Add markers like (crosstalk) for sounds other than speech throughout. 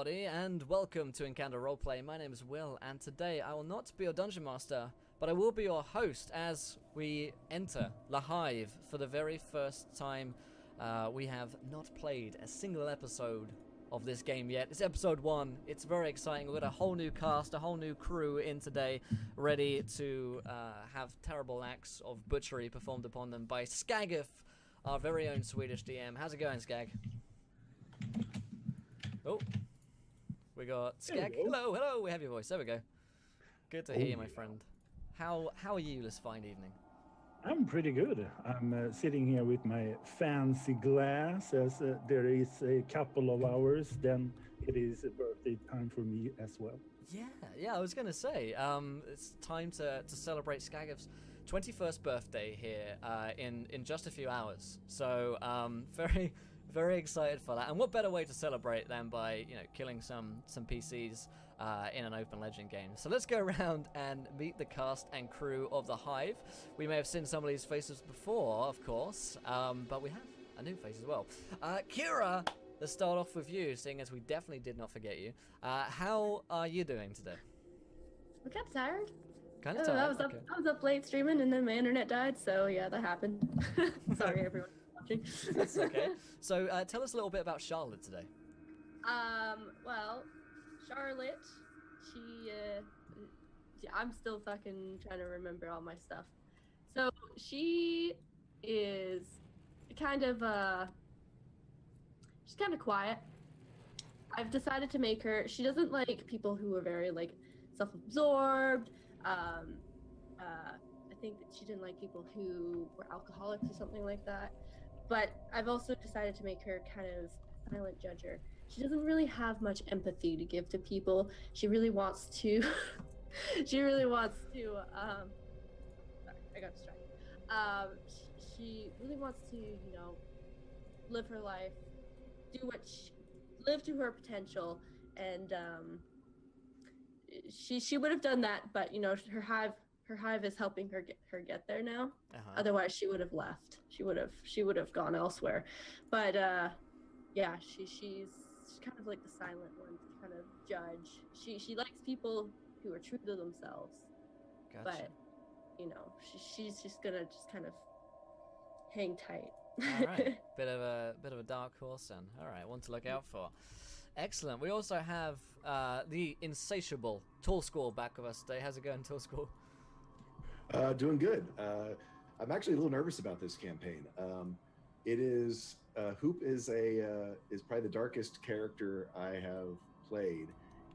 everybody, and welcome to Encounter Roleplay. My name is Will, and today I will not be your dungeon master, but I will be your host as we enter La Hive for the very first time. Uh, we have not played a single episode of this game yet. It's episode one. It's very exciting. We've got a whole new cast, a whole new crew in today, ready to uh, have terrible acts of butchery performed upon them by Skagif, our very own Swedish DM. How's it going, Skag? Oh, we got Skag. Hello. Hello, hello. We have your voice. There we go. Good to hear you, my friend. How how are you this fine evening? I'm pretty good. I'm uh, sitting here with my fancy glass as uh, there is a couple of hours. Then it is a birthday time for me as well. Yeah, yeah. I was gonna say, um, it's time to to celebrate Skagif's 21st birthday here uh, in in just a few hours. So um, (laughs) very very excited for that. And what better way to celebrate than by you know killing some some PCs uh, in an open legend game? So let's go (laughs) around and meet the cast and crew of the Hive. We may have seen some of these faces before, of course, um, but we have a new face as well. Uh, Kira, let's start off with you, seeing as we definitely did not forget you. Uh, how are you doing today? I got tired. Kind Oh, of tired. I was up. okay. I was up late streaming, and then my internet died. So yeah, that happened. (laughs) Sorry, everyone watching. That's okay. (laughs) So uh, tell us a little bit about Charlotte today. Um. Well, Charlotte, she. Uh, yeah, I'm still fucking trying to remember all my stuff. So she is kind of uh. She's kind of quiet. I've decided to make her. She doesn't like people who are very like self-absorbed. Um, uh, I think that she didn't like people who were alcoholics or something like that. But I've also decided to make her kind of silent judger. She doesn't really have much empathy to give to people. She really wants to. (laughs) she really wants to. Um, sorry, I got distracted. Um, she, really wants to, you know, live her life, do what she, live to her potential, and um, she she would have done that, but you know, her hive her hive is helping her get her get there now. Uh-huh. Otherwise, she would have left. She would have she would have gone elsewhere. But uh, yeah, she she's, she's kind of like the silent one to kind of judge. She she likes people who are true to themselves, Gotcha. but you know, she, she's just gonna just kind of hang tight. All right, (laughs) bit of a bit of a dark horse then. All right, one to look out for. Excellent. We also have uh, the insatiable Tall Squall back with us today. How's it going, Tall Squall? Uh, doing good. Uh, I'm actually a little nervous about this campaign. Um, it is uh, Hoop is a uh, is probably the darkest character I have played.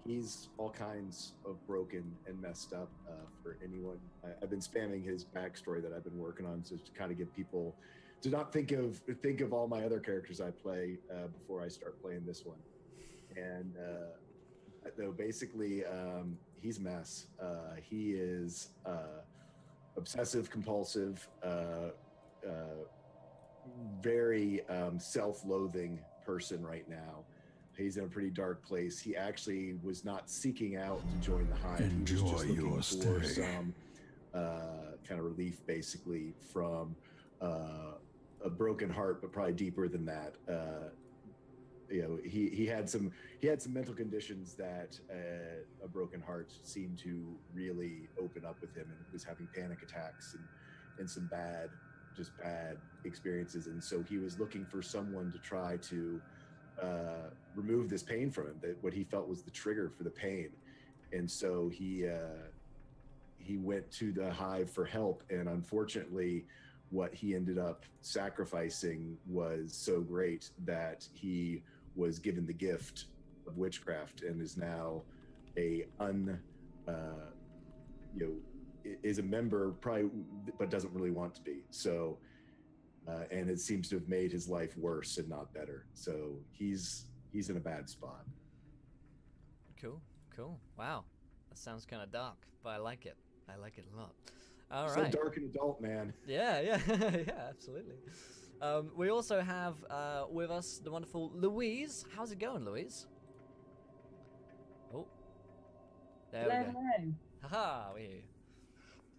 He's all kinds of broken and messed up. Uh, for anyone, I, I've been spamming his backstory that I've been working on to, kind of get people to not think of think of all my other characters I play uh, before I start playing this one. And uh, though basically um, he's mess. Uh, he is uh, obsessive compulsive, uh, uh, very um, self-loathing person right now. He's in a pretty dark place. He actually was not seeking out to join the hive. he was just looking your for stay. some uh, kind of relief, basically, from uh, a broken heart, but probably deeper than that. You know, he he had some he had some mental conditions that uh, a broken heart seemed to really open up with him, and was having panic attacks and and some bad, just bad experiences. And so he was looking for someone to try to uh, remove this pain from him, that what he felt was the trigger for the pain. And so he uh, he went to the hive for help, and unfortunately, what he ended up sacrificing was so great that he was given the gift of witchcraft and is now a un uh, you know is a member probably but doesn't really want to be so uh, and it seems to have made his life worse and not better so he's he's in a bad spot Cool, cool. Wow, that sounds kind of dark, but I like it. I like it a lot. All so right. dark and adult man Yeah, yeah, (laughs) yeah, absolutely. Um, we also have uh, with us the wonderful Louise. How's it going, Louise? Oh, there Hello, we go. hello. Haha, we you.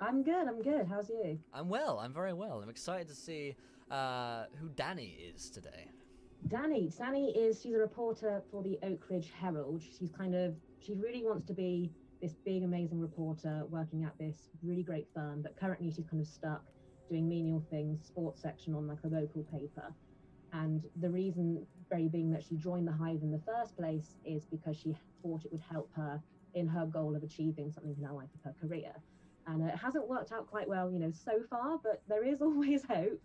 I'm good. I'm good. How's you? I'm well. I'm very well. I'm excited to see uh, who Danny is today. Danny. Danny is she's a reporter for the Oak Ridge Herald. She's kind of she really wants to be this big, amazing reporter working at this really great firm, but currently she's kind of stuck doing menial things, sports section on like a local paper. And the reason, very being that she joined the Hive in the first place, is because she thought it would help her in her goal of achieving something in her life of her career. And uh, it hasn't worked out quite well, you know, so far, but there is (laughs) always hope.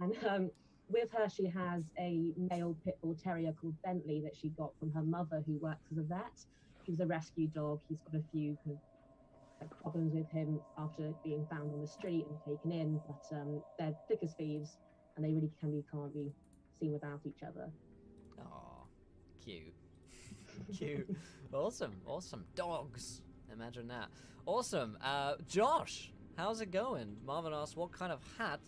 And um, with her, she has a male pit bull terrier called Bentley that she got from her mother, who works as a vet. He's a rescue dog. He's got a few kind of problems with him after being found on the street and taken in, but um, they're thick as thieves, and they really can be can't be seen without each other. Aw, cute. (laughs) cute. awesome, awesome. Dogs. Imagine that. Awesome. Uh, Josh, how's it going? Marvin asked, what kind of hat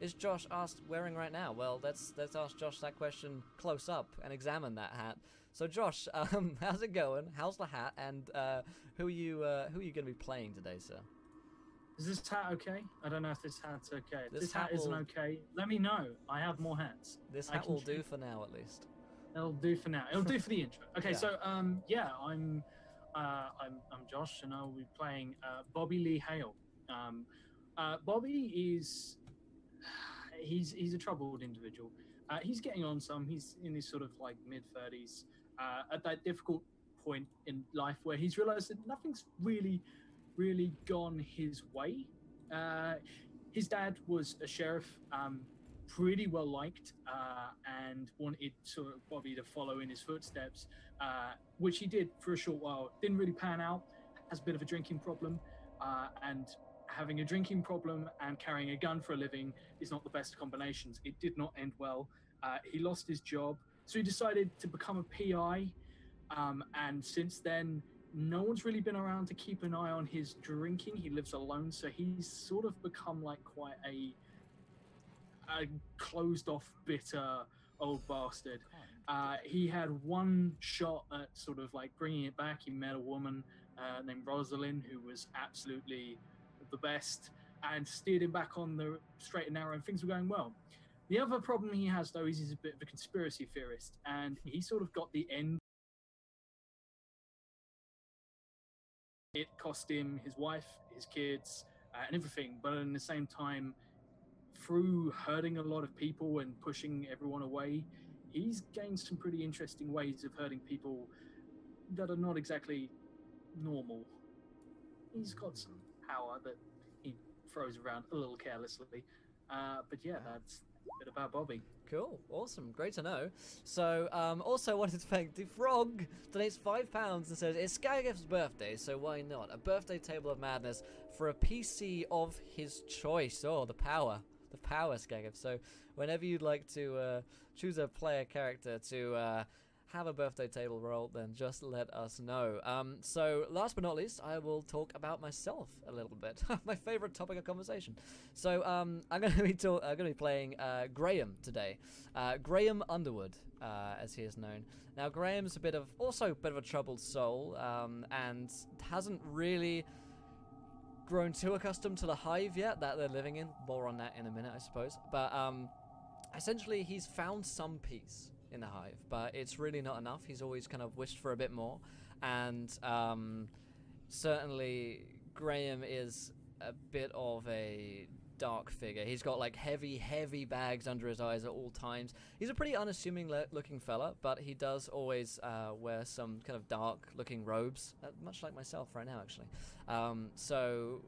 is Josh asked wearing right now? Well, let's let's ask Josh that question close up and examine that hat. So, Josh, (laughs) um, how's it going? How's the hat? And uh, who are you uh, who are you going to be playing today, sir? Is this hat okay? I don't know if this hat's okay. This this, hat, hat isn't okay, let me know. I have more hats. This hat will do for now, at least. It'll do for now. It'll do for the (laughs) intro. Okay, Yeah. so um, yeah, I'm, uh, I'm, I'm Josh, and I'll be playing uh, Bobby Lee Hale. Um, uh, Bobby is, (sighs) he's he's a troubled individual. Uh, he's getting on some. He's in his sort of like mid thirties, uh, at that difficult point in life where he's realised that nothing's really, really gone his way. Uh, his dad was a sheriff. Um, pretty well liked uh, and wanted sort of Bobby to follow in his footsteps, uh, which he did for a short while. Didn't really pan out. Has a bit of a drinking problem, uh, and having a drinking problem and carrying a gun for a living is not the best combinations. It did not end well. Uh, he lost his job, so he decided to become a PI. Um, and since then, no one's really been around to keep an eye on his drinking. He lives alone, so he's sort of become like quite a a closed off, bitter old bastard. Uh, he had one shot at sort of like bringing it back. He met a woman uh, named Rosalind who was absolutely the best and steered him back on the straight and narrow, and things were going well. The other problem he has, though, is he's a bit of a conspiracy theorist, and he sort of got the end. It cost him his wife, his kids, uh, and everything, but at the same time, through hurting a lot of people and pushing everyone away, he's gained some pretty interesting ways of hurting people that are not exactly normal. He's got some power that he throws around a little carelessly. Uh, but yeah, that's bit about Bobby. Cool, awesome, great to know. So, um, also wanted to thank the frog donates five pounds and says it's Skagif's birthday, so why not a birthday table of madness for a PC of his choice? Oh, the power, the power, Skagif. So, whenever you'd like to uh, choose a player character to uh, have a birthday table roll, then just let us know. Um, so, last but not least, I will talk about myself a little bit. (laughs) My favorite topic of conversation. So, um, I'm going (laughs) to be ta- I'm going to be playing uh, Graham today. Uh, Graham Underwood, uh, as he is known. Now, Graham's a bit of also a bit of a troubled soul, um, and hasn't really grown too accustomed to the hive yet that they're living in. More on that in a minute, I suppose. But um, essentially, he's found some peace in the hive, but it's really not enough. He's always kind of wished for a bit more, and um, certainly Graham is a bit of a dark figure. He's got like heavy, heavy bags under his eyes at all times. He's a pretty unassuming looking fella, but he does always uh, wear some kind of dark looking robes, uh, much like myself right now, actually. Um, so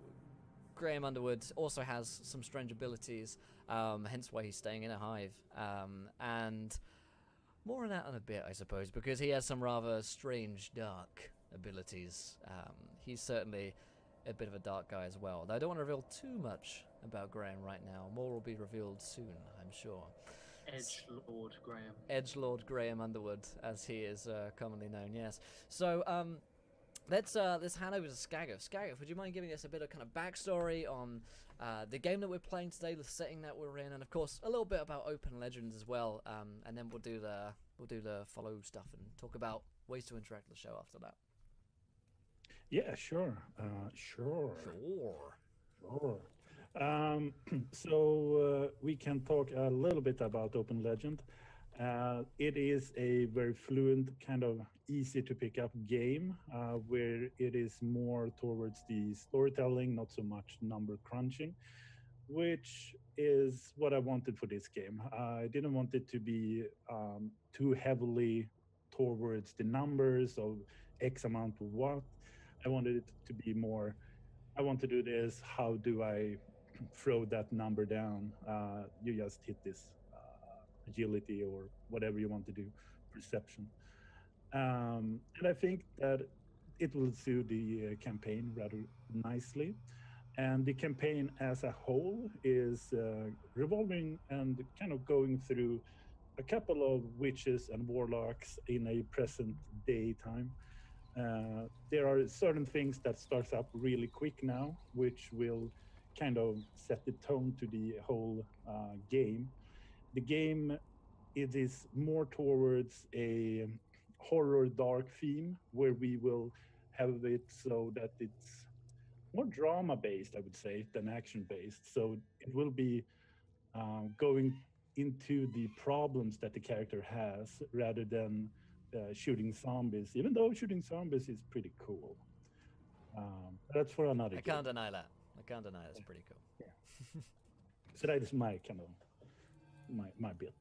Graham Underwood also has some strange abilities, um, hence why he's staying in a hive. Um, and more on that in a bit, I suppose, because he has some rather strange, dark abilities. Um, he's certainly a bit of a dark guy as well. Though I don't want to reveal too much about Graham right now. More will be revealed soon, I'm sure. Edge Lord Graham. Edge Lord Graham Underwood, as he is uh, commonly known. Yes. So um, let's uh, let's hand over to Skagif. Skagif, would you mind giving us a bit of kind of backstory on uh, the game that we're playing today, the setting that we're in, and of course a little bit about Open Legends as well. Um, and then we'll do the we'll do the follow stuff and talk about ways to interact with the show after that. Yeah, sure. Uh, sure. Sure. Sure. Um, (clears throat) so uh, we can talk a little bit about Open Legend. Uh, it is a very fluent, kind of easy to pick up game uh, where it is more towards the storytelling, not so much number crunching, which is what I wanted for this game. I didn't want it to be um, too heavily towards the numbers of X amount of what. I wanted it to be more, I want to do this. How do I (clears throat) throw that number down? Uh, you just hit this agility or whatever you want to do, perception. Um, and I think that it will suit the uh, campaign rather nicely. And the campaign as a whole is uh, revolving and kind of going through a couple of witches and warlocks in a present day time. Uh, there are certain things that starts up really quick now, which will kind of set the tone to the whole uh, game. The game it is more towards a horror dark theme where we will have it so that it's more drama based, I would say, than action based. So it will be um, going into the problems that the character has rather than uh, shooting zombies, even though shooting zombies is pretty cool. Um, that's for another. I game. can't deny that. I can't deny that's pretty cool. Yeah. So that is my kind of my my bit.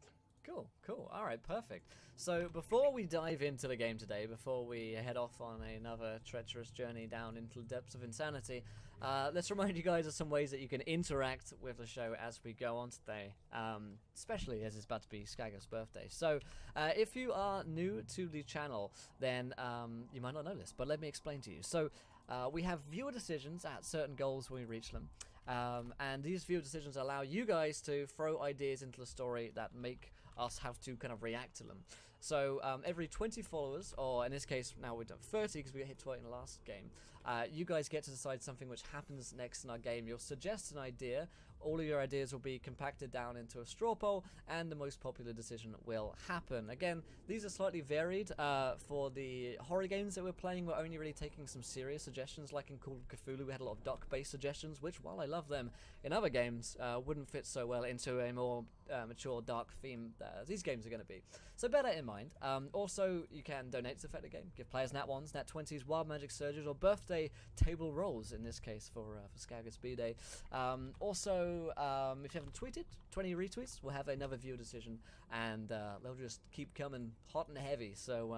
Cool, cool. All right, perfect. So before we dive into the game today, before we head off on another treacherous journey down into the depths of insanity, uh, let's remind you guys of some ways that you can interact with the show as we go on today, um, especially as it's about to be Skagos' birthday. So uh, if you are new to the channel, then um, you might not know this, but let me explain to you. So uh, we have viewer decisions at certain goals when we reach them. Um, and these viewer decisions allow you guys to throw ideas into the story that make us have to kind of react to them. So um, every 20 followers, or in this case now we've done 30 because we hit 20 in the last game, uh, you guys get to decide something which happens next in our game. You'll suggest an idea. All of your ideas will be compacted down into a straw poll, and the most popular decision will happen. Again, these are slightly varied. Uh, for the horror games that we're playing, we're only really taking some serious suggestions. Like in Call of Cthulhu, we had a lot of duck-based suggestions, which, while I love them, in other games uh, wouldn't fit so well into a more uh, mature, dark theme these games are going to be. So bear that in mind. Um, also, you can donate to the game. Give players nat ones, nat 20s, wild magic surges, or birthday table rolls in this case for uh, for Skagos B Day. Um, also, um, if you haven't tweeted, 20 retweets, we'll have another viewer decision, and uh, they'll just keep coming hot and heavy. So.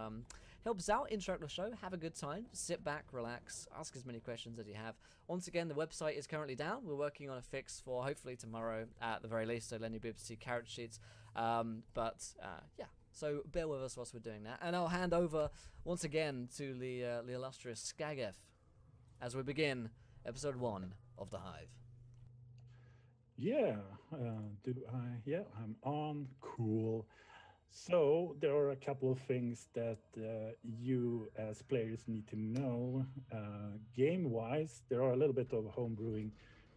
Helps out, interact with the show, have a good time, sit back, relax, ask as many questions as you have. Once again, the website is currently down. We're working on a fix for hopefully tomorrow at the very least, so able to see character sheets. Um, but uh, yeah, so bear with us whilst we're doing that. And I'll hand over once again to the, uh, the illustrious Skageth as we begin episode one of The Hive. Yeah, uh, do I? Yeah, I'm on. Cool. So there are a couple of things that uh, you as players need to know. Uh, game-wise, there are a little bit of homebrewing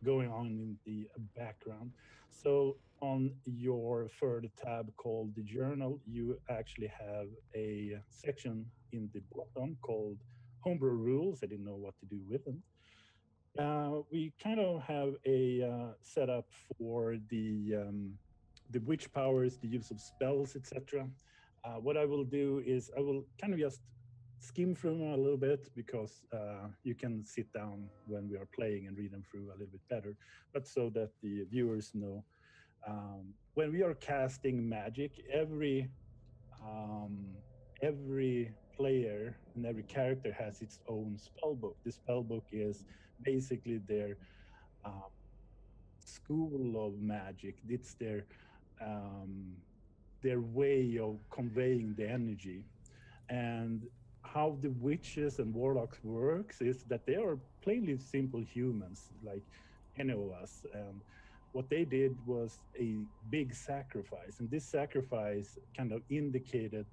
going on in the background. So on your third tab called the journal, you actually have a section in the bottom called homebrew rules. I didn't know what to do with them. Uh, we kind of have a uh, setup for the um, the witch powers, the use of spells, etc. Uh, what I will do is I will kind of just skim through them a little bit because uh, you can sit down when we are playing and read them through a little bit better, but so that the viewers know. Um, when we are casting magic, every um, every player and every character has its own spell book. The spell book is basically their um, school of magic. It's their um, their way of conveying the energy, and how the witches and warlocks works is that they are plainly simple humans like any of us. And what they did was a big sacrifice, and this sacrifice kind of indicated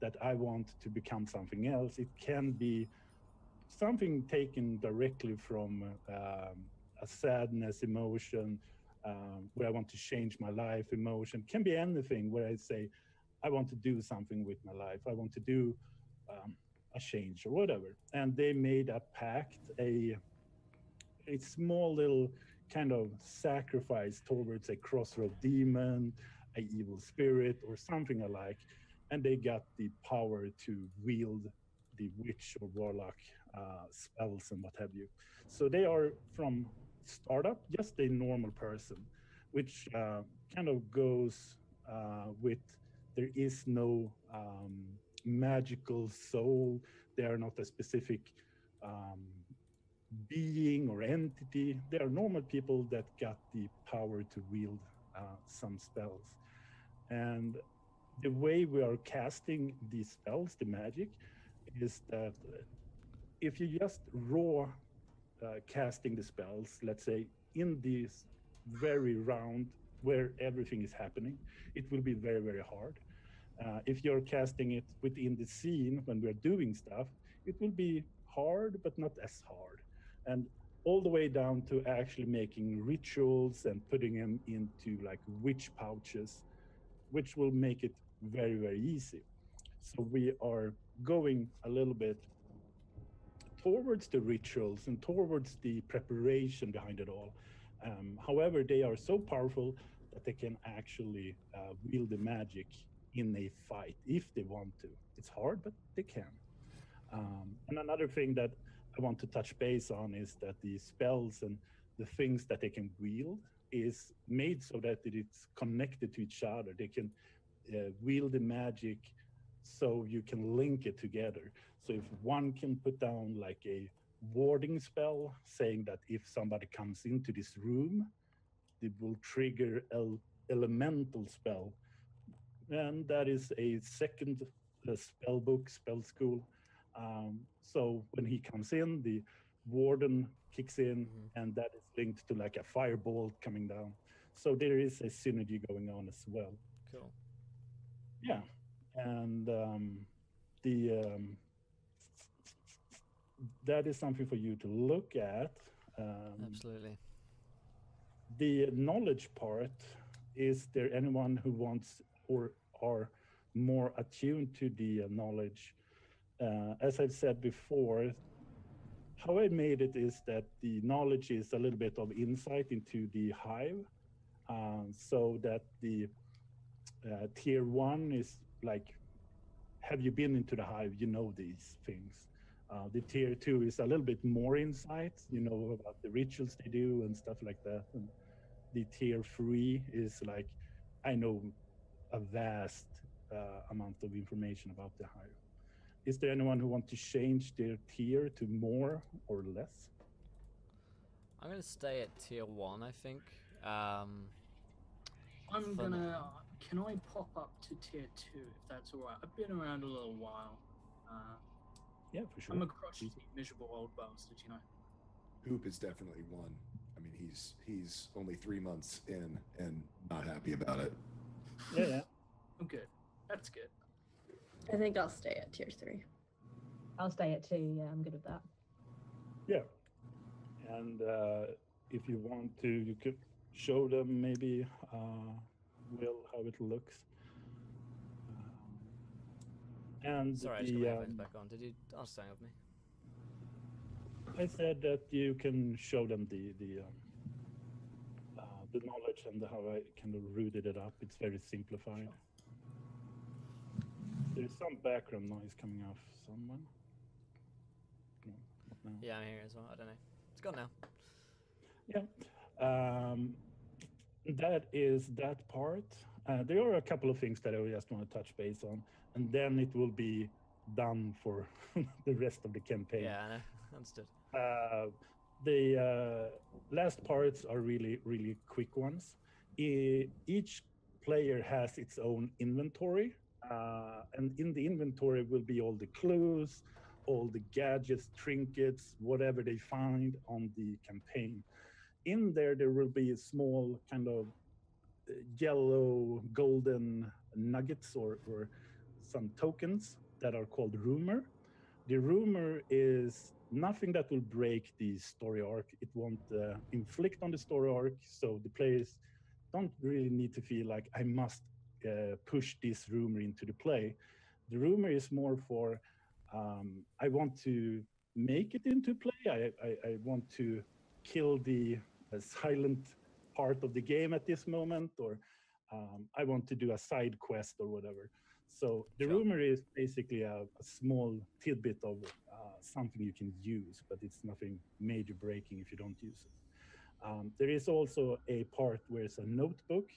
that I want to become something else. It can be something taken directly from um, a sadness emotion um, where I want to change my life emotion can be anything where I say I want to do something with my life. I want to do um, a change or whatever. And they made a pact a a small little kind of sacrifice towards a crossroad demon a evil spirit or something alike, and they got the power to wield the witch or warlock uh, spells and what have you. So they are from startup, just a normal person, which uh, kind of goes uh, with there is no um, magical soul. They are not a specific um, being or entity. They are normal people that got the power to wield uh, some spells. And the way we are casting these spells, the magic, is that if you just raw uh, casting the spells, let's say in this very round where everything is happening, it will be very, very hard. Uh, if you're casting it within the scene when we're doing stuff, it will be hard, but not as hard. And all the way down to actually making rituals and putting them into like witch pouches, which will make it very, very easy. So we are going a little bit towards the rituals and towards the preparation behind it all. Um, however, they are so powerful that they can actually uh, wield the magic in a fight if they want to. It's hard, but they can. Um, and another thing that I want to touch base on is that the spells and the things that they can wield is made so that it's connected to each other. They can uh, wield the magic so you can link it together. So if one can put down like a warding spell saying that if somebody comes into this room, it will trigger an elemental spell. And that is a second uh, spell book, spell school. Um, so when he comes in, the warden kicks in, Mhm. and that is linked to like a firebolt coming down. So there is a synergy going on as well. Cool. Yeah, and um, the um, that is something for you to look at. Um, Absolutely. the knowledge part is there anyone who wants or are more attuned to the uh, knowledge uh, as i've said before how i made it is that the knowledge is a little bit of insight into the hive um, so that the uh, tier one is like have you been into the hive you know these things uh, the tier two is a little bit more insight you know about the rituals they do and stuff like that and the tier three is like I know a vast uh, amount of information about the hive. Is there anyone who want to change their tier to more or less? I'm gonna stay at tier one. I think. Um, I'm gonna. Now. Can I pop up to tier two if that's alright? I've been around a little while. Uh, Yeah, for sure. I'm a crotchety, miserable old bastard, you know. Hoop is definitely one. I mean, he's he's only three months in and not happy about it. Yeah, yeah. (laughs) I'm good. That's good. I think I'll stay at tier three. I'll stay at two. Yeah, I'm good with that. Yeah. And uh, if you want to, you could show them maybe, uh, Will, how it looks. Um, and sorry, I just got the, my headphones um, back on. Did you ask something of me? I said that you can show them the the um, uh, the knowledge and how I kind of rooted it up. It's very simplified. There's some background noise coming off someone. No, now. Yeah, I'm here as well. I don't know. It's gone now. Yeah. Um, that is that part. Uh, there are a couple of things that I just want to touch base on, and then it will be done for (laughs) the rest of the campaign. Yeah, Understood. Uh, the uh, last parts are really, really quick ones. E- each player has its own inventory, uh, and in the inventory will be all the clues, all the gadgets, trinkets, whatever they find on the campaign. In there, there will be small kind of uh, yellow, golden nuggets or, or some tokens that are called rumor. The rumor is nothing that will break the story arc. It won't uh, inflict on the story arc, so the players don't really need to feel like I must uh, push this rumor into the play. The rumor is more for um, I want to make it into play. I, I, I want to kill the uh, silent part of the game at this moment, or um, I want to do a side quest or whatever. So the Sure. rumor is basically a, a small tidbit of uh, something you can use, but it's nothing major breaking if you don't use it. Um, there is also a part where it's a notebook.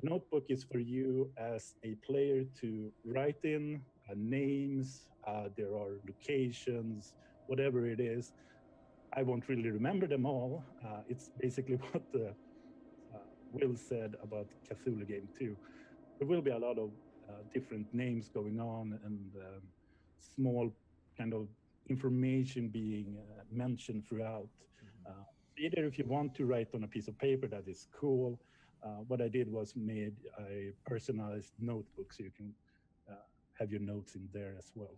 The notebook is for you as a player to write in uh, names, uh, there are locations, whatever it is. I won't really remember them all. Uh, it's basically (laughs) what uh, uh, Will said about Cthulhu Game 2. There will be a lot of uh, different names going on and um, small kind of information being uh, mentioned throughout. Uh, either if you want to write on a piece of paper, that is cool. Uh, what I did was made a personalized notebook so you can uh, have your notes in there as well.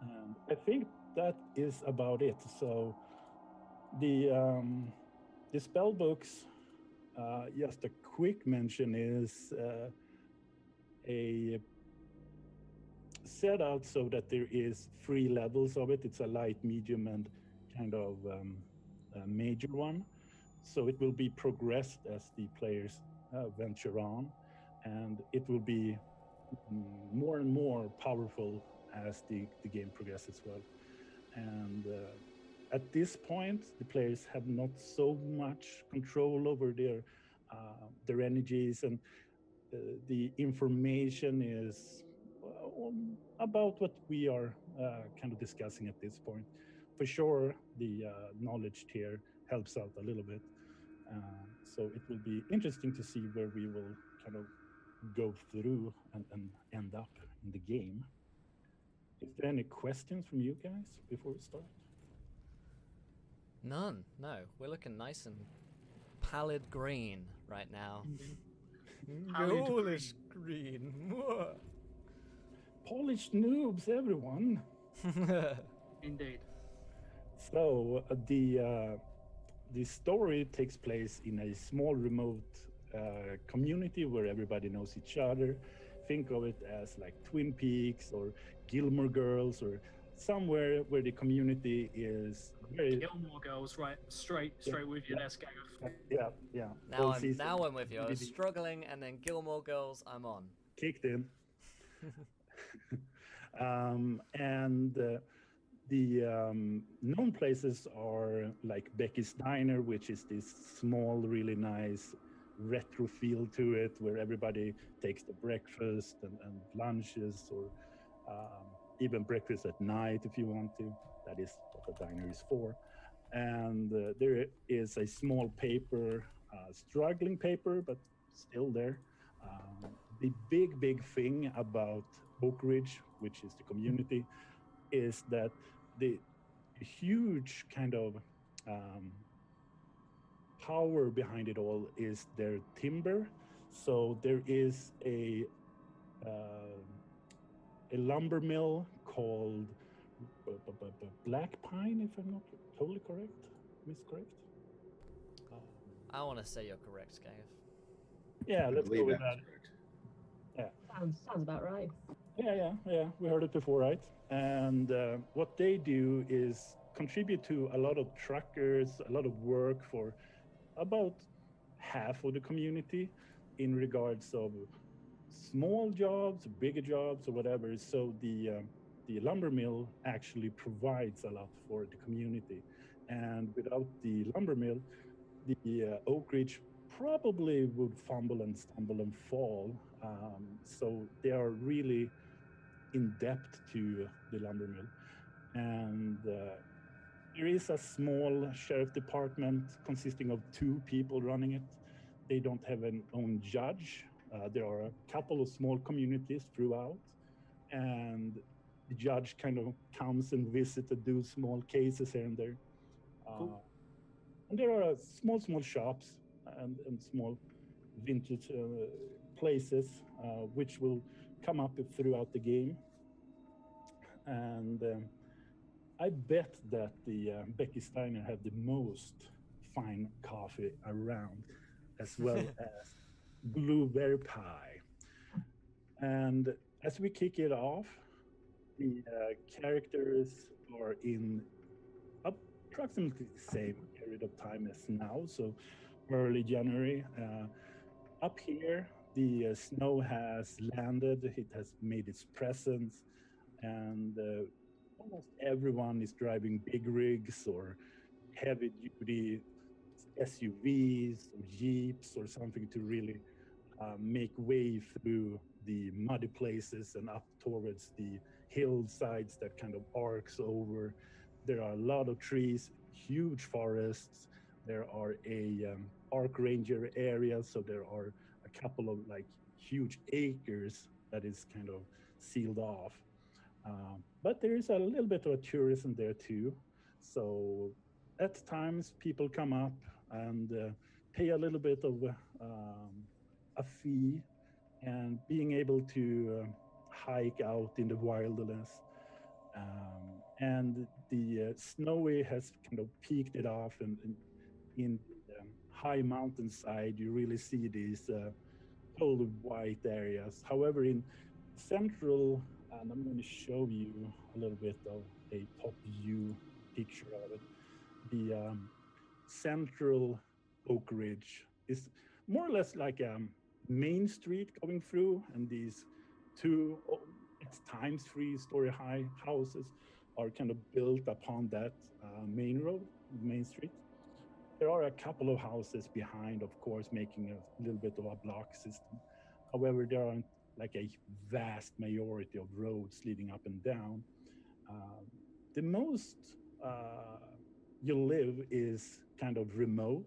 And I think that is about it. So the um, the spell books, uh, just a quick mention is uh, a set out so that there is three levels of it. It's a light, medium, and kind of um, major one. So it will be progressed as the players uh, venture on, and it will be mm, more and more powerful as the, the game progresses well. And uh, at this point, the players have not so much control over their uh, their energies, and uh, the information is um, about what we are uh, kind of discussing at this point. For sure, the uh, knowledge tier helps out a little bit. So it will be interesting to see where we will kind of go through and, and end up in the game. Is there any questions from you guys before we start? None. No, we're looking nice and pallid green right now. Pallid Ghoulish green. Polished noobs, everyone. (laughs) Indeed. So uh, the uh, the story takes place in a small, remote uh, community where everybody knows each other. Think of it as like Twin Peaks or Gilmore Girls or somewhere where the community is very Gilmore Girls, right? Straight, Yeah, straight with you. yeah. Let's go. yeah yeah. now all I'm season now I'm with you. I was struggling, and then Gilmore Girls. I'm on. kicked in. (laughs) (laughs) um, and uh, the um, known places are like Becky's Diner, which is this small, really nice retro feel to it, where everybody takes the breakfast and, and lunches, or um, even breakfast at night if you want to. That is what the diner is for. And uh, there is a small paper, uh, struggling paper, but still there. Um, the big, big thing about Oak Ridge, which is the community, is that the huge kind of um, power behind it all is their timber. So there is a uh, a lumber mill called B- B- B- B- Black Pine, if I'm not totally correct, miscorrect. Um, I want to say you're correct, Gav. yeah, let's go with that's that. correct. Sounds sounds about right. Yeah, yeah, yeah. We heard it before, right? And uh, what they do is contribute to a lot of truckers, a lot of work for about half of the community in regards of small jobs, bigger jobs, or whatever. So the uh, the lumber mill actually provides a lot for the community, and without the lumber mill, the uh, Oak Ridge probably would fumble and stumble and fall. Um, so they are really in depth to the lumber mill, and uh, there is a small sheriff department consisting of two people running it. They don't have an own judge. Uh, there are a couple of small communities throughout, and the judge kind of comes and visits and do small cases here and there. Cool. Uh, and there are small, small shops and, and small vintage uh, places uh, which will come up throughout the game. And um, I bet that the uh, Becky's Diner had the most fine coffee around, as (laughs) well as blueberry pie. And as we kick it off, the uh, characters are in approximately the same period of time as now, so early January. Uh, up here, the uh, snow has landed. It has made its presence, and uh, almost everyone is driving big rigs or heavy-duty SUVs or jeeps or something to really uh, make way through the muddy places and up towards the hillsides that kind of arcs over. There are a lot of trees, huge forests. There are a um, park ranger area, so there are a couple of like huge acres that is kind of sealed off. Um, but there is a little bit of a tourism there too. So at times people come up and uh, pay a little bit of um, a fee and being able to uh, hike out in the wilderness. Um, and the uh, snowy has kind of peaked it off, and, and in high mountainside, you really see these uh, white areas. However, in central, and I'm going to show you a little bit of a top view picture of it. The um, central Oak Ridge is more or less like a main street going through, and these two at times three story high houses are kind of built upon that uh, main road, main street. There are a couple of houses behind, of course, making a little bit of a block system. However, there aren't like a vast majority of roads leading up and down. Uh, the most uh, you live is kind of remote.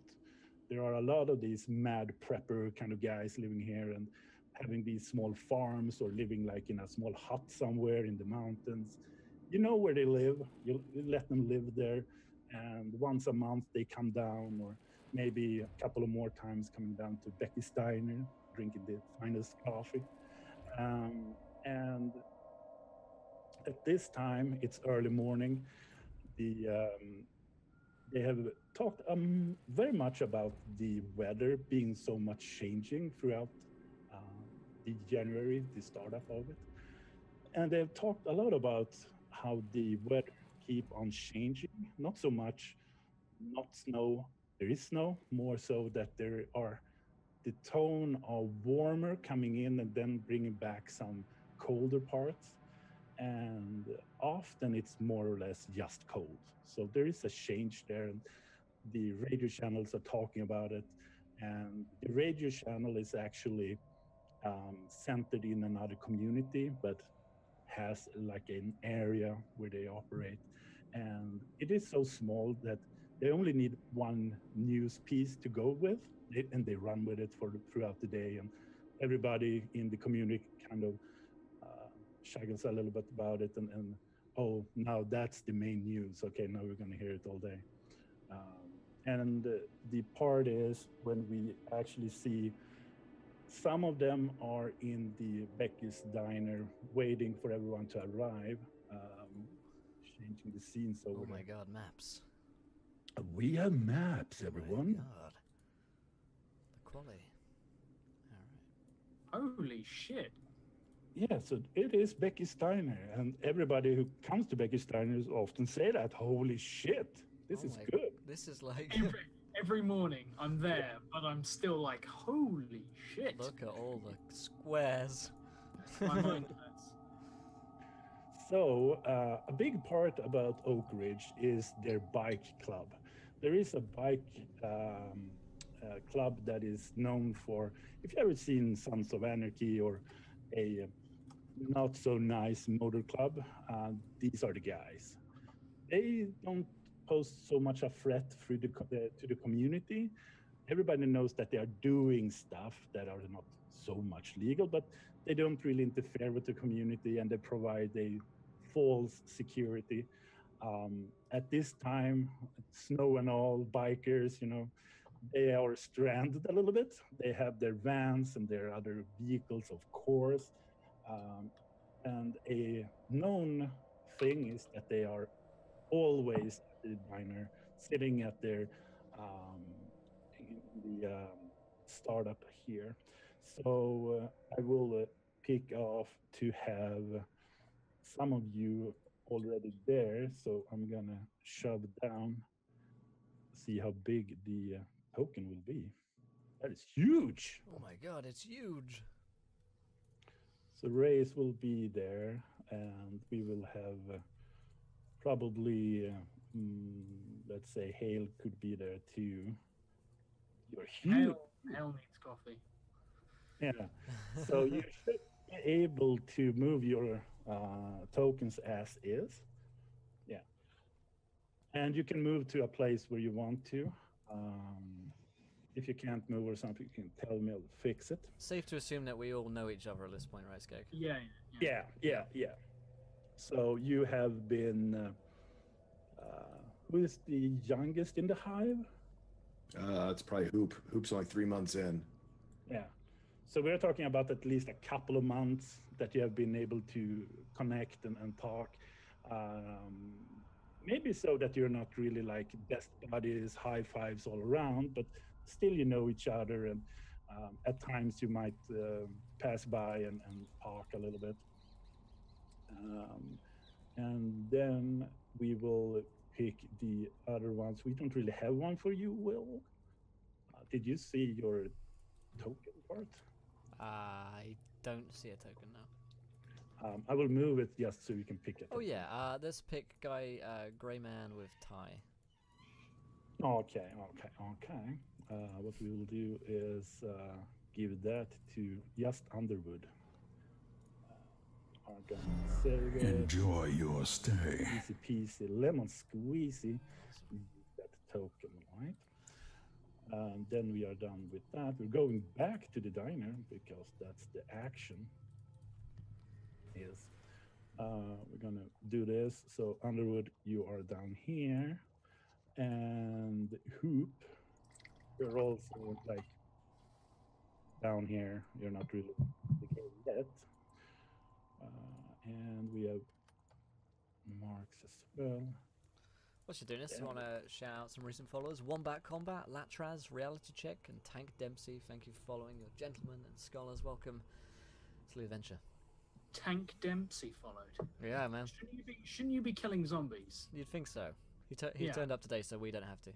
There are a lot of these mad prepper kind of guys living here and having these small farms or living like in a small hut somewhere in the mountains. You know where they live, you, let them live there, and once a month they come down, or maybe a couple of more times coming down to Becky's Diner, drinking the finest coffee. Um, and at this time, it's early morning. The um, they have talked um, very much about the weather being so much changing throughout uh, the January, the startup of it, and they've talked a lot about how the weather keep on changing. Not so much, not snow. There is snow, more so that there are the tone of warmer coming in and then bringing back some colder parts and often it's more or less just cold. So there is a change there, and the radio channels are talking about it. And the radio channel is actually um, centered in another community, but has like an area where they operate. And it is so small that they only need one news piece to go with, and they run with it for throughout the day. And everybody in the community kind of shaggles a little bit about it and, and oh now that's the main news okay now we're going to hear it all day um, and uh, the part is when we actually see some of them are in the Becky's diner waiting for everyone to arrive um, changing the scenes over Oh my there. god, maps. We have maps Oh my everyone god. The quality. Alright. Holy shit. Yeah, so it is Becky's Diner, and everybody who comes to Becky's Diner often say that. Holy shit, this Oh is my- good. This is like Every, (laughs) every morning I'm there, but I'm still like, holy shit. look at all the squares. My mind (laughs) hurts. So uh, a big part about Oak Ridge is their bike club. There is a bike um, uh, club that is known for. If you ever seen Sons of Anarchy or a uh, not so nice motor club, uh, these are the guys. They don't pose so much a threat through the, uh, to the community. Everybody knows that they are doing stuff that are not so much legal, but they don't really interfere with the community and they provide a false security. Um, at this time, snow and all, bikers, you know, they are stranded a little bit. They have their vans and their other vehicles, of course. Um, and a known thing is that they are always at the diner, sitting at their um, the um, startup here. So uh, I will uh, pick off to have some of you already there. So I'm gonna shove down, see how big the uh, token will be. That is huge. Oh my god, it's huge. So Race will be there, and we will have uh, probably, uh, mm, let's say, Hale could be there too. You're huge. Hale, hell needs coffee. Yeah. So you (laughs) should be able to move your uh, tokens as is. Yeah. And you can move to a place where you want to. Um, if you can't move or something, you can tell me, I'll fix it. Safe to assume that we all know each other at this point, right, Skeg? Yeah, yeah. Yeah, yeah, yeah. So you have been. Uh, uh, who is the youngest in the hive? Uh, it's probably Hoop. Hoop's only three months in. Yeah. So we're talking about at least a couple of months that you have been able to connect and, and talk. Um, maybe so that you're not really like best buddies, high fives all around, but still you know each other. And um, at times you might uh, pass by and, and talk a little bit. Um, and then we will pick the other ones. We don't really have one for you, Will. Uh, did you see your token part? I don't see a token now. Um, I will move it just so you can pick it. Oh yeah, uh, let's pick guy uh, Grey Man with tie. Okay, okay, okay. Uh, what we will do is uh, give that to just Underwood. Uh, are gonna save it. Enjoy your stay. Easy peasy, lemon squeezy. That token, right? And then we are done with that. We're going back to the diner because that's the action. Is uh, we're gonna do this. So Underwood, you are down here, and Hoop, you're also like down here. You're not really indicated yet. Uh, and we have marks as well. What's you doing this? Yeah. You want to shout out some recent followers? Wombat Combat, Latraz, Reality Check, and Tank Dempsey. Thank you for following. Your gentlemen and scholars, welcome to the adventure. Tank Dempsey followed. Yeah, man. Shouldn't you be, shouldn't you be killing zombies? You'd think so. He, tu- he Yeah. turned up today, so we don't have to.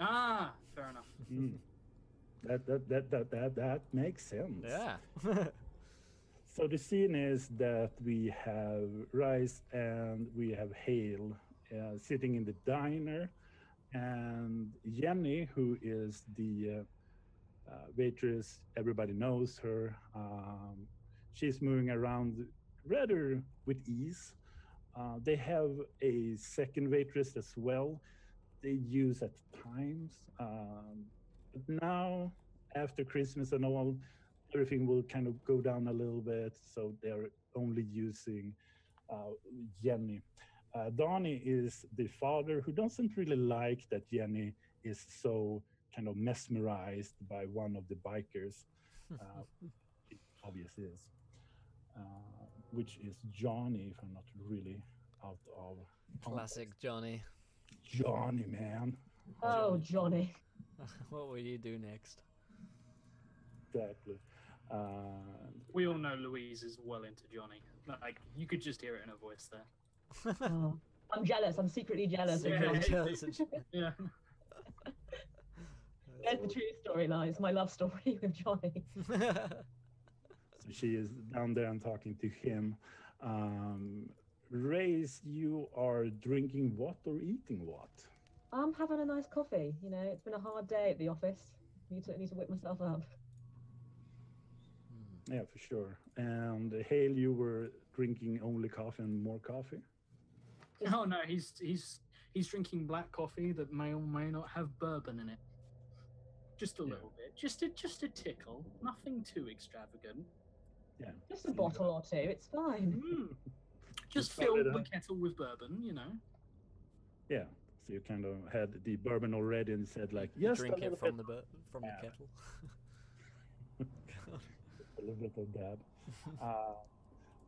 Ah, fair enough. (laughs) Mm. That, that, that, that, that, that makes sense. Yeah. (laughs) So the scene is that we have Rice and we have Hale uh, sitting in the diner, and Jenny, who is the uh, uh, waitress, everybody knows her. Um, she's moving around rather with ease. Uh, they have a second waitress as well. They use at times, um, but now after Christmas and all, everything will kind of go down a little bit. So they're only using uh, Jenny. Uh, Donnie is the father who doesn't really like that Jenny is so kind of mesmerized by one of the bikers. (laughs) Uh, it obviously is, uh, which is Johnny, if I'm not really out of Classic Johnny. Johnny, man. Oh, Johnny. (laughs) what will you do next? Exactly. Uh, We all know Louise is well into Johnny. Like you could just hear it in her voice there. Oh, I'm jealous. I'm secretly jealous. Yeah. Johnny. Jealous. (laughs) Yeah. There's the true story lies. my love story with Johnny. So she is down there and talking to him. Um, Race, you are drinking what or eating what? I'm having a nice coffee. You know, it's been a hard day at the office. Need to need to whip myself up. Yeah, for sure. And Hale, you were drinking only coffee and more coffee. Oh no, he's he's he's drinking black coffee that may or may not have bourbon in it. Just a Yeah. little bit, just a just a tickle, nothing too extravagant. Yeah. Just a bottle or two. It's fine. Mm. (laughs) Just Just fill the up. kettle with bourbon, you know. Yeah. So you kind of had the bourbon already and said like, yes, Drink it from bit, the bur- from Yeah. the kettle. (laughs) (laughs) A little bit of dab. uh,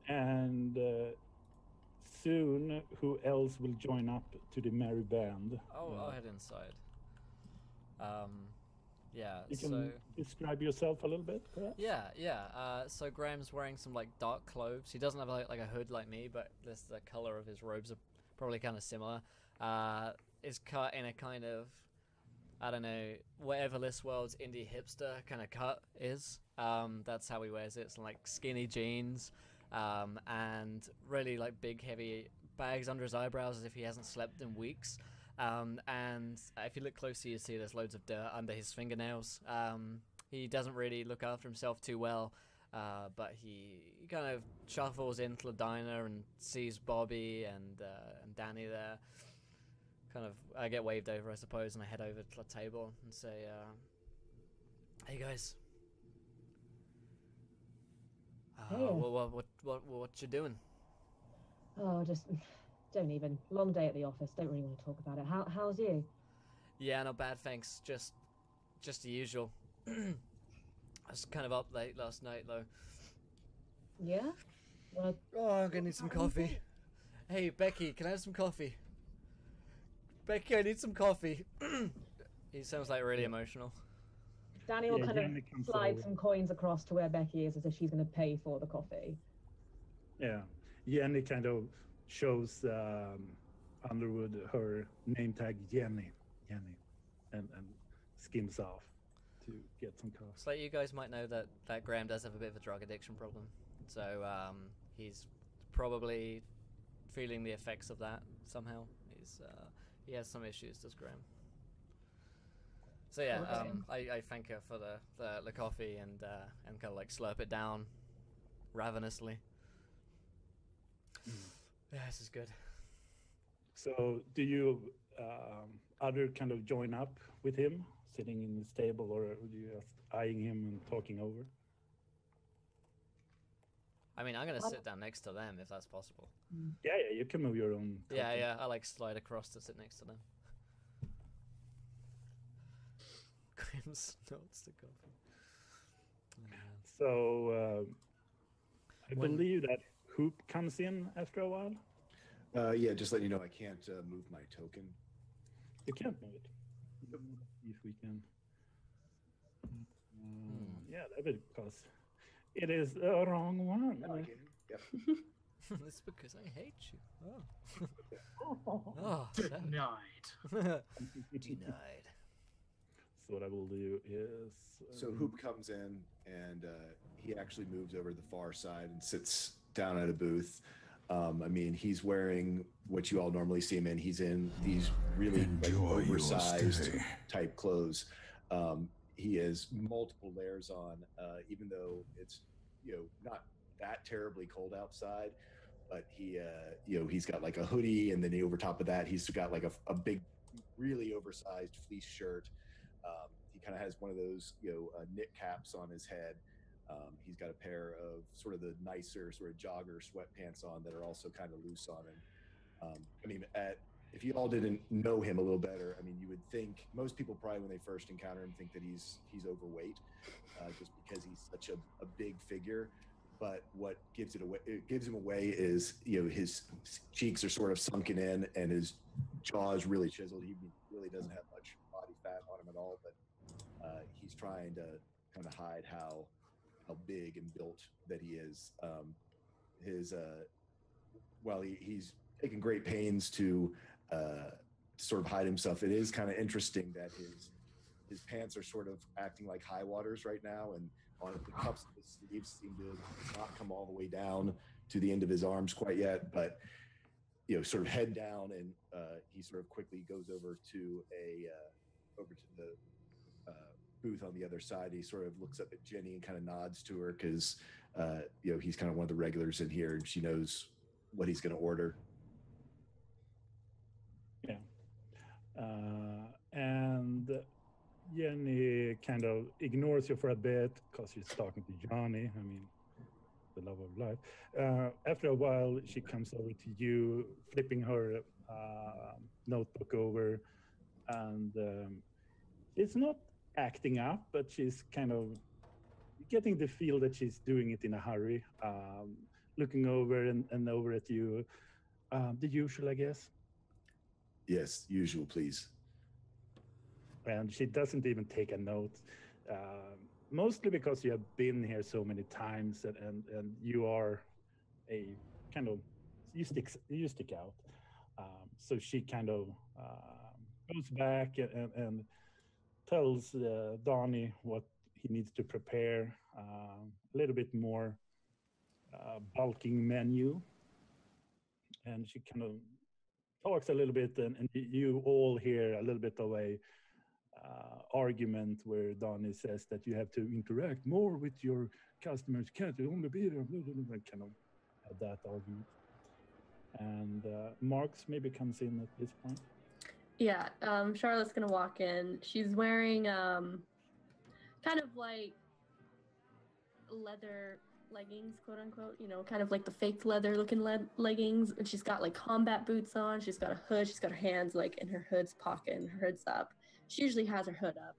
and uh, soon, who else will join up to the merry band? Oh, I'll head inside. Um, yeah. You can So describe yourself a little bit, perhaps? yeah, yeah. Uh, so Graham's wearing some like dark clothes. He doesn't have like, like a hood like me, but this the color of his robes are probably kind of similar. Uh, is cut in a kind of I don't know, whatever this world's indie hipster kind of cut is. Um, that's how he wears it. It's like skinny jeans, um, and really like big heavy bags under his eyebrows as if he hasn't slept in weeks. Um, and if you look closely, you see there's loads of dirt under his fingernails. Um, he doesn't really look after himself too well, uh, but he, he kind of shuffles into the diner and sees Bobby and uh, and Danny there. Kind of, I get waved over, I suppose, and I head over to the table and say, uh, "Hey guys, uh, Hey. what, what what what what you doing?" Oh, just don't even. Long day at the office. Don't really want to talk about it. How how's you? Yeah, not bad, thanks. Just, just the usual. (clears throat) I was kind of up late last night, though. Yeah. Wanna Oh, I'm gonna need some coffee. Hey, Becky, can I have some coffee? Becky, I need some coffee. (clears throat) he sounds like really emotional. Danny will Yeah, kind Jenny of slide over. some coins across to where Becky is as if she's going to pay for the coffee. Yeah, Jenny kind of shows um, Underwood her name tag Jenny, Jenny, and and skims off to get some coffee. So like you guys might know that that Graham does have a bit of a drug addiction problem. So um, he's probably feeling the effects of that somehow. He's uh, he has some issues, does Graham. So yeah, um, I, I thank her for the, the, the coffee and uh, and kind of like slurp it down ravenously. Yeah, this is good. So, do you um, other kind of join up with him, sitting in his table, or are you just eyeing him and talking over? I mean, I'm gonna sit down next to them if that's possible. Yeah, yeah, you can move your own. Yeah, yeah. I like slide across to sit next to them. Grim snorts (laughs) the coffee. Oh. So, uh, I When- believe that Hoop comes in after a while. Uh, yeah, just letting you know I can't uh, move my token. You can't move it. If we can. Uh, Hmm. Yeah, that would because it is the wrong one. No, I can. Yep. (laughs) (laughs) It's because I hate you. Oh, oh sad. Denied. denied. So what I will do is. So um, Hoop comes in and uh, he actually moves over to the far side and sits down at a booth. Um, I mean, he's wearing what you all normally see him in. He's in these really like, oversized type clothes. Um, he has multiple layers on, uh, even though it's you know not that terribly cold outside. But he, uh, you know, he's got like a hoodie, and then he, over top of that, he's got like a, a big, really oversized fleece shirt. Um, he kind of has one of those, you know, uh, knit caps on his head. Um, he's got a pair of sort of the nicer sort of jogger sweatpants on that are also kind of loose on him. Um, I mean, at, if you all didn't know him a little better, I mean, you would think most people probably when they first encounter him think that he's he's overweight, uh, just because he's such a, a big figure. But what gives it away, it gives him away is you know his cheeks are sort of sunken in and his jaw is really chiseled. He really doesn't have much fat on him at all, but uh, he's trying to kind of hide how how big and built that he is. Um, his uh, while he, he's taking great pains to uh, sort of hide himself, it is kind of interesting that his his pants are sort of acting like high waters right now, and on the cuffs of his sleeves seem to not come all the way down to the end of his arms quite yet, but you know, sort of head down, and uh, he sort of quickly goes over to a uh, over to the uh, booth on the other side. He sort of looks up at Jenny and kind of nods to her because uh, you know he's kind of one of the regulars in here, and she knows what he's going to order. Uh, and Jenny kind of ignores you for a bit because she's talking to Johnny. I mean, the love of life. Uh, after a while, she comes over to you, flipping her uh, notebook over, and um, it's not acting up, but she's kind of getting the feel that she's doing it in a hurry, um, looking over and, and over at you. Um, the usual, I guess. Yes, usual, please. and she doesn't even take a note um, mostly because you have been here so many times and, and, and you are a kind of you stick you stick out um, so she kind of um goes back and, and tells uh, Donnie what he needs to prepare. Uh, a little bit more uh, bulking menu, and she kind of talks a little bit, and, and you all hear a little bit of a uh, argument where Donnie says that you have to interact more with your customers. Can't you only be there? Blah, blah, blah, Kind of had that argument. And uh, Marks maybe comes in at this point. Yeah, um, Charlotte's gonna walk in. She's wearing um, kind of like leather leggings, quote unquote. You know, kind of like the fake leather looking le- leggings. And she's got like combat boots on. She's got a hood. She's got her hands like in her hood's pocket, and her hood's up. She usually has her hood up,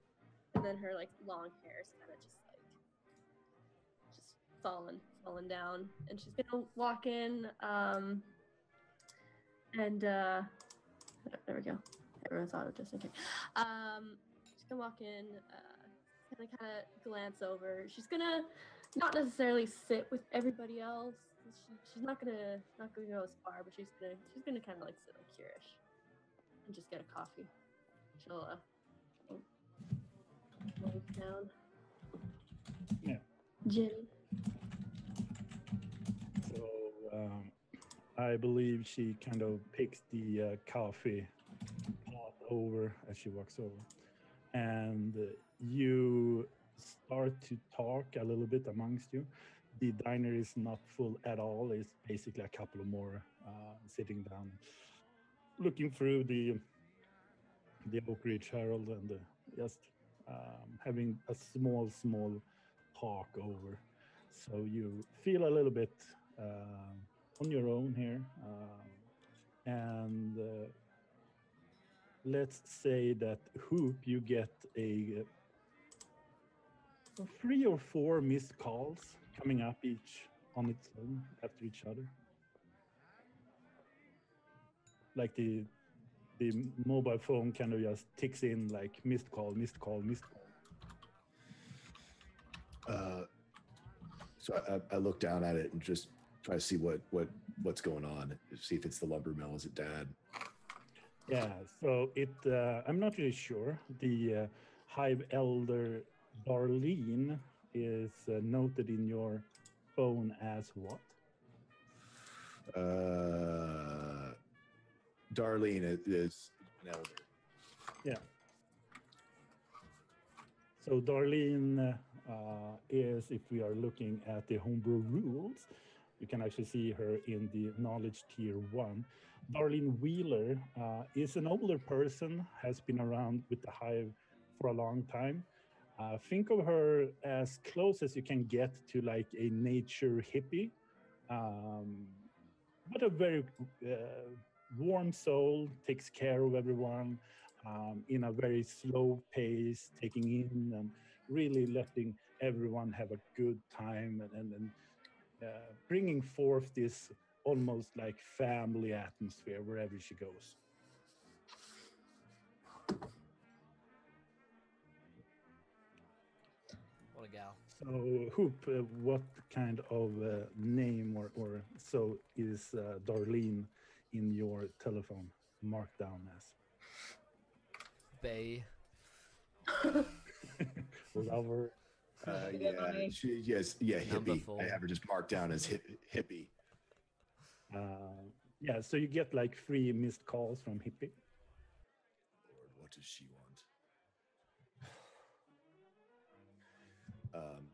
and then her like long hair is kind of just like just falling, falling down. And she's gonna walk in. Um, and uh, there we go. Everyone thought of just okay. Um, she's gonna walk in, uh, gonna kind of glance over. She's gonna not necessarily sit with everybody else. She, she's not gonna not gonna go as far, but she's gonna she's gonna kind of like sit like here-ish and just get a coffee. She'll uh, down. Yeah. Jenny. So um, I believe she kind of picks the uh, coffee over as she walks over, and you start to talk a little bit amongst you. The diner is not full at all. It's basically a couple of more uh, sitting down, looking through the the Oak Ridge Herald and uh, just um, having a small, small talk over. So you feel a little bit uh, on your own here, um, and uh, let's say that Hoop, you get a three or four missed calls coming up each on its own after each other. Like the the mobile phone kind of just ticks in like missed call, missed call, missed call. Uh, so I, I- I look down at it and just try to see what what what's going on. See if it's the lumber mill. Is it Dad? Yeah, so it, uh, I'm not really sure. The uh, Hive Elder Darlene is uh, noted in your phone as what? Uh, Darlene is, is an elder. So Darlene uh, is, if we are looking at the homebrew rules, you can actually see her in the knowledge tier one. Darlene Wheeler uh, is an older person, has been around with the hive for a long time. Uh, think of her as close as you can get to like a nature hippie, um, but a very uh, warm soul, takes care of everyone um, in a very slow pace, taking in and really letting everyone have a good time and, and, and uh, bringing forth this almost like family atmosphere wherever she goes. What a gal. So, Hoop, uh, what kind of uh, name or, or so is uh, Darlene in your telephone marked down as? Bay. (laughs) Lover. Uh, Yeah, yeah, she, yes, yeah, hippie. I have her just marked down as hip, hippie. Uh, yeah, so you get like three missed calls from Hippie. Lord, what does she want? (sighs) Um,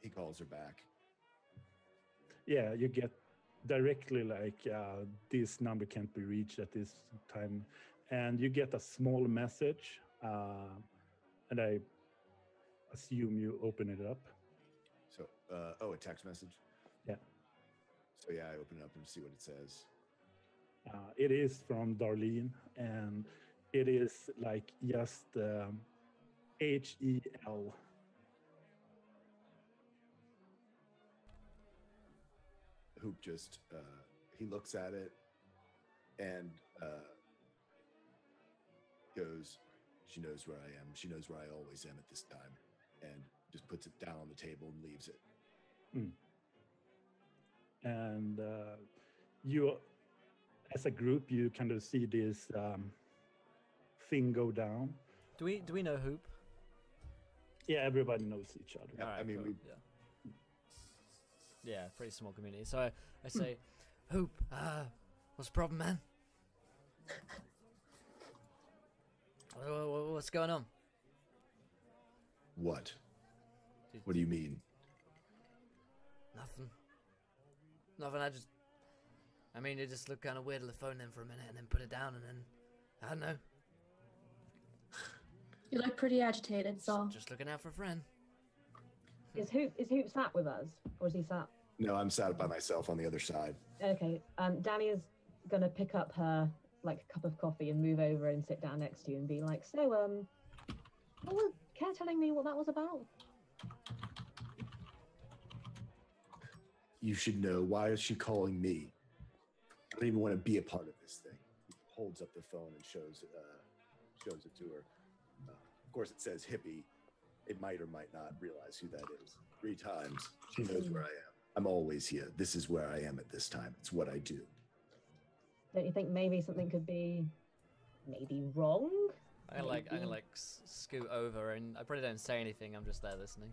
he calls her back. yeah you get directly like uh, this number can't be reached at this time and you get a small message uh, and i assume you open it up So, uh, oh, a text message. Yeah. So yeah, I open it up and see what it says. uh, it is from darlene and it is like just um, h-e-l Hoop just uh, he looks at it and uh, goes. She knows where I am. She knows where I always am at this time, and just puts it down on the table and leaves it. And uh, you as a group you kind of see this um, thing go down Do we do we know Hoop? Yeah, everybody knows each other. Yeah, I mean, cool, we- yeah. Yeah, pretty small community. So I, I say, Hoop, uh, what's the problem, man? Wha- wha- wha- What's going on? What? What do you mean? Nothing. Nothing. I just. I mean, it just looked kind of weird on the phone then for a minute, and then put it down, and then I don't know. You look pretty agitated, so Just looking out for a friend. Is Hoop is Hoop sat with us, or is he sat? No, I'm sat by myself on the other side. Okay. Um, Danny is gonna pick up her like cup of coffee and move over and sit down next to you and be like, "So, um, what was care telling me what that was about?" You should know. Why is she calling me? I don't even want to be a part of this thing. He holds up the phone and shows uh, shows it to her. Uh, of course, it says hippie. It might or might not realize who that is. Three times. She knows where I am. I'm always here. This is where I am at this time. It's what I do. Don't you think maybe something could be maybe wrong? I like I like scoot over, and I probably don't say anything. I'm just there listening.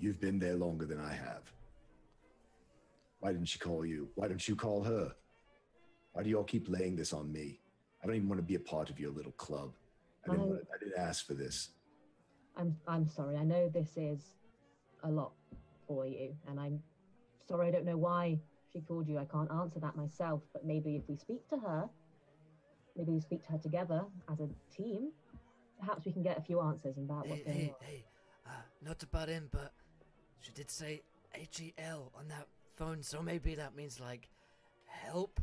You've been there longer than I have. Why didn't she call you? Why don't you call her? Why do you all keep laying this on me? I don't even want to be a part of your little club. I didn't, Um, want I didn't ask for this. I'm I'm sorry. I know this is a lot for you, and I'm sorry. I don't know why she called you. I can't answer that myself. But maybe if we speak to her, maybe we speak to her together as a team, perhaps we can get a few answers about what's Hey, going hey, on. hey! Uh, not to butt in, but she did say H E L on that phone, so maybe that means like help,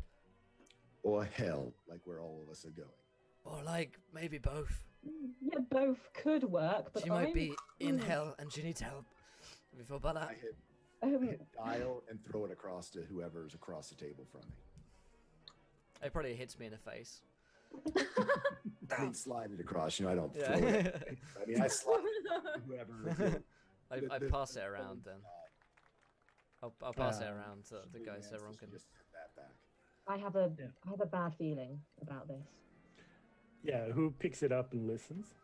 Or hell, like where all of us are going. or like maybe both. Yeah, both could work, but she might I'm- be in Hmm. hell and she needs help. Have you thought about that? I hit, Um, hit dial and throw it across to whoever's across the table from me. It probably hits me in the face. (laughs) I mean, slide it across. You know, I don't Yeah. throw it. (laughs) I mean, I slide (laughs) it to whoever. You know, I, the- I the- pass the it around then. I'll, I'll pass it Uh, around to the Sweet guys man, so everyone can. just that back. I have a Yeah. I have a bad feeling about this. Yeah, who picks it up and listens?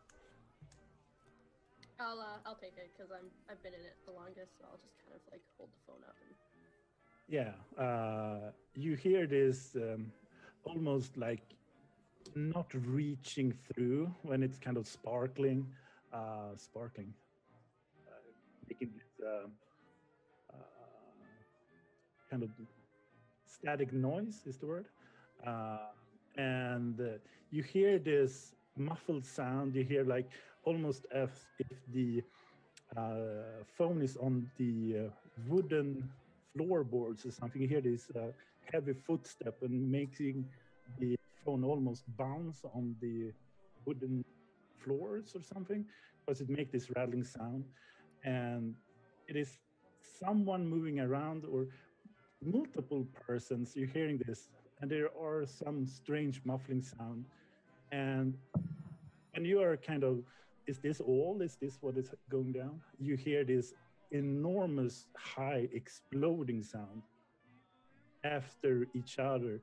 I'll uh, I'll take it because I'm I've been in it the longest, so I'll just kind of like hold the phone up and Yeah, uh, you hear this um, almost like not reaching through when it's kind of sparkling, uh, sparkling, making this um uh, kind of static noise is the word, uh, and uh, you hear this muffled sound. You hear like almost as if the uh, phone is on the uh, wooden floorboards or something. You hear this uh, heavy footstep and making the phone almost bounce on the wooden floors or something because it makes this rattling sound. And it is someone moving around or multiple persons. You're hearing this, and there are some strange muffling sound. And and you are kind of, is this all? Is this what is going down? You hear this enormous high exploding sound after each other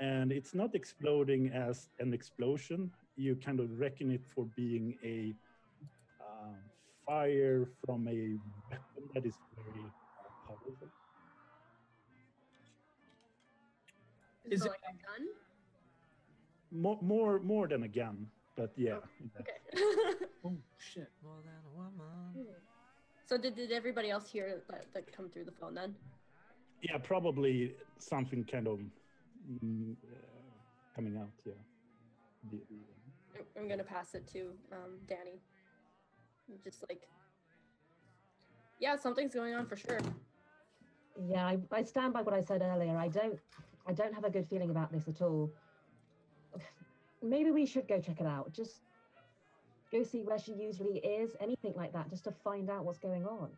and it's not exploding as an explosion you kind of reckon it for being a fire from a weapon that is very powerful Is so it- like a gun? more more more than a gun but yeah Okay. (laughs) Oh shit! More than a woman. so did, did everybody else hear that, that come through the phone then? yeah probably something kind of mm, uh, coming out yeah The- I'm- I'm gonna pass it to um, Danny. Just like, yeah, something's going on for sure. Yeah, I, I stand by what I said earlier. I don't I don't have a good feeling about this at all. Maybe we should go check it out. Just go see where she usually is, anything like that, just to find out what's going on.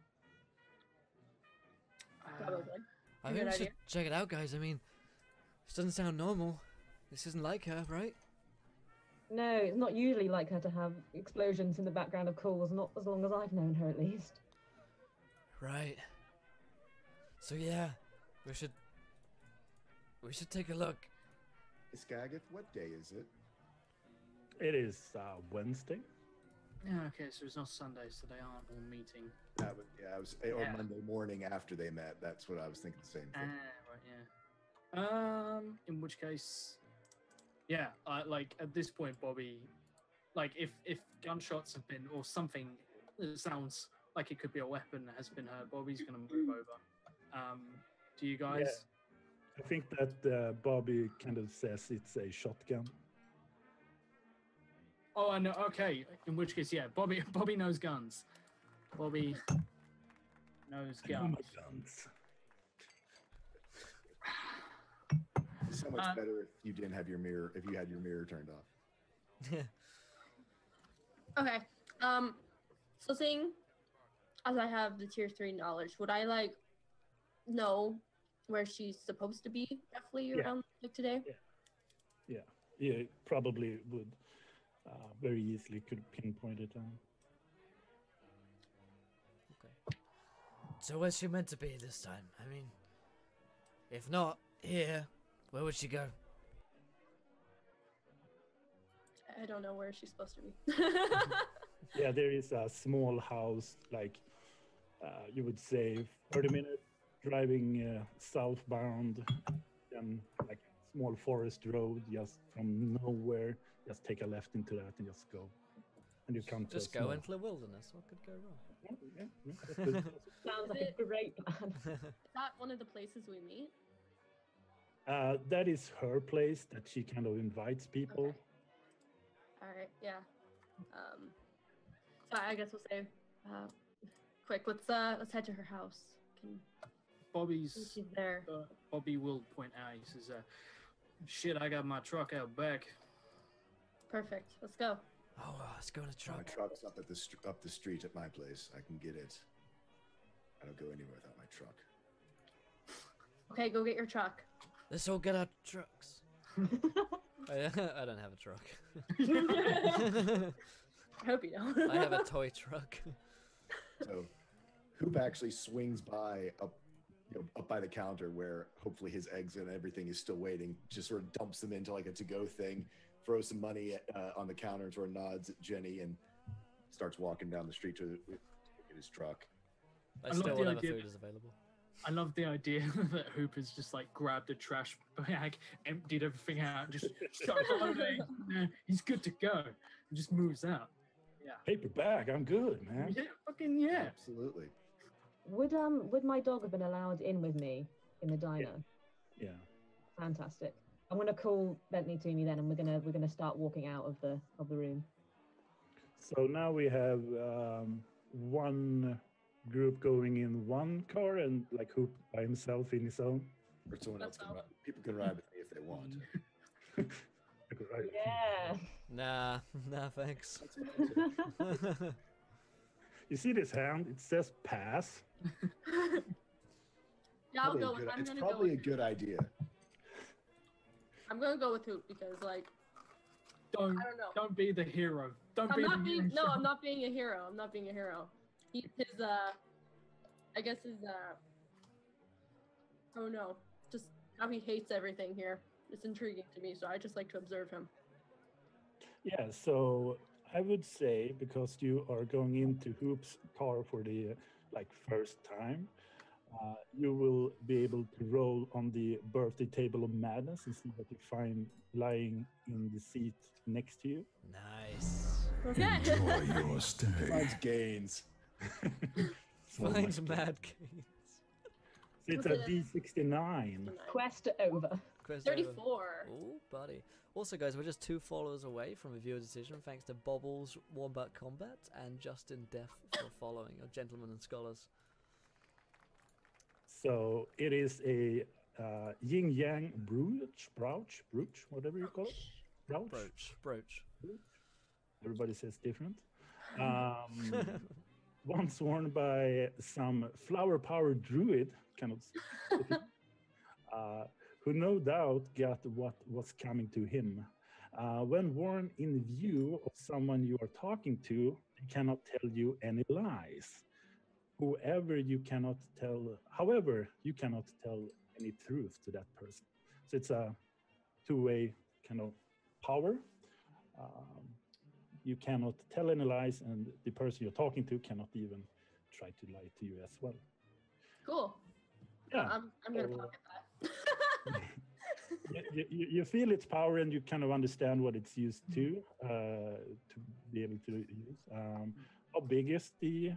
Uh, I Good think we idea. should check it out, guys. I mean, this doesn't sound normal. This isn't like her, right? No, it's not usually like her to have explosions in the background of calls, not as long as I've known her at least. Right. So yeah, we should. We should take a look. Skagith, what day is it? It is uh, Wednesday. Yeah, okay, so it's not Sunday, so they aren't all meeting. That was, yeah, I was or Yeah. Monday morning after they met. That's what I was thinking. The same Ah, thing. right, yeah. Um, in which case, yeah, I like at this point, Bobby, like if if gunshots have been or something that sounds like it could be a weapon that has been heard, Bobby's gonna move over. Um, do you guys? I think that uh, Bobby kind of says it's a shotgun. Oh, I know. Okay, in which case, yeah, Bobby (laughs) Bobby knows guns. Bobby (laughs) knows I know my guns. guns. So much Uh, better if you didn't have your mirror. If you had your mirror turned off. Yeah. (laughs) Okay. Um. So seeing as I have the tier three knowledge, would I like know where she's supposed to be roughly Yeah. around like today? Yeah, yeah, probably would uh, very easily could pinpoint it down. Okay. So where's she meant to be this time? I mean, if not here, where would she go? I don't know where she's supposed to be. (laughs) Yeah, there is a small house, like uh, you would say, 30 minutes driving uh, southbound, then like small forest road, just from nowhere. Just take a left into that and just go, and you come to Just go into the wilderness. What could go wrong? Yeah, yeah, yeah. (laughs) Sounds like a great plan. Is that one of the places we meet? Uh, that is her place that she kind of invites people. Okay. All right. Yeah. Um. So I guess we'll say, uh, quick. Let's uh let's head to her house. Can Bobby's she's there. uh, Bobby will point out. He says, uh, "Shit, I got my truck out back." Perfect. Let's go. Oh, uh, let's go in a My truck. truck's up at the str- up the street at my place. I can get it. I don't go anywhere without my truck. Okay, go get your truck. Let's all get our trucks. (laughs) I, (laughs) I don't have a truck. I (laughs) hope you don't. I have a toy truck. So, Hoop actually swings by up, you know, up by the counter where hopefully his eggs and everything is still waiting. Just sort of dumps them into like a to-go thing, throws some money uh, on the counter, and sort of nods at Jenny, and starts walking down the street to, to get his truck. I, love still the whatever idea food is available. I love the idea (laughs) that Hooper's just like grabbed a trash bag, emptied everything out, just shut it. Yeah, he's good to go, and just moves out. Yeah, Paper bag, I'm good, man. yeah, fucking yeah. Absolutely. Would um would my dog have been allowed in with me in the diner? Yeah. Fantastic. I'm gonna call Bentley to me then, and we're gonna we're gonna start walking out of the of the room. So now we have um, one group going in one car and like Hoop by himself in his own. Or someone else can ride. People can ride with me if they want. Mm. (laughs) Right. Yeah. Nah, (laughs) nah, thanks. (laughs) You see this hand? It says pass. yeah, I'll go. With, good- I'm it's gonna probably go. a With, good idea. I'm gonna go with Hoop because like Don't I don't know. don't be the hero. Don't I'm be not the being hero. no, I'm not being a hero. I'm not being a hero. He, his uh, I guess his uh, oh no, just how he hates everything here. It's intriguing to me, so I just like to observe him. Yeah, so I would say because you are going into Hoop's car for the uh, like first time, uh, you will be able to roll on the birthday table of madness and see what you find lying in the seat next to you. nice. Okay. Enjoy your (laughs) stay. Finds gains. So much Finds fun. mad games. It's a D69. Quest over. Quest over. Thirty-four. Oh, buddy. Also, guys, we're just two followers away from a viewer decision thanks to Bobbles Wombat Combat and Justin Deaf for (laughs) following, or Gentlemen and Scholars. So it is a uh, yin yang brooch, brooch, brooch, whatever you call it. Brooch. Brooch. Brooch. Everybody says different. (laughs) Um, once worn by some flower power druid, of, (laughs) uh, who no doubt got what was coming to him. Uh, when worn in view of someone you are talking to, they cannot tell you any lies. Whoever you cannot tell, however, you cannot tell any truth to that person. So it's a two way kind of power. Um, you cannot tell any lies, and the person you're talking to cannot even try to lie to you as well. Cool. Yeah, I'm, I'm gonna so- pocket that. (laughs) you, you, you feel its power, and you kind of understand what it's used to uh, to be able to use. Um, how big is the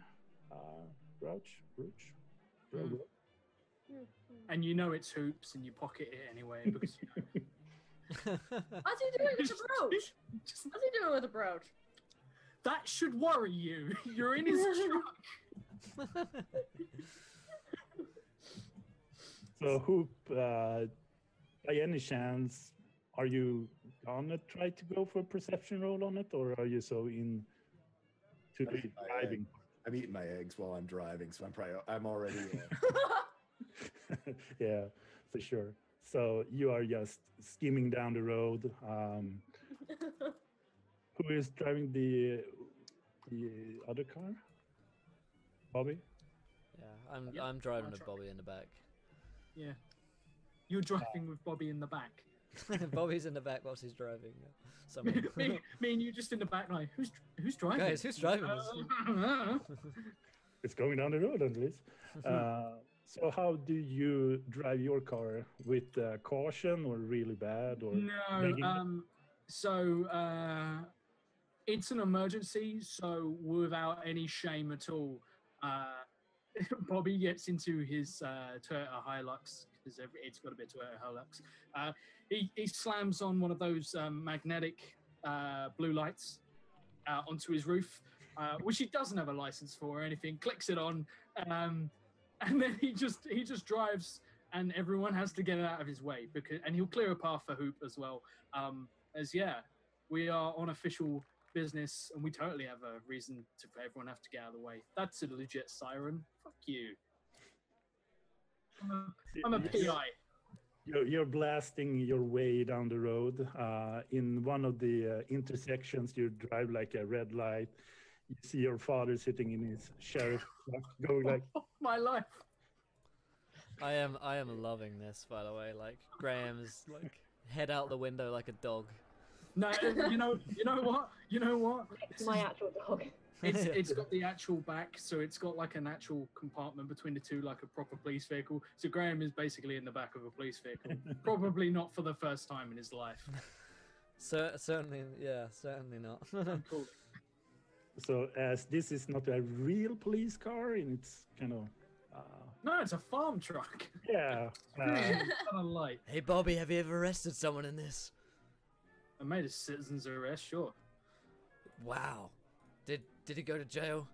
uh, brooch? Brooch? Hmm. Brooch? And you know it's hoops, and you pocket it anyway because you know, (laughs) What's he doing with the (laughs) brooch? Just- What's he doing with the brooch? that should worry you. You're in his (laughs) truck. So, Hoop, uh, by any chance, are you gonna try to go for a perception roll on it, or are you so in to the I- I- driving? I'm eating my eggs while I'm driving, so I'm probably I'm already. (laughs) Yeah, for sure. So you are just skimming down the road. Um, (laughs) who is driving the the other car? Bobby. yeah, I'm Yep, I'm driving I'll with. Bobby in the back. Yeah. You're driving with Bobby in the back. (laughs) Bobby's in the back whilst he's driving. uh, me, (laughs) me, me and you just in the back, like, who's who's driving? Guys, who's driving? Uh, It's going down the road at least. Uh, so how do you drive your car with uh, caution or really bad or no, um, so uh, it's an emergency. So without any shame at all, uh, (laughs) Bobby gets into his uh, Toyota Hilux because it's got a Toyota Hilux. Uh, he, he slams on one of those um, magnetic uh, blue lights uh, onto his roof, uh, which he doesn't have a license for or anything. Clicks it on, um, (laughs) and then he just he just drives, and everyone has to get out of his way because, and he'll clear a path for Hoop as well. Um, as yeah, we are on official business, and we totally have a reason to for everyone have to get out of the way. That's a legit siren. Fuck you. I'm a, I'm a PI. You're, you're blasting your way down the road. Uh, in one of the uh, intersections, you drive like a red light. You see your father sitting in his sheriff truck, going like, (laughs) My life. I am I am loving this by the way. Like Graham's like head out the window like a dog. No, you know, you know what, you know what. It's my actual dog. It's (laughs) it's got the actual back, so it's got like an actual compartment between the two, like a proper police vehicle. So Graham is basically in the back of a police vehicle, (laughs) probably not for the first time in his life. Cer- certainly, yeah, certainly not. Cool. so as this is not a real police car, and it's kind of, uh, No, it's a farm truck. yeah. (laughs) Uh, kind of light. hey Bobby, have you ever arrested someone in this? I made a citizen's arrest, sure. Wow. Did did he go to jail?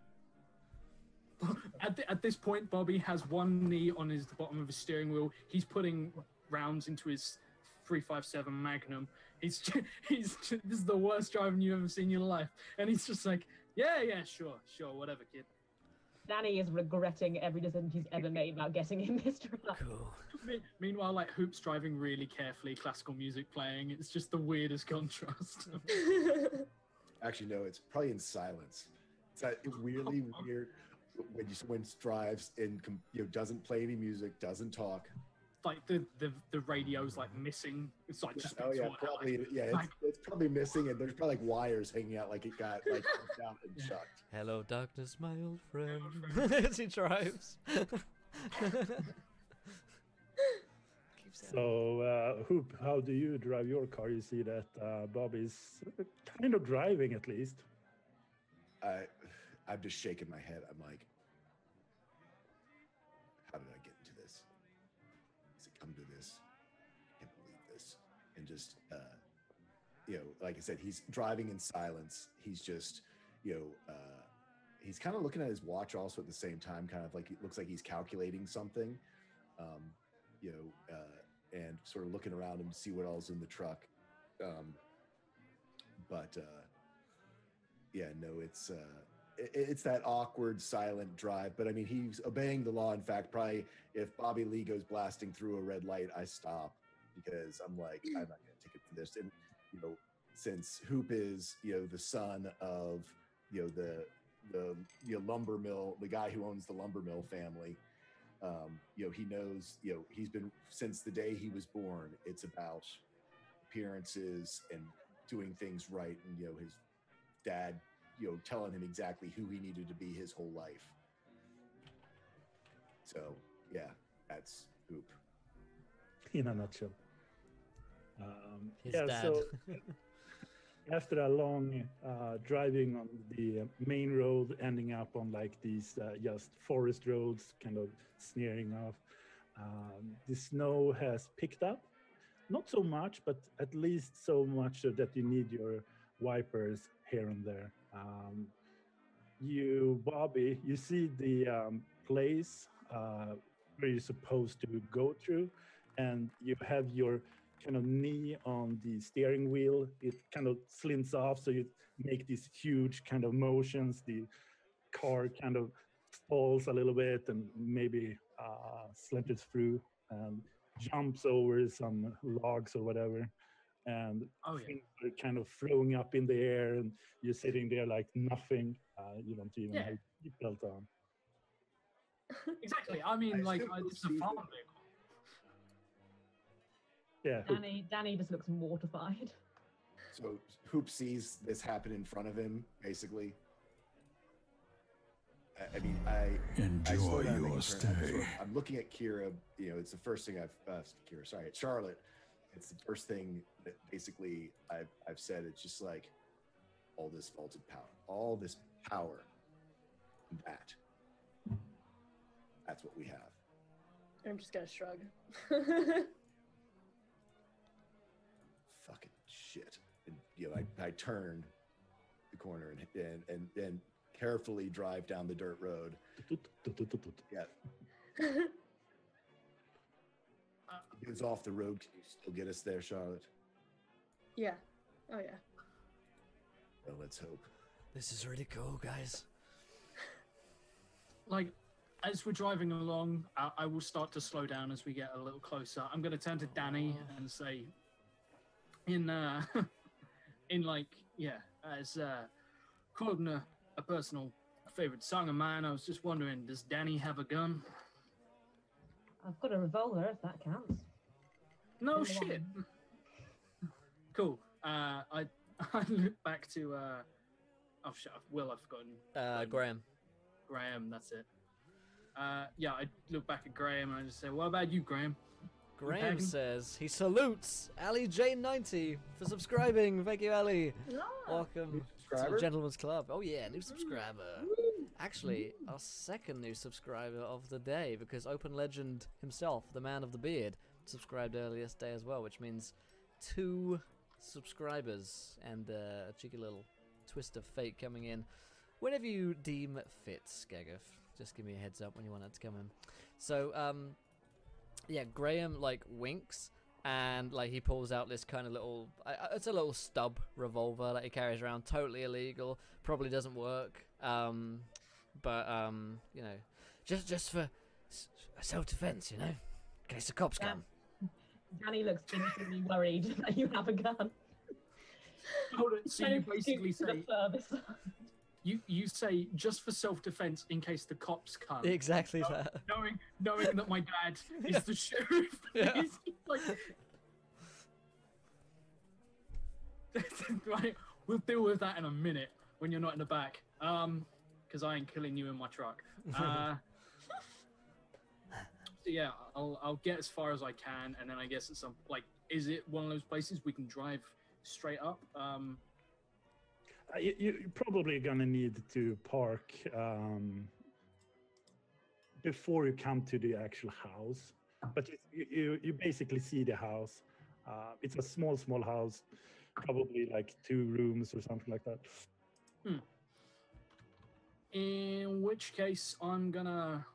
(laughs) At, th- at this point, Bobby has one knee on his the bottom of his steering wheel. He's putting rounds into his 357 Magnum. He's j- (laughs) he's j- this is the worst driving you've ever seen in your life, and he's just like, yeah, yeah, sure, sure, whatever, kid. Danny is regretting every decision she's ever made about getting in this truck. Cool. Me- Meanwhile, like Hoops driving really carefully, classical music playing. It's just the weirdest contrast. (laughs) actually, no, it's probably in silence. It's that weirdly oh, oh. weird when you someone drives and you know doesn't play any music, doesn't talk. Like the, the the radio's like missing. It's like just Oh yeah, sort of probably yeah. It's, like- it's probably missing, and there's probably like wires hanging out, like it got like (laughs) chucked out and Yeah. chucked. Hello, darkness, my old friend. old (laughs) As he drives. So, uh, Hoop, how do you drive your car? You see that uh, Bob is kind of driving at least. I, I'm just shaking my head. I'm like, just, uh, you know, like I said, he's driving in silence. He's just, you know, uh, he's kind of looking at his watch also at the same time, kind of like it looks like he's calculating something, um, you know, uh, and sort of looking around him to see what else in the truck. Um, but, uh, yeah, no, it's uh, it's that awkward, silent drive. But I mean, he's obeying the law. In fact, probably if Bobby Lee goes blasting through a red light, I stop because I'm like, I'm not gonna for this. And you know, since Hoop is you know the son of you know the the you know, lumber mill, the guy who owns the lumber mill family. Um, you know, he knows. You know, he's been since the day he was born. It's about appearances and doing things right, and you know his dad, you know, telling him exactly who he needed to be his whole life. So yeah, that's Hoop. in a nutshell. Um, His yeah, dad. so (laughs) after a long uh, driving on the main road, ending up on like these uh, just forest roads, kind of sneering off, um, the snow has picked up. Not so much, but at least so much so that you need your wipers here and there. Um, you, Bobby, you see the um, place uh, where you're supposed to go through, and you have your kind of knee on the steering wheel. It kind of slints off, so you make these huge kind of motions. The car kind of stalls a little bit and maybe uh, slinters through and jumps over some logs or whatever. And Oh yeah. things are kind of throwing up in the air, and you're sitting there like nothing. Uh, you don't even Yeah. have your belt on. Exactly. I mean, I like assume I, it's a see farm vehicle. Yeah, Danny, Danny just looks mortified. So Hoop sees this happen in front of him, basically. I, I mean, I I Enjoy down and make your a turn. I'm, sort stay. of- I'm looking at Kira. You know, it's the first thing I've uh, Kira. Sorry, it's Charlotte. It's the first thing that basically I've I've said. It's just like all this vaulted power, all this power. That. That's what we have. I'm just gonna shrug. (laughs) shit. And you know, I, I turn the corner and and and, and carefully drive down the dirt road. (laughs) Yeah, it goes off the road. Can you still get us there, Charlotte? yeah. Oh yeah. Well, let's hope. This is really cool, guys. Like as we're driving along, I, I will start to slow down as we get a little closer. I'm going to turn to Danny and say, in uh, (laughs) in like yeah, as uh, quoting a, a personal favorite song of mine, I was just wondering, does Danny have a gun? I've got a revolver, if that counts. No Number shit. (laughs) Cool. Uh, I (laughs) I look back to uh, oh shit, Will I've forgotten. Uh, Graham. Graham, that's it. Uh, yeah, I look back at Graham and I just say, "What about you, Graham?" Graham Pardon? says he salutes Ali J90 for subscribing. Thank you, Ali. Welcome to the subscriber? Gentleman's Club. Oh yeah, new subscriber. Actually, our second new subscriber of the day because Open Legend himself, the man of the beard, subscribed earlier today as well, which means two subscribers and uh, a cheeky little twist of fate coming in whenever you deem fit, Skagif. Just give me a heads up when you want it to come in. So, um, yeah, Graham like winks and like he pulls out this kind of little I- I- it's a little stub revolver that he carries around totally illegal probably doesn't work um but um you know just just for self-defense you know in case the cops Yeah. come (laughs) Danny looks instantly worried (laughs) that you have a gun. Hold it. So you (laughs) basically scoots say further side. You you say just for self-defense in case the cops come. exactly that knowing knowing that my dad (laughs) is Yeah. the sheriff. (laughs) Yeah. Like, (laughs) right, we'll deal with that in a minute when you're not in the back. Um, because I ain't killing you in my truck. Uh, so yeah, I'll I'll get as far as I can, and then I guess at some like, is it one of those places we can drive straight up? Um, you, you're probably gonna need to park um, before you come to the actual house. But you, you, you basically see the house. Uh, it's a small, small house, probably like two rooms or something like that. In which case, I'm gonna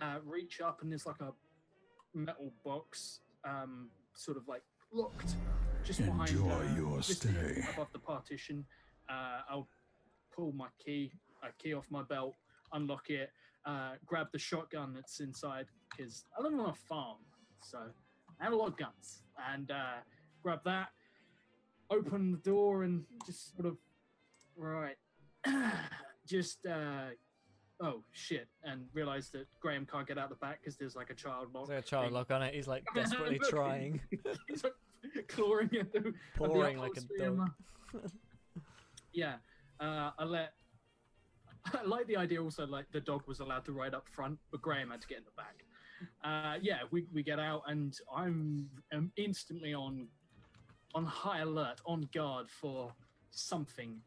uh, reach up and there's like a metal box, um, sort of like locked just behind Enjoy uh, your stay. above the partition. Uh, I'll pull my key, a key off my belt, unlock it, uh, grab the shotgun that's inside because I live on a farm, so I have a lot of guns, and uh, grab that, open the door, and just sort of right, (clears throat) just uh, oh shit, and realize that Graham can't get out the back because there's like a child lock. There's a child thing. lock on it he's like (laughs) desperately trying He's like, clawing at the, (laughs) at the Pouring like a dog. (laughs) yeah, uh, I let. (laughs) I like the idea also like the dog was allowed to ride up front, but Graham had to get in the back. Uh, yeah, we, we get out and I'm, um instantly on on high alert, on guard for something.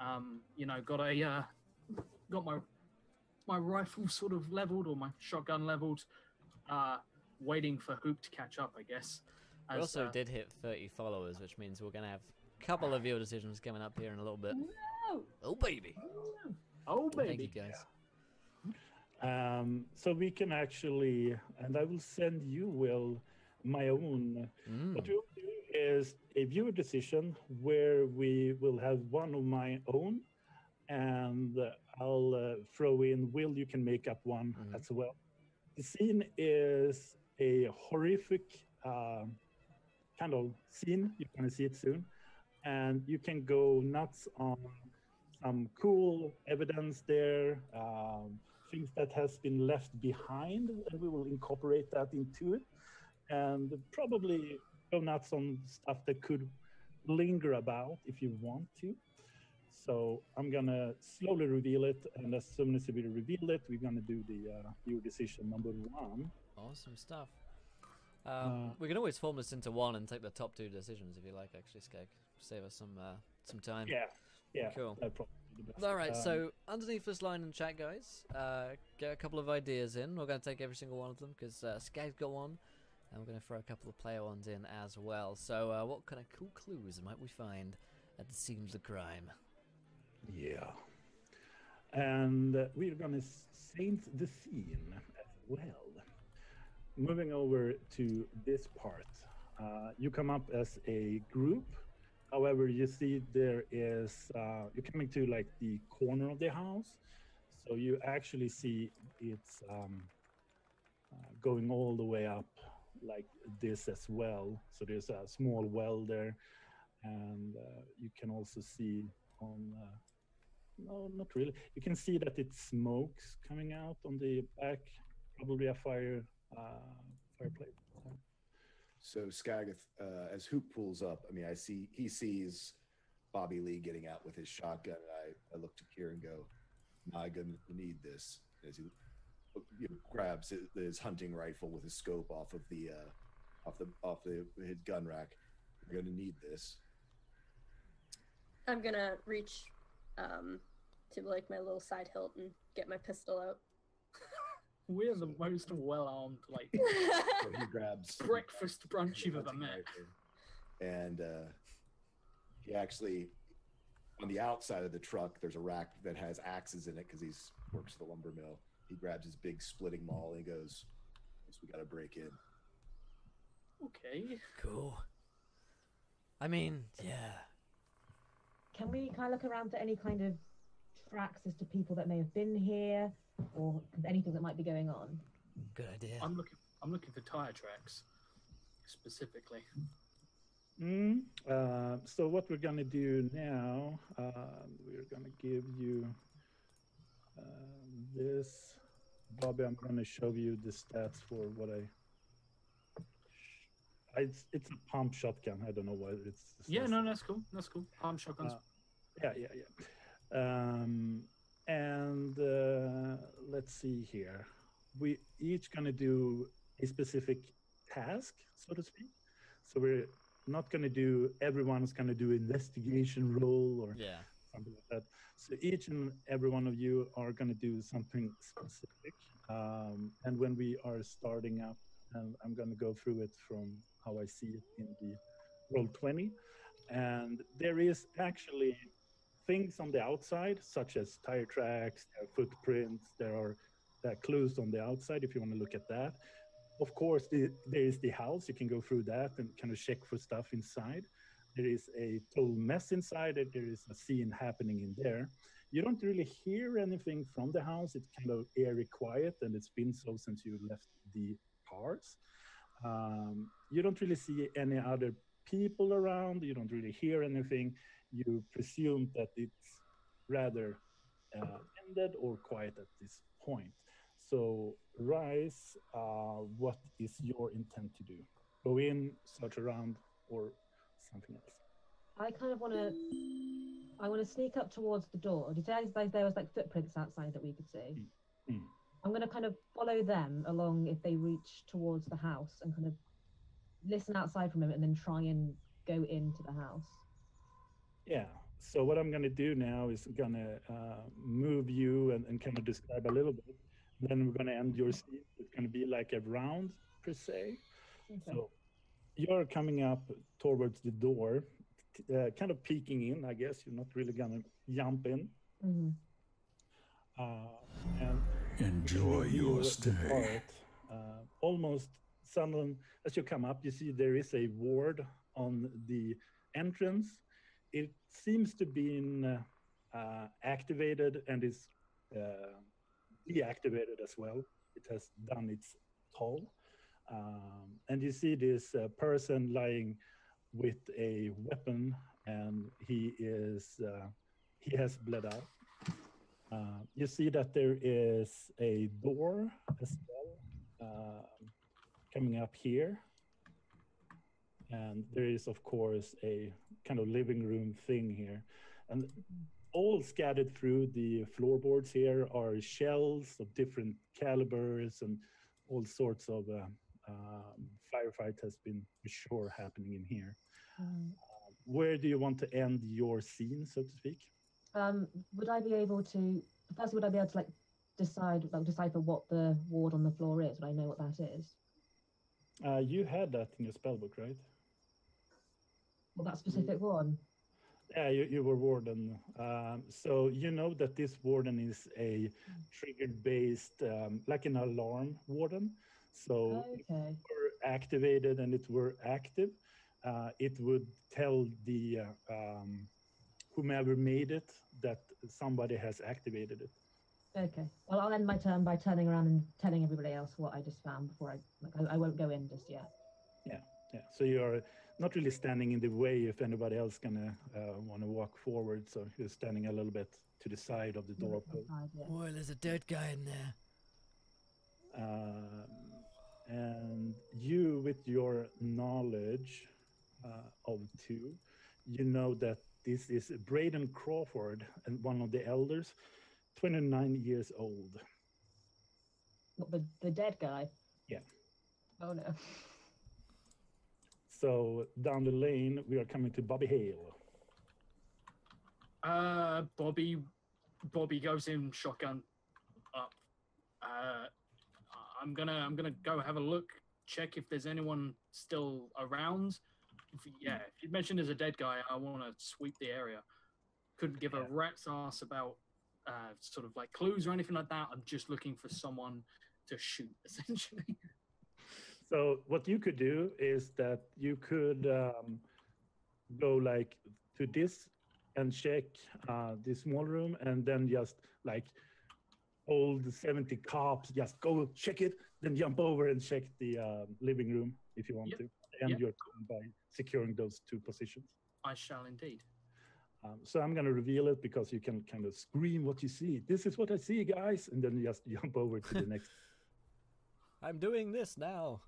Um, you know, got a uh, got my my rifle sort of leveled or my shotgun leveled, uh, waiting for Hoop to catch up, I guess. We also uh, did hit 30 followers, which means we're going to have couple of viewer decisions coming up here in a little bit. No. Oh, baby. Oh Thank baby, you, guys. Um, so we can actually, and I will send you, Will, my own. Mm. What we'll do is a viewer decision where we will have one of my own, and I'll uh, throw in Will. You can make up one Mhm. as well. The scene is a horrific uh, kind of scene. You're going to see it soon, and you can go nuts on some cool evidence there, um, things that has been left behind, and we will incorporate that into it, and probably go nuts on stuff that could linger about if you want to. So I'm gonna slowly reveal it, and as soon as we reveal it, we're gonna do the uh, viewer decision number one. Awesome stuff. Um, Uh, we can always form this into one and take the top two decisions if you like, actually, Skeg. Save us some uh, some time. Yeah, yeah, Cool. that'd probably be the best. All right, Um, so underneath this line in chat, guys, uh, get a couple of ideas in. We're going to take every single one of them because uh, Skag's got one, and we're going to throw a couple of player ones in as well. So, uh, what kind of cool clues might we find at the scene of the crime? Yeah. And uh, we're going to saint the scene as well. Moving over to this part, uh, you come up as a group. However, you see there is, uh, you're coming to like the corner of the house. So you actually see it's um, uh, going all the way up like this as well. So there's a small well there. And uh, you can also see on uh, no, not really. You can see that it smokes coming out on the back, probably a fire uh, fireplace. So Skagath, uh, as Hoop pulls up, I mean, I see he sees Bobby Lee getting out with his shotgun, and I, I look to Kieran and go, "I'm gonna need this." As he you know, grabs his, his hunting rifle with his scope off of the uh, off the off the his gun rack. We're gonna need this. I'm gonna reach um, to like my little side hilt and get my pistol out. We're the most well armed, like (laughs) So he grabs (laughs) breakfast brunch you've ever met. and uh, he actually on the outside of the truck there's a rack that has axes in it because he's works at the lumber mill he grabs his big splitting maul and he goes guess we gotta break in Okay. Cool. I mean, yeah. Can we kind of look around for any kind of tracks as to people that may have been here or anything that might be going on? Good idea. I'm looking. I'm looking for tire tracks, specifically. Mm, uh, so what we're gonna do now, uh, we're gonna give you uh, this. Bobby, I'm gonna show you the stats for what I. I- It's, it's a pump shotgun. I don't know why it's. Yeah, says no, that's cool. That's cool. Pump shotguns. Uh, yeah, yeah, yeah. Um, and uh, let's see here. We each gonna do a specific task, so to speak. So we're not gonna do everyone's gonna do investigation role or Yeah. something like that. So each and every one of you are going to do something specific. Um, and when we are starting up, and I'm going to go through it from how I see it in the Roll20. And there is actually things on the outside, such as tire tracks, there are footprints, there are uh, clues on the outside if you want to look at that. Of course, the, there is the house. You can go through that and kind of check for stuff inside there is a total mess inside it there is a scene happening in there you don't really hear anything from the house it's kind of airy quiet and it's been so since you left the cars um, you don't really see any other people around you don't really hear anything you presume that it's rather uh, ended or quiet at this point so rise uh, what is your intent to do go in search around or something else. I kind of want to. I want to sneak up towards the door. Did you say there was like footprints outside that we could see? Mm. I'm going to kind of follow them along if they reach towards the house and kind of listen outside from them and then try and go into the house. Yeah. So what I'm going to do now is going to uh, move you and, and kind of describe a little bit. Then we're going to end your scene. It's going to be like a round per se. Okay. So you're coming up towards the door, uh, kind of peeking in. I guess you're not really going to jump in. hmm Uh, and Enjoy reveal your stay. part, Uh, almost suddenly, as you come up, you see there is a ward on the entrance. It seems to be in, uh, uh, activated and is uh, deactivated as well. It has done its toll. Um, and you see this uh, person lying with a weapon, and he is uh, he has bled out. Uh, you see that there is a door as well um, coming up here. And there is, of course, a kind of living room thing here. And all scattered through the floorboards here are shells of different calibers and all sorts of uh, um, firefight has been for sure happening in here. Where do you want to end your scene, so to speak? Um, would I be able to? First, would I be able to like decide, like decipher what the ward on the floor is? Would I know what that is? Uh, you had that in your spellbook, right? What that specific one? Yeah, you, you were warden. Um, so you know that this warden is a trigger-based, um, like an alarm warden. So if Okay. it were activated and it were active, uh, it would tell the uh, um, whomever made it that somebody has activated it. Okay. Well, I'll end my turn by turning around and telling everybody else what I just found before I like. I, I won't go in just yet. Yeah. Yeah. So you're not really standing in the way if anybody else gonna uh, want to walk forward. So you're standing a little bit to the side of the door post. Inside, yeah. Boy, there's a dead guy in there. Um, and you, with your knowledge uh, of two, you know that this is Braden Crawford and one of the elders, 29 years old. What the the dead guy? Yeah. Oh no. So down the lane, we are coming to Bobby Hale. Uh, Bobby, Bobby goes in shotgun up. Uh, I'm gonna, I'm gonna go have a look, check if there's anyone still around. If, yeah, if you mentioned there's a dead guy, I want to sweep the area. Couldn't give a rat's ass about uh, sort of like clues or anything like that. I'm just looking for someone to shoot, (laughs) essentially. So what you could do is that you could um, go like to this and check uh, the small room, and then just like all the 70 cops, just go check it, then jump over and check the uh, living room if you want Yep. to, and Yep. your turn by securing those two positions. I shall indeed. Um, so I'm going to reveal it because you can kind of scream what you see. This is what I see, guys, and then just (laughs) jump over to the next. (laughs) I'm doing this now.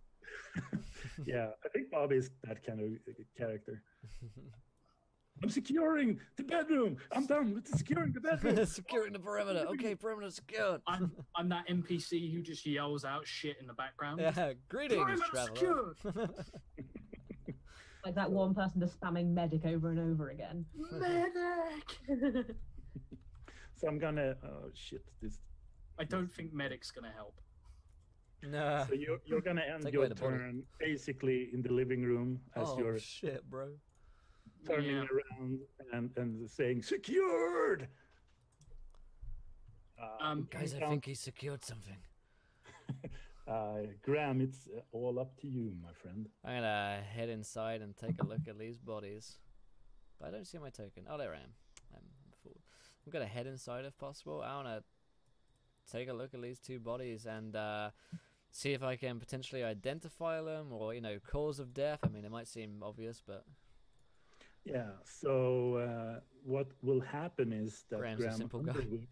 (laughs) yeah, I think Bob is that kind of character. (laughs) I'm securing the bedroom. I'm done with securing the (laughs) bedroom. Securing the perimeter. Okay, perimeter secured. I'm, I'm that NPC who just yells out shit in the background. yeah, greetings, Perimeter traveler. Like that one person just spamming medic over and over again. Medic! So I'm gonna. Oh shit! This. I don't think medic's gonna help. Nah. So you're you're gonna (laughs) end Take your away the body. turn basically in the living room as oh you're shit, bro. turning Yeah. around and and saying secured. Uh, Um, Guys, I think he secured something. (laughs) uh, Graham, it's uh, all up to you, my friend. I'm gonna head inside and take a look at these bodies. But I don't see my token. Oh, there I am. I'm a fool. I'm gonna head inside if possible. I wanna take a look at these two bodies and uh, see if I can potentially identify them or you know cause of death. I mean, it might seem obvious, but Yeah. So uh, what will happen is that Graham's a Graham simple guy. Underwood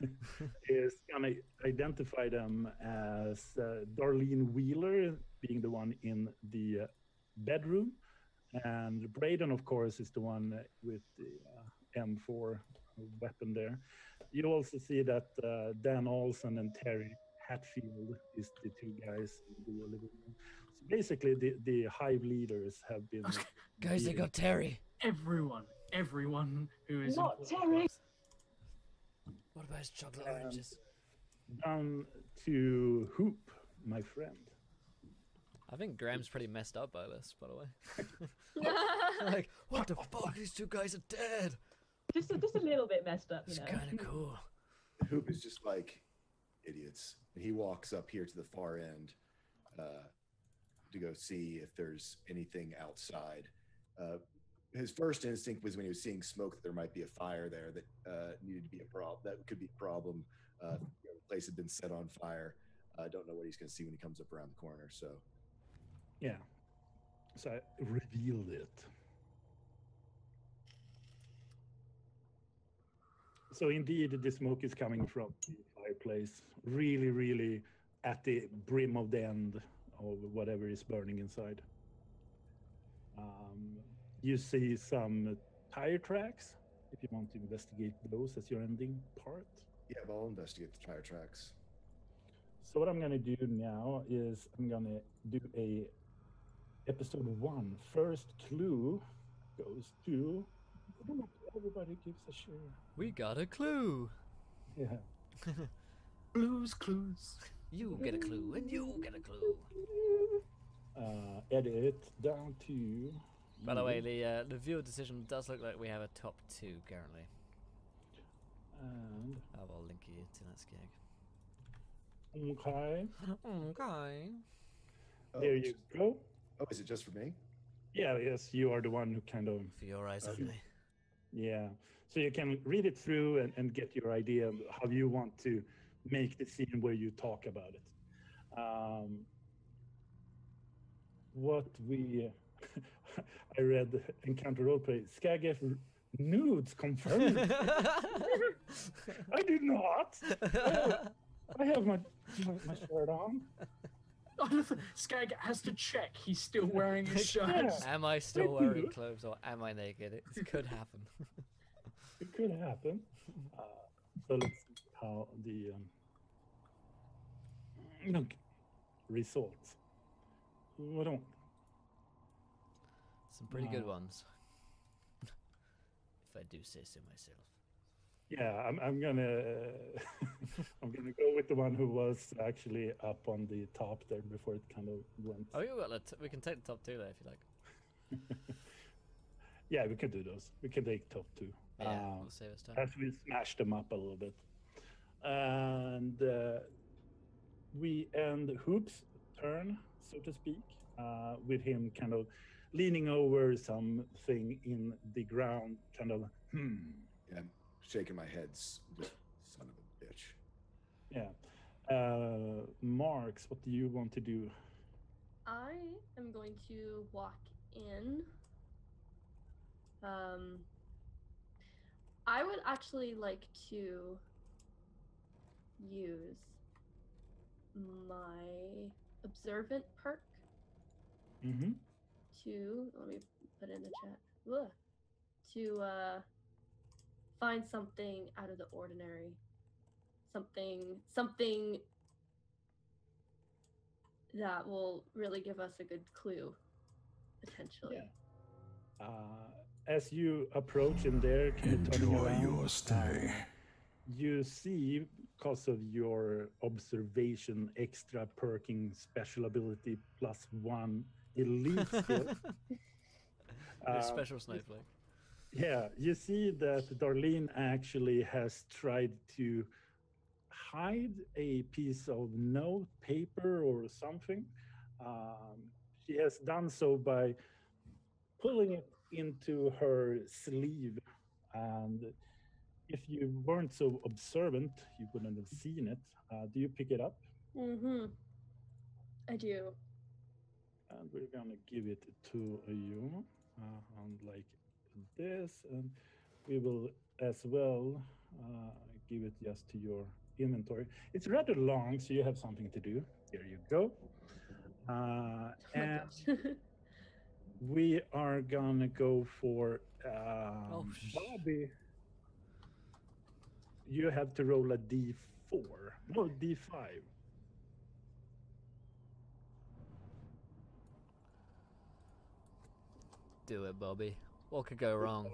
(laughs) is gonna identify them as uh, Darlene Wheeler being the one in the uh, bedroom, And Braden, of course, is the one with the uh, M4 weapon there. You also see that uh, Dan Olson and Terry Hatfield is the two guys in the living room. So basically, the, the hive leaders have been. Guys, they got Terry. Everyone, everyone who is Not Terry. to. What about his chocolate Um, oranges? down to Hoop, my friend. I think Graham's pretty messed up by this, by the way. (laughs) like, what the fuck? These two guys are dead. Just a, just a little bit messed up, you It's know. kind of cool. Hoop is just like idiots. And he walks up here to the far end uh, to go see if there's anything outside. Uh, his first instinct was when he was seeing smoke that there might be a fire there that uh, needed to be a problem. That could be a problem. Uh, you know, the place had been set on fire. I don't know what he's going to see when he comes up around the corner. So Yeah. So I revealed it. So indeed, the smoke is coming from fireplace, really, really at the brim of the end of whatever is burning inside. Um, you see some tire tracks. If you want to investigate those as your ending part. yeah, but I'll investigate the tire tracks. So what I'm gonna do now is I'm gonna do a episode one. First clue goes to everybody gives a share. We got a clue. (laughs) Yeah. (laughs) Blues clues. You get a clue, and you get a clue. Uh, edit down to. By the way, the uh, the viewer decision does look like we have a top two currently. and I will link you to that skag. okay, Okay. Oh, there it's you just- go. Oh, is it just for me? Yeah, yes, you are the one who kind of For your eyes Okay. only. Yeah. So you can read it through and, and get your idea of how you want to make the scene where you talk about it. Um, what we, (laughs) I read Encounter Roleplay, Skagef nudes confirmed. (laughs) I did not. I have my, my, my shirt on. Skag has to check he's still wearing his (laughs) shirt. Yeah. Am I still Thank wearing you. clothes or am I naked? It could happen. It could happen. Uh, so let's see how the um, look results. What on? Some pretty good ones. (laughs) if I do say so myself. Yeah, I'm, I'm gonna (laughs) I'm gonna go with the one who was actually up on the top there before it kind of went. Oh, you got we can take the top two there if you like. (laughs) Yeah, we can do those. We can take top two. Yeah, Um, we'll save us time. as we smash them up a little bit. And uh, we end Hoop's turn, so to speak, uh, with him kind of leaning over something in the ground, kind of, hmm, Yeah, I'm shaking my head. son of a bitch. yeah. Uh, Marks, what do you want to do? I am going to walk in. Um, I would actually like to use my observant perk Mm-hmm. to let me put in the chat. Ugh. to uh, find something out of the ordinary, something something that will really give us a good clue, potentially. Uh, as you approach in there, kind of turning Enjoy around, your stay. you see, because of your observation, extra perking special ability plus one elite (laughs) skill. (laughs) Uh, special snowflake. Yeah, you see that Darlene actually has tried to hide a piece of note paper or something. Um, she has done so by pulling it into her sleeve. And if you weren't so observant, you wouldn't have seen it. Uh, do you pick it up? Mm-hmm. I do. and we're gonna give it to you uh, and like this and we will as well uh, give it just to your inventory it's rather long so you have something to do here you go uh, (laughs) Oh and (laughs) we are gonna go for um, Oh, sh- Bobby. You have to roll a d4. No, d5. Do it, Bobby. What could go wrong?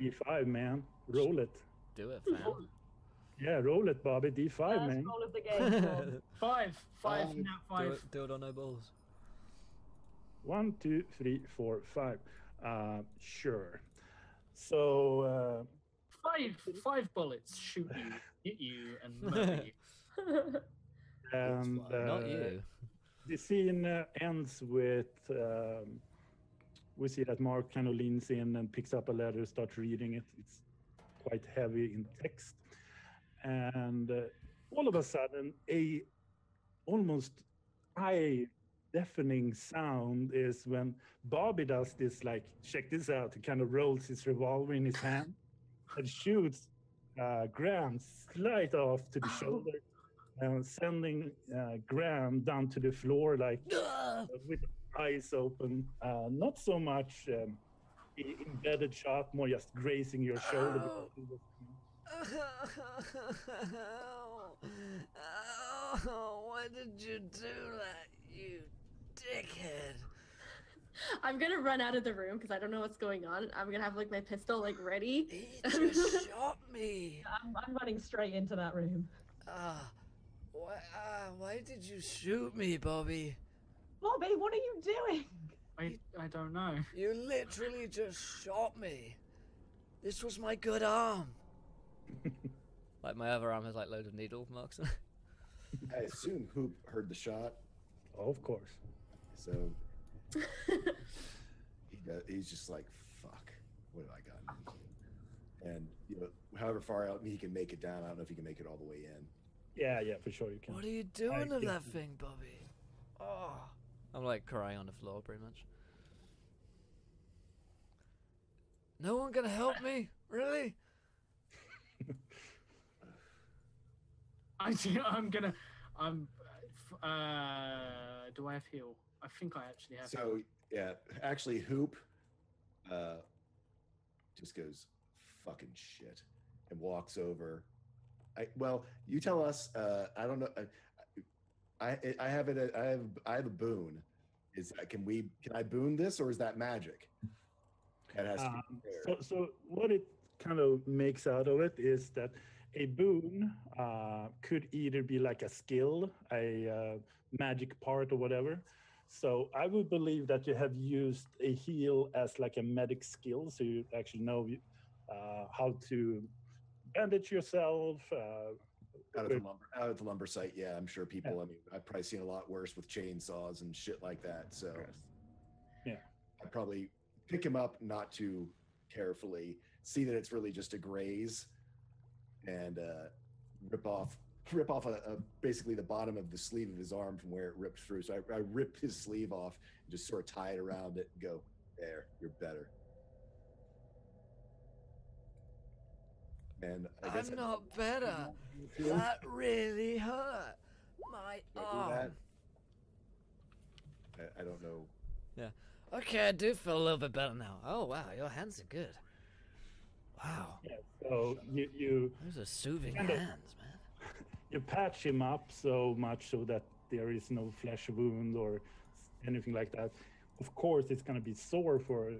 d5, man. Roll it. Do it, fam. Yeah, roll it, Bobby. D5, First man. roll of the game. (laughs) Five, five, Um, nat do, it, do it or no balls. One, two, three, four, five. Uh, sure. So, uh, Five, five bullets shoot you, hit you, and (laughs) murder you. and Fine. Not uh, you. the scene uh, ends with um, we see that Mark kind of leans in and picks up a letter, starts reading it. It's quite heavy in text, and uh, all of a sudden, a almost eye deafening sound is when Bobby does this. Like, check this out. He kind of rolls his revolver in his hand and shoots uh, Graham slight off to the (sighs) shoulder and sending uh, Graham down to the floor like uh, with eyes open. Uh, not so much um, embedded shot, more just grazing your shoulder. because (laughs) (laughs) Oh, why did you do that, you dickhead? (laughs) I'm gonna run out of the room because I don't know what's going on. I'm gonna have like my pistol like ready. He just (laughs) shot me. I'm, I'm running straight into that room. Ah, why, ah, why did you shoot me, Bobby? Bobby, what are you doing? I, I don't know. You literally just shot me. This was my good arm. (laughs) like my other arm has like loads of needle marks. I assume Hoop heard the shot, Oh, of course. so he does, he's just like, "Fuck, what have I gotten into?" And you know, however far out he can make it down, I don't know if he can make it all the way in. Yeah, yeah, for sure you can. what are you doing to think- that thing, Bobby? Oh, I'm like crying on the floor, pretty much. No one gonna help me, really? (laughs) I, see I'm gonna. I'm. Uh, do I have heal? I think I actually have. So yeah, actually, Hoop uh, just goes fucking shit and walks over. I well, you tell us. Uh, I don't know. I I, I have it. I have I have a boon. Is can we can I boon this or is that magic? That has to be Um, fair. so, so what it kind of makes out of it is that a boon uh, could either be like a skill, a uh, magic part, or whatever. So I would believe that you have used a heal as like a medic skill, so you actually know uh, how to bandage yourself. Uh, out of the lumber out of the lumber site. Yeah, I'm sure people. I mean, I've probably seen a lot worse with chainsaws and shit like that. So yeah, I'd probably pick him up not too carefully, see that it's really just a graze, and uh, rip off rip off a, a, basically the bottom of the sleeve of his arm from where it ripped through. So I, I rip his sleeve off and just sort of tie it around it and go, there, you're better. And I guess I'm I- not better. Feel- (laughs) That really hurt. My Do I do arm. that? I, I don't know. Yeah. Okay, I do feel a little bit better now. Oh wow, your hands are good. Wow, yeah, so you, you those are soothing hands, man. You patch him up so much so that there is no flesh wound or anything like that. Of course, it's going to be sore for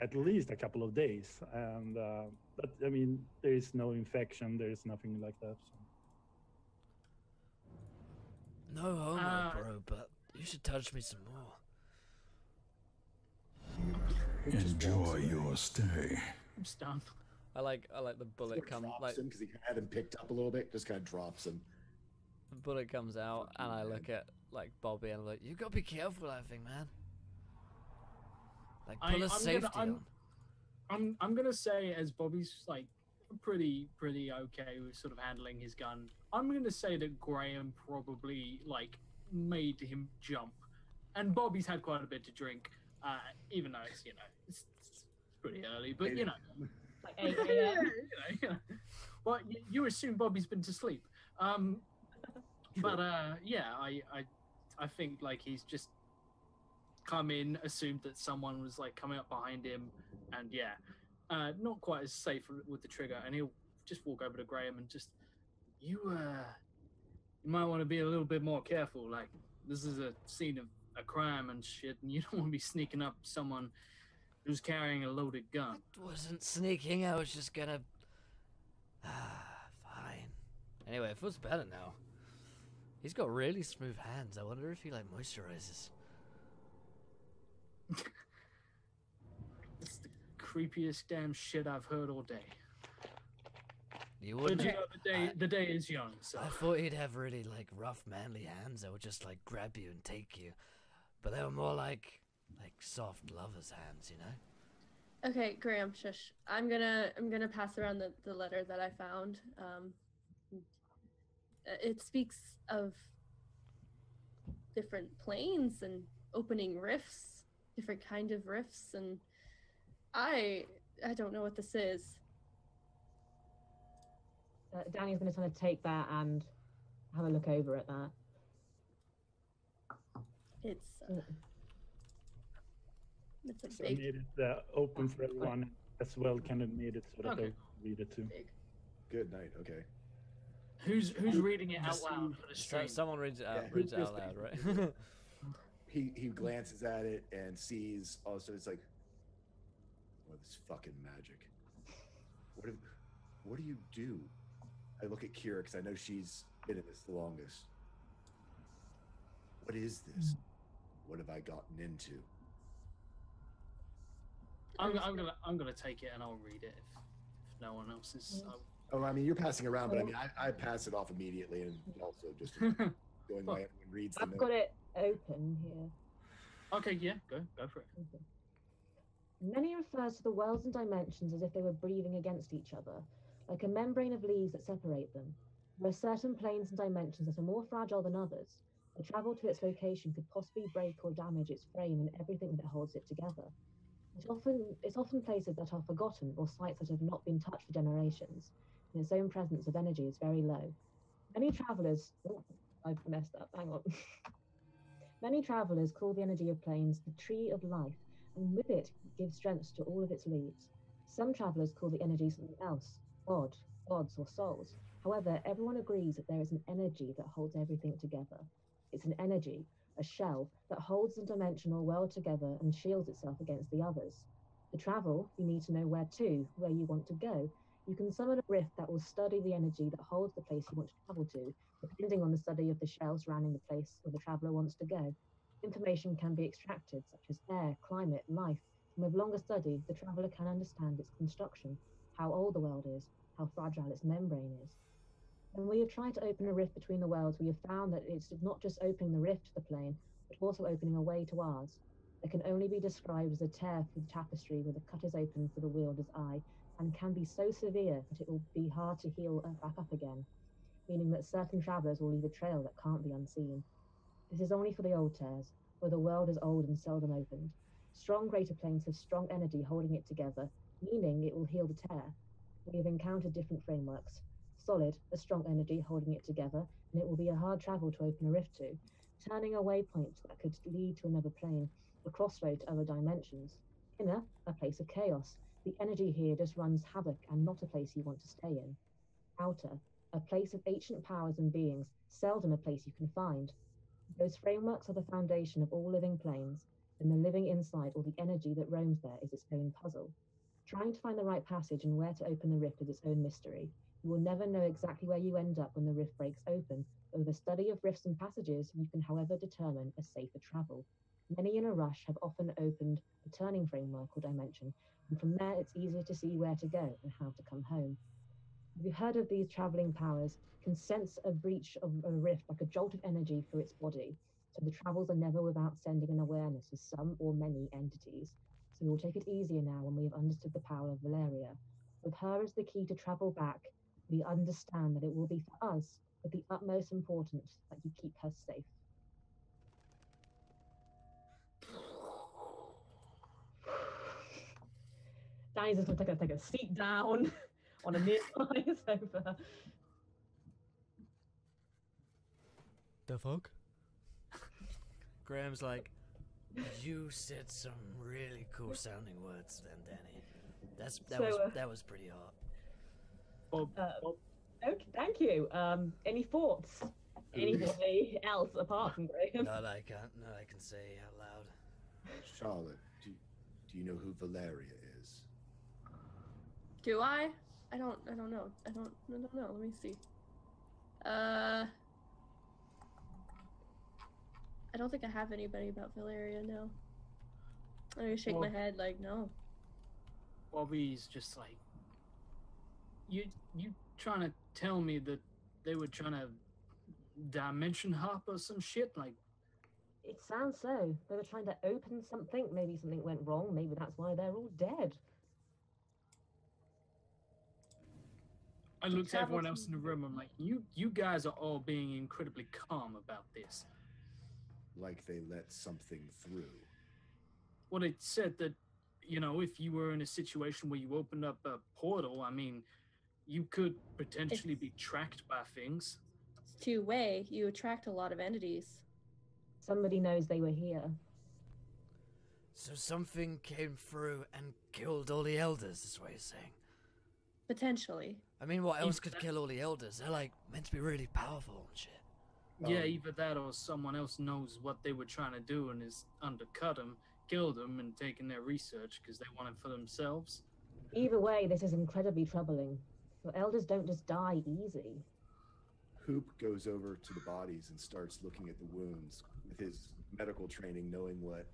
at least a couple of days, and uh, but I mean, there is no infection. There is nothing like that. So. No homo, Uh, bro, but you should touch me some more. Who just walks Enjoy your stay. I'm stunned. I like I like the bullet Sort of come like him because he had him picked up a little bit. Just kind of drops him. the bullet comes out and I look at like Bobby and I'm like, you gotta be careful I think, man. Like I- pull a I'm gonna- safety I'm- on. I'm I'm gonna say as Bobby's like pretty pretty okay with sort of handling his gun. I'm gonna say that Graham probably like made him jump, and Bobby's had quite a bit to drink, uh, even though it's you know it's, it's pretty early, but you know, Like 8 you a.m. you know. (laughs) well you, you assume Bobby's been to sleep, um, (laughs) but uh, yeah, I I I think like he's just come in, assumed that someone was like coming up behind him, and yeah, uh, not quite as safe with the trigger. And he'll just walk over to Graham and just, you uh, you might want to be a little bit more careful. Like this is a scene of a crime and shit, and you don't want to be sneaking up someone who's carrying a loaded gun. I wasn't sneaking. I was just gonna. (sighs) Ah, fine. Anyway, it feels better now. He's got really smooth hands. I wonder if he like moisturizes. It's the creepiest damn shit I've heard all day. You wouldn't. you know, the day I- the day is young, so I thought he'd have really like rough, manly hands that would just like grab you and take you, but they were more like like soft lovers' hands, you know. Okay, Graham, shush. I'm gonna I'm gonna pass around the, the letter that I found. Um, it speaks of different planes and opening rifts, different kind of rifts, and I I don't know what this is. Uh, Danny's going to kind of take that and have a look over at that. It's uh, Mm. It's a So I made it uh, open for everyone as well. Kind of made it so that Okay. they can read it too. big. Good night. Okay. who's who's reading it out loud for the stream? someone reads it out, Yeah, reads it out loud, right? (laughs) He he glances at it and sees also it's like, what is fucking magic? What do, what do you do? I look at Kira because I know she's been in this the longest. What is this? What have I gotten into? I'm, I'm gonna I'm gonna take it and I'll read it if, if no one else is. Yes. Um, oh, I mean, you're passing around, but I oh. mean, I, I pass it off immediately and also just (laughs) going my and reads the I've note. got it open here. okay, yeah, go go for it. Okay. Many refers to the worlds and dimensions as if they were breathing against each other, like a membrane of leaves that separate them. There are certain planes and dimensions that are more fragile than others. The travel to its location could possibly break or damage its frame and everything that holds it together. It often, it's often places that are forgotten or sites that have not been touched for generations, and its own presence of energy is very low. Many travelers, oh, I've messed up, hang on. (laughs) Many travelers call the energy of planes the tree of life, and with it give strength to all of its leaves. Some travelers call the energy something else, God, gods, or souls. However, everyone agrees that there is an energy that holds everything together. It's an energy, a shell, that holds the dimensional world together and shields itself against the others. To travel, you need to know where to, where you want to go. You can summon a rift that will study the energy that holds the place you want to travel to, depending on the study of the shell surrounding the place where the traveler wants to go. Information can be extracted, such as air, climate, life, and with longer study, the traveler can understand its construction, how old the world is, how fragile its membrane is. When we have tried to open a rift between the worlds, we have found that it's not just opening the rift to the plane, but also opening a way to ours. It can only be described as a tear through the tapestry where the cut is open for the wielder's eye, and can be so severe that it will be hard to heal back up again, meaning that certain travellers will leave a trail that can't be unseen. This is only for the old tears, where the world is old and seldom opened. Strong greater planes have strong energy holding it together, meaning it will heal the tear. We have encountered different frameworks. Solid, a strong energy holding it together, and it will be a hard travel to open a rift to, turning a waypoint that could lead to another plane, a crossroad to other dimensions. Inner, a place of chaos. The energy here just runs havoc and not a place you want to stay in. Outer, a place of ancient powers and beings, seldom a place you can find. Those frameworks are the foundation of all living planes, and the living inside or the energy that roams there is its own puzzle. Trying to find the right passage and where to open the rift is its own mystery. You will never know exactly where you end up when the rift breaks open, but with a study of rifts and passages, you can, however, determine a safer travel. Many in a rush have often opened a turning framework or dimension, and from there it's easier to see where to go and how to come home. If you've heard of these traveling powers, can sense a breach of a rift like a jolt of energy through its body, so the travels are never without sending an awareness of some or many entities. So we will take it easier now when we have understood the power of Valeria. With her as the key to travel back, we understand that it will be for us of the utmost importance that you keep her safe. Danny's just gonna take a, take a seat down (laughs) on a nearby (laughs) sofa. The fuck? (laughs) Graham's like, You said some really cool sounding words then, Danny. That's that So, was uh, that was pretty hot. Bob, Uh, Bob, Okay, thank you. Um, any thoughts? Anybody else apart from Graham? (laughs) Not I can't not I can say out loud. Charlotte, do, do you know who Valeria is? Do I? I don't. I don't know. I don't. I don't know. Let me see. Uh. I don't think I have anybody about Valeria. No. I'm gonna shake my head like no. Bobby's just like, you you trying to tell me that they were trying to dimension hop or some shit? Like, It sounds so. They were trying to open something. Maybe something went wrong. Maybe that's why they're all dead. I looked at everyone else in the room. I'm like, you you guys are all being incredibly calm about this. Like they let something through. Well, it said that, you know, if you were in a situation where you opened up a portal, I mean, you could potentially be tracked by things. It's two way. You attract a lot of entities. Somebody knows they were here. So something came through and killed all the elders, is what you're saying. Potentially. I mean what else could kill all the elders? They're like meant to be really powerful and shit. Yeah, Um, either that or someone else knows what they were trying to do and has undercut them, killed them, and taken their research because they want it for themselves. Either way, this is incredibly troubling. Your elders don't just die easy. Hoop goes over to the bodies and starts looking at the wounds with his medical training, knowing what,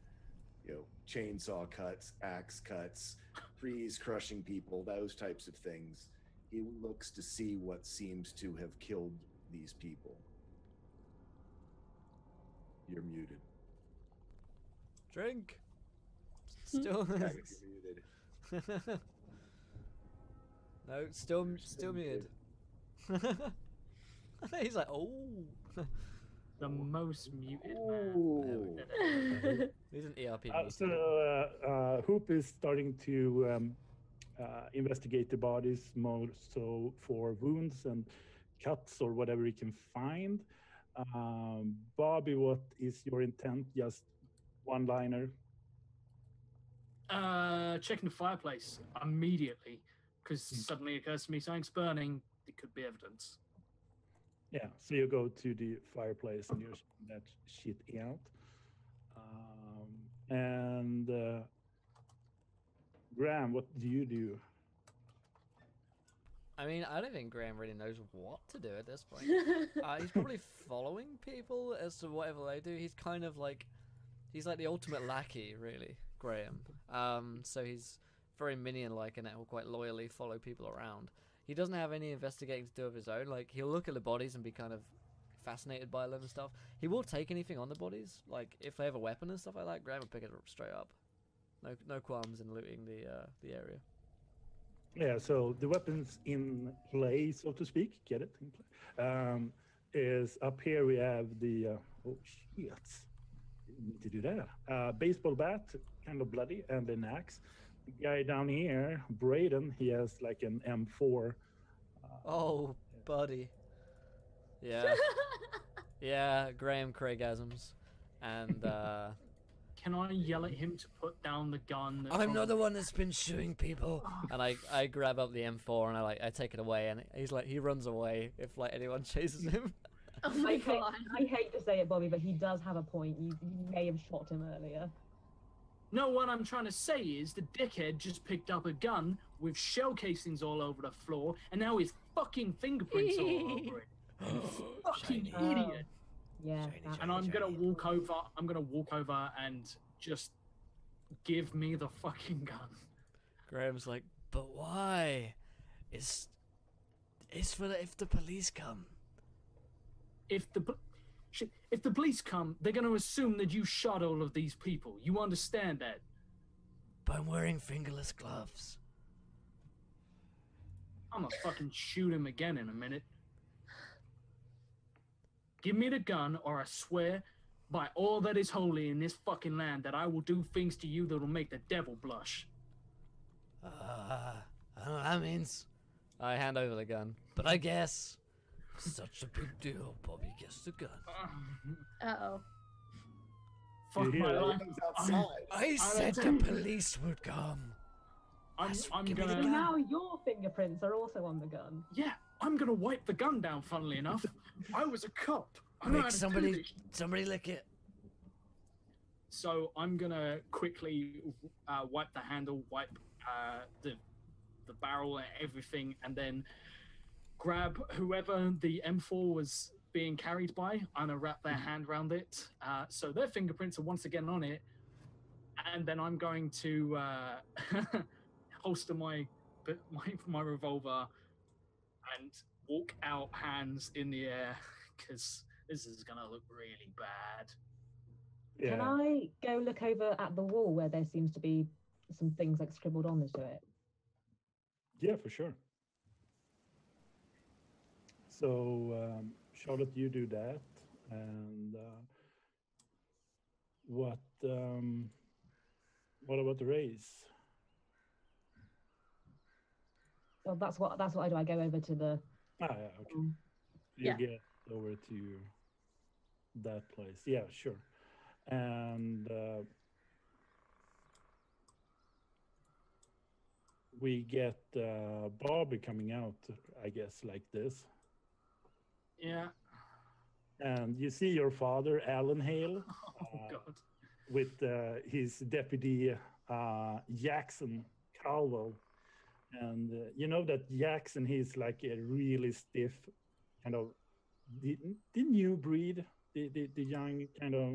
you know, chainsaw cuts, axe cuts, trees crushing people, those types of things. He looks to see what seems to have killed these people. You're muted. Drink. Hmm. Still muted. (laughs) No, still still still muted. (laughs) He's like, oh The most muted Ooh. man. (laughs) He's an ERP Uh, so uh, uh, Hoop is starting to um, uh, investigate the bodies more so for wounds and cuts or whatever he can find. Um, Bobby, what is your intent? Just one liner. Uh, checking the fireplace immediately because Hmm. suddenly occurs to me something's burning. It could be evidence. Yeah, so you go to the fireplace and you're that shit out. Um, and uh, Graham, what do you do? I mean, I don't think Graham really knows what to do at this point. (laughs) uh, he's probably following people as to whatever they do. He's kind of like, he's like the ultimate lackey, really, Graham. Um, so he's very minion-like and that will quite loyally follow people around. He doesn't have any investigating to do of his own. Like he'll look at the bodies and be kind of fascinated by them and stuff. He will take anything on the bodies, like if they have a weapon and stuff like that. Graham will pick it up straight up. No, no qualms in looting the uh, the area. Yeah, so the weapons in play, so to speak, get it? In play, um, is up here we have the, uh, oh shit, didn't need to do that. Uh, baseball bat, kind of bloody, and an axe. The guy down here, Braden, he has like an M4. Uh, Oh, buddy. Yeah. (laughs) Yeah, Graham Craigasms. And uh (laughs) Can I yell at him to put down the gun? I'm not the one that's been shooting people. (sighs) And I, I grab up the M4 and I like I take it away and he's like he runs away if like anyone (laughs) chases him. oh I my hate, god. I hate to say it, Bobby, but he does have a point. You, you may have shot him earlier. No, what I'm trying to say is the dickhead just picked up a gun with shell casings all over the floor, and now his fucking fingerprints are all over it. (laughs) Fucking Shiny. idiot. Yeah. Shiny, that- And I'm gonna walk over. I'm gonna walk over and just give me the fucking gun. Graham's like, but why? It's it's for the, if the police come. If the po- shit, if the police come, they're gonna assume that you shot all of these people. You understand that? But I'm wearing fingerless gloves. I'm gonna fucking shoot him again in a minute. Give me the gun, or I swear by all that is holy in this fucking land that I will do things to you that will make the devil blush. Uh, I don't know what that means. I hand over the gun. But I guess such a big deal. Bobby gets the gun. Uh oh. Fuck my life. Outside. I said the police would come. I'm, Yes, I'm give me the gonna. Gun. now your fingerprints are also on the gun. Yeah, I'm gonna wipe the gun down. Funnily enough, I was a cop. I know how Make to do somebody, somebody lick it. So I'm gonna quickly uh, wipe the handle, wipe uh, the the barrel, and everything, and then grab whoever the M4 was being carried by. I'm gonna wrap their hand around it, uh, so their fingerprints are once again on it, and then I'm going to uh, (laughs) holster my my my revolver and walk out, hands in the air, because this is gonna look really bad. Can I go look over at the wall where there seems to be some things like scribbled on to it? Yeah, for sure. So, um, Charlotte, you do that, and uh, what? Um, what about the race? Well, that's what that's what I do. I go over to the. Ah, yeah, okay. um, You Yeah. get over to that place. Yeah, sure. And uh, we get uh, Bobby coming out, I guess, like this. Yeah. And you see your father, Alan Hale, (laughs) Oh Uh, god. with uh, his deputy uh, Jackson Caldwell. And uh, you know that Jackson, he's like a really stiff kind of the, the new breed, the, the, the young kind of.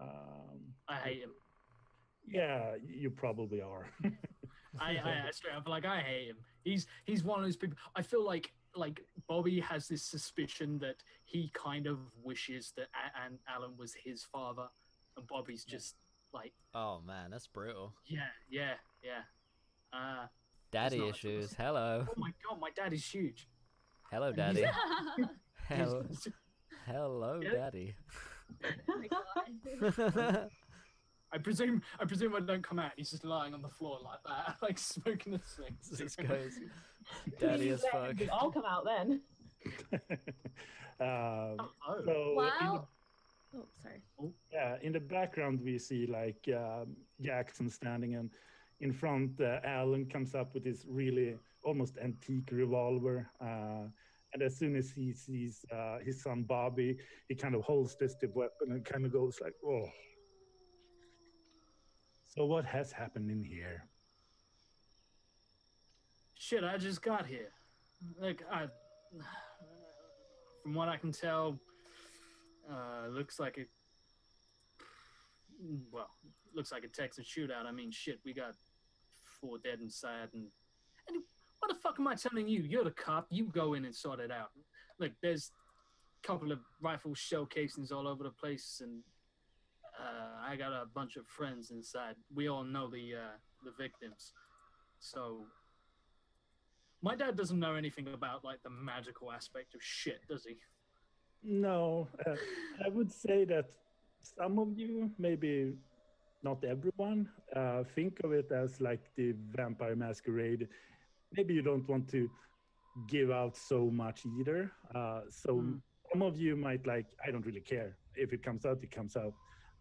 Um, I hate him. yeah, you probably are. (laughs) I, I, I straight up like I hate him. He's he's one of those people. I feel like like Bobby has this suspicion that he kind of wishes that A- and Alan was his father, and Bobby's just like Oh man, that's brutal. yeah yeah yeah. Uh, Daddy not- issues. Hello. oh my god, my dad is huge. Hello, And (laughs) daddy. Hello, hello, Yeah. daddy. (laughs) Oh my God. I presume I presume I don't come out. He's just lying on the floor like that, (laughs) like smoking a this goes (laughs) daddy as fuck. me- I'll come out then. (laughs) um, Oh, so in the- Oh, sorry. Yeah, in the background we see like um, Jackson standing, and in front, uh, Alan comes up with this really almost antique revolver. Uh, and as soon as he sees uh, his son Bobby, he kind of holds this the weapon and kind of goes like, "Oh." So what has happened in here? Shit, I just got here. Like, I, from what I can tell, uh, looks like it. Well, looks like a Texas shootout. I mean, shit, we got four dead inside, and and what the fuck am I telling you? You're the cop. You go in and sort it out. Look, there's a couple of rifle shell casings all over the place, and uh, I got a bunch of friends inside. We all know the uh, the victims, so my dad doesn't know anything about like the magical aspect of shit, does he? No, uh, I would say that some of you, maybe not everyone, uh, think of it as like the Vampire Masquerade. Maybe you don't want to give out so much either. Uh, so Mm. some of you might like, I don't really care. If it comes out, it comes out.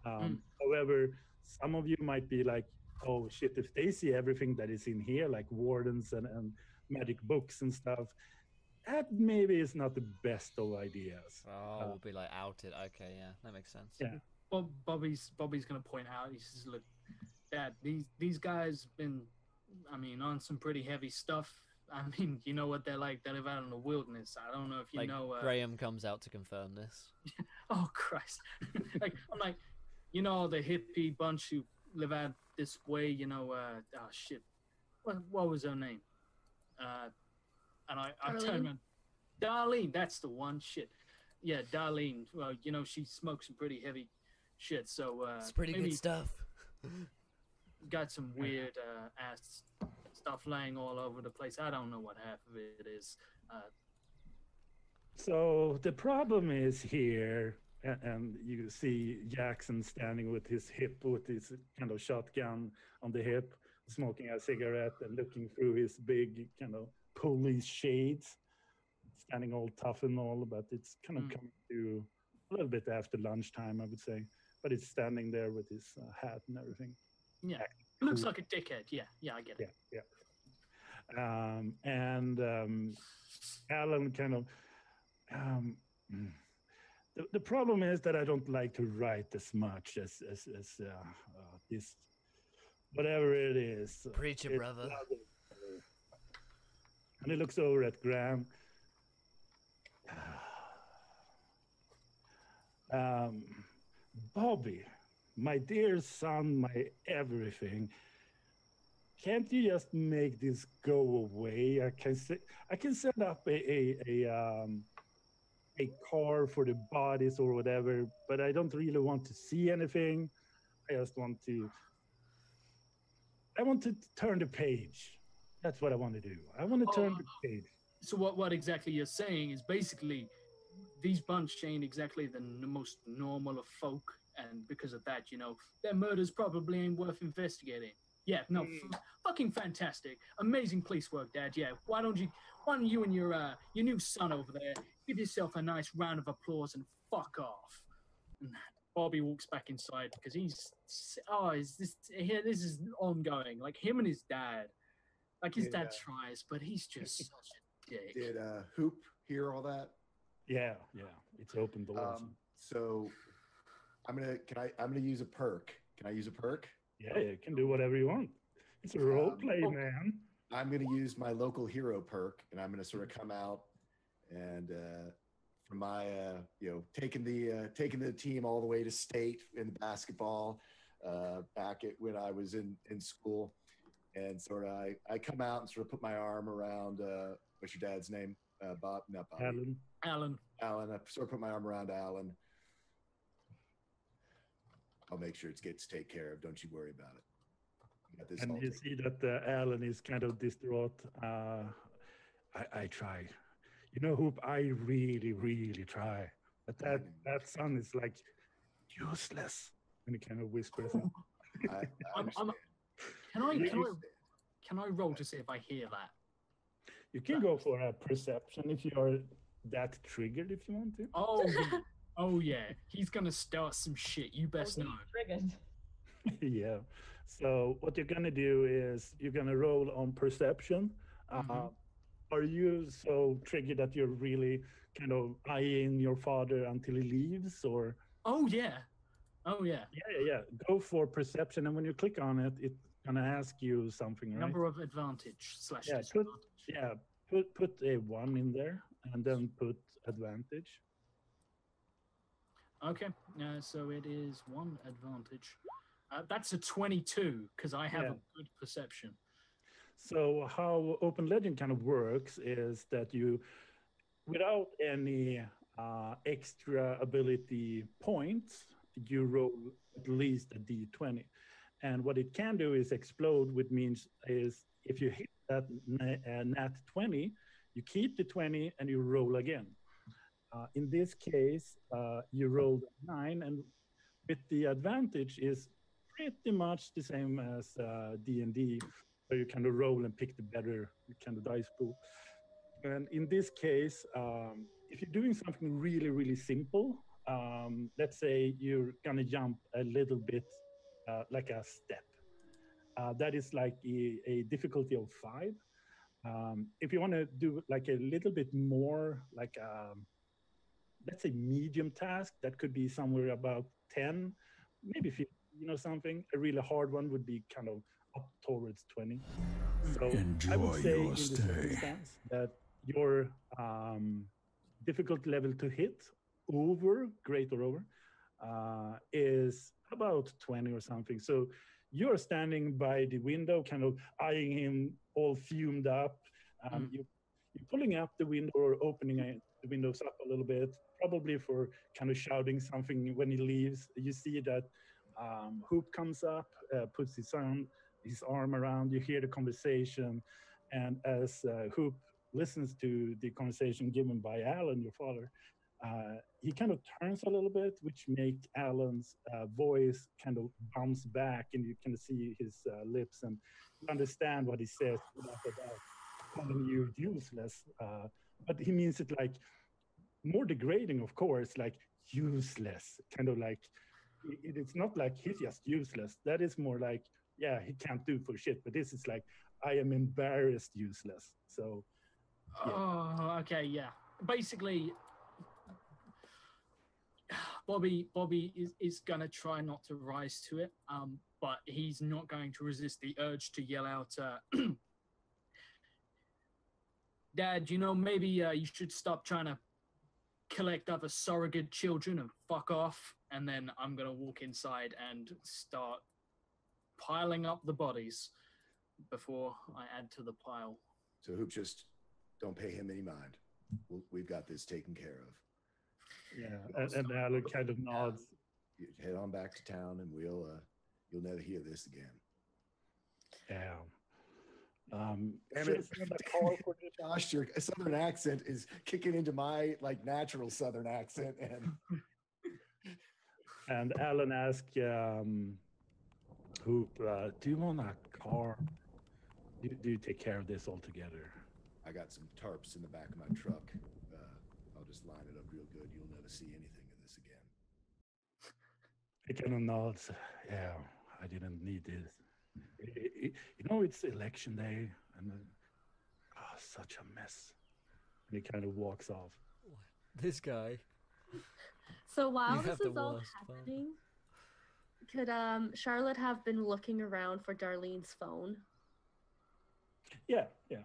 Um, Mm. However, some of you might be like, oh shit, if they see everything that is in here, like wardens and, and magic books and stuff, that maybe is not the best of ideas. Oh, we'll be like outed. Okay, yeah, that makes sense. Yeah. Bob, Bobby's Bobby's gonna point out. He says, "Look, Dad, these these guys been, I mean, on some pretty heavy stuff. I (laughs) mean, you know what they're like. They live out in the wilderness. I don't know if you like know. Uh, Graham comes out to confirm this. (laughs) oh Christ! (laughs) like I'm like, you know, the hippie bunch who live out this way. You know, uh, oh shit, what what was her name? Uh, and I I Darlene? turned around, Darlene. That's the one. Shit, yeah, Darlene. Well, you know, she smokes some pretty heavy shit. So uh, It's pretty good stuff. got some weird uh, ass stuff laying all over the place. I don't know what half of it is. Uh, So the problem is here, and, and you see Jackson standing with his hip, with his kind of shotgun on the hip, smoking a cigarette and looking through his big kind of police shades, standing all tough and all. But it's kind of Mm. coming to a little bit after lunchtime, I would say. but it's standing there with his uh, hat and everything. Yeah. Looks like a dickhead. Yeah. Yeah, I get it. Yeah, yeah. Um, and um, Alan kind of. Um, mm. the, the problem is that I don't like to write as much as as, as uh, uh, this, whatever it is. Preach it, brother. And he looks over at Graham. (sighs) Um, Bobby, my dear son, my everything. Can't you just make this go away? I can se- I can set up a a, a um a car for the bodies or whatever, but I don't really want to see anything. I just want to I want to turn the page. That's what I want to do. I want to turn Oh. the page. So what, what exactly you're saying is basically these bunch ain't exactly the n- most normal of folk, and because of that, you know, their murders probably ain't worth investigating. Yeah, no, f- fucking fantastic, amazing police work, Dad. Yeah, why don't you, why don't you and your uh, your new son over there give yourself a nice round of applause and fuck off? And Bobby walks back inside because he's oh, is this here? This is ongoing. Like him and his dad, like his dad Yeah. tries, but he's just (laughs) such a dick. Did uh, Hoop hear all that? Yeah, yeah. It's open doors. Um, so I'm gonna can I I'm gonna use a perk. Can I use a perk? yeah, you can do whatever you want. It's a role Um, play, oh. man. I'm going to use my local hero perk, and I'm going to sort of come out and uh, from my uh, you know taking the uh, taking the team all the way to state in the basketball uh, back at when I was in in school, and sort of I, I come out and sort of put my arm around uh, what's your dad's name? Uh, Bob, not Bob. Alan. Alan. Alan. I sort of put my arm around Alan. I'll make sure it gets taken care of. Don't you worry about it. We got this And you see that uh, Alan is kind of distraught. Uh, I, I try. You know, Hoop, I really, really try. But that, that son is like useless. And he kind of whispers. (laughs) I, I (laughs) I'm- I'm- Can I, can I can I roll to see if I hear that? You can go for a perception if you are that triggered, if you want to. Oh, oh yeah, he's gonna start some shit. You best Oh, know. Triggered. (laughs) yeah. So what you're gonna do is you're gonna roll on perception. Uh, Mhm. Are you so triggered that you're really kind of eyeing your father until he leaves, or Oh yeah, oh yeah. yeah, yeah. Go for perception, and when you click on it, it's gonna ask you something, right? Number of advantage slash Yeah, disadvantage. Yeah. Put put a one in there, and then put advantage. Okay, uh, so it is one advantage. Uh, that's a twenty-two because I have Yeah. a good perception. So how Open Legend kind of works is that you, without any uh, extra ability points, you roll at least a d20, and what it can do is explode, which means is if you hit that uh, nat 20, you keep the 20 and you roll again. Uh, in this case, uh, you rolled nine, and with the advantage is pretty much the same as uh, Where you kind of roll and pick the better kind of dice pool. And in this case, um, if you're doing something really, really simple, um, let's say you're gonna jump a little bit uh, like a step. Uh, that is like a, a difficulty of five. Um, if you want to do like a little bit more, like um, let's say medium task, that could be somewhere about 10, maybe 15, you know, something. A really hard one would be kind of up towards 20. So I Enjoy would say your in this stay. circumstance that your um, difficult level to hit over, great or over, uh, is about 20 or something. So you're standing by the window, kind of eyeing him all fumed up. Um, Mm. you, you're pulling up the window or opening it, the windows up a little bit, probably for kind of shouting something when he leaves. You see that um, Hoop comes up, uh, puts his arm, his arm around. You hear the conversation, and as uh, Hoop listens to the conversation given by Alan, your father, uh, he kind of turns a little bit, which make Alan's uh, voice kind of bounce back, and you can see his uh, lips and understand what he says about calling you useless. Uh, but he means it like more degrading, of course, like useless, kind of like i- it is not like he's just useless. That is more like, yeah, he can't do for shit. But this is like, I am embarrassed useless. So Yeah. Oh, okay, yeah. Basically, Bobby Bobby is, is gonna try not to rise to it, um, but he's not going to resist the urge to yell out, uh, (clears throat) "Dad, you know maybe uh, you should stop trying to collect other surrogate children and fuck off." And then I'm gonna walk inside and start piling up the bodies before I add to the pile. So Hoop, just don't pay him any mind. We'll, we've got this taken care of. yeah, and, and Alan kind of nods. You head on back to town, and we'll uh, you'll never hear this again. Yeah. Um, Damn should it. I send a call for this? Josh, your southern accent is kicking into my like natural southern accent, and And Alan asked, um, Hoop, uh, do you want a car? Do, do you take care of this altogether? I got some tarps in the back of my truck. Uh, I'll just line it up real good. You'll never see anything of this again. He kind of nods. Yeah, I didn't need this. I- I- I- you know, it's election day, and uh, oh, such a mess. And he kind of walks off. This guy. So while have this is all happening, phone. Happening, could um Charlotte have been looking around for Darlene's phone? Yeah, yeah.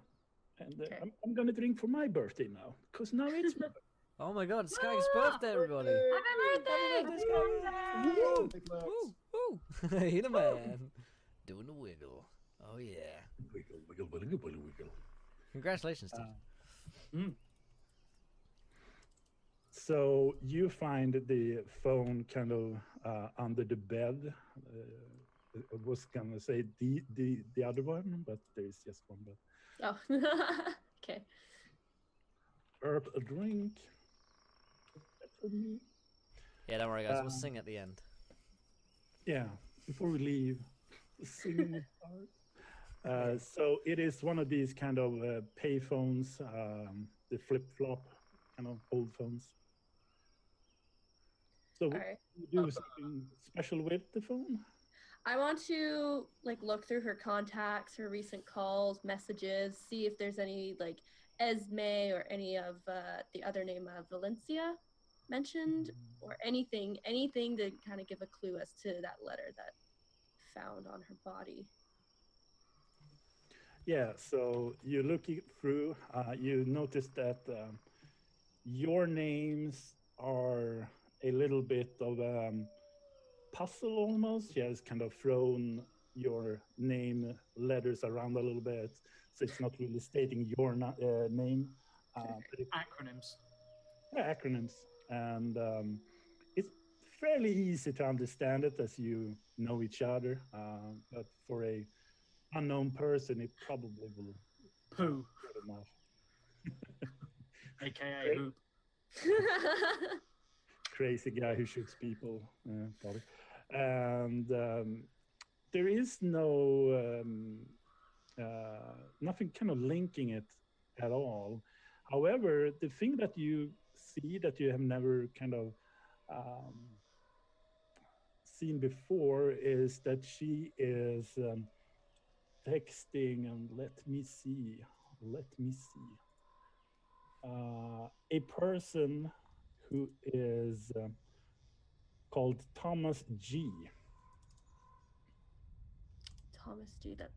And uh, Okay. I'm, I'm gonna drink for my birthday now, because now it's my (laughs) Oh my god, it's Skag's birthday, everybody. Happy birthday! Woo! Woo! Woo! (laughs) he the man. Doing the wiggle. Oh yeah. wiggle, wiggle, wiggle, wiggle, wiggle. Congratulations, Steve. Uh, So you find the phone kind of uh, under the bed. Uh, I was gonna say the the the other one, but there is just one. But Oh, (laughs) okay. herb a drink. For me. yeah, don't worry, guys. We'll um, sing at the end. Yeah. Before we leave, the singing will start. Uh, so it is one of these kind of uh, pay phones, um, the flip flop kind of old phones. So right. do you do something special with the phone? I want to like look through her contacts, her recent calls, messages, see if there's any like Esme or any of uh, the other name of Valencia mentioned or anything, anything to kind of give a clue as to that letter that found on her body. Yeah, so you're looking through, uh, you notice that um, your names are a little bit of a um, puzzle almost. She has kind of thrown your name letters around a little bit, so it's not really stating your na- uh, name, uh, but it's Acronyms. yeah, acronyms. And um, it's fairly easy to understand it as you know each other, uh, but for a unknown person, it probably will Pooh, enough. (laughs) aka Great. Hoop. (laughs) crazy guy who shoots people, probably. And um, there is no um, uh, nothing kind of linking it at all. However, the thing that you see that you have never kind of um, seen before is that she is um, texting and let me see, let me see. Uh, a person who is um, called Thomas G. Thomas G. That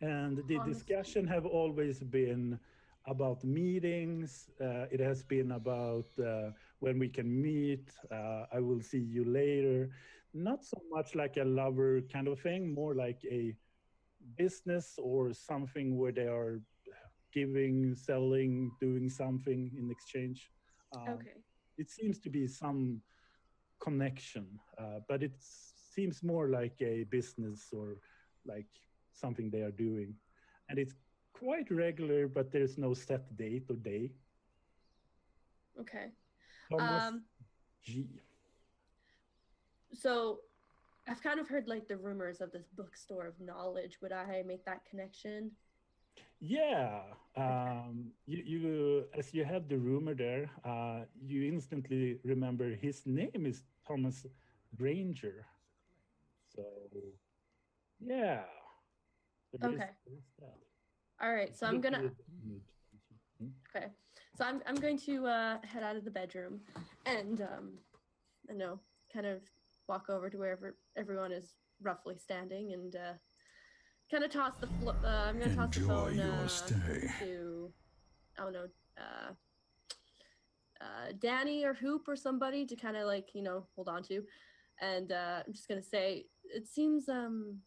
And the Thomas G. discussion have always been about meetings. Uh, it has been about uh, when we can meet. Uh, I will see you later. Not so much like a lover kind of thing, more like a business or something where they are giving, selling, doing something in exchange. Um, okay. it seems to be some connection, uh, but it seems more like a business or like something they are doing. And it's quite regular, but there's no set date or day. Okay. Thomas Um G. so I've kind of heard like the rumors of this bookstore of knowledge. Would I make that connection? Yeah, um, you, you as you have the rumor there, uh, you instantly remember his name is Thomas Granger. So, yeah. there Okay. there is that. All right, so I'm gonna. Hmm? Okay, so I'm I'm going to uh, head out of the bedroom, and um, I know, kind of walk over to wherever everyone is roughly standing, and uh, kind of toss the flo- uh, I'm gonna toss the Enjoy phone your uh, stay. to I don't know, uh, uh, Danny or Hoop or somebody to kind of like you know hold on to, and uh, I'm just gonna say it seems um,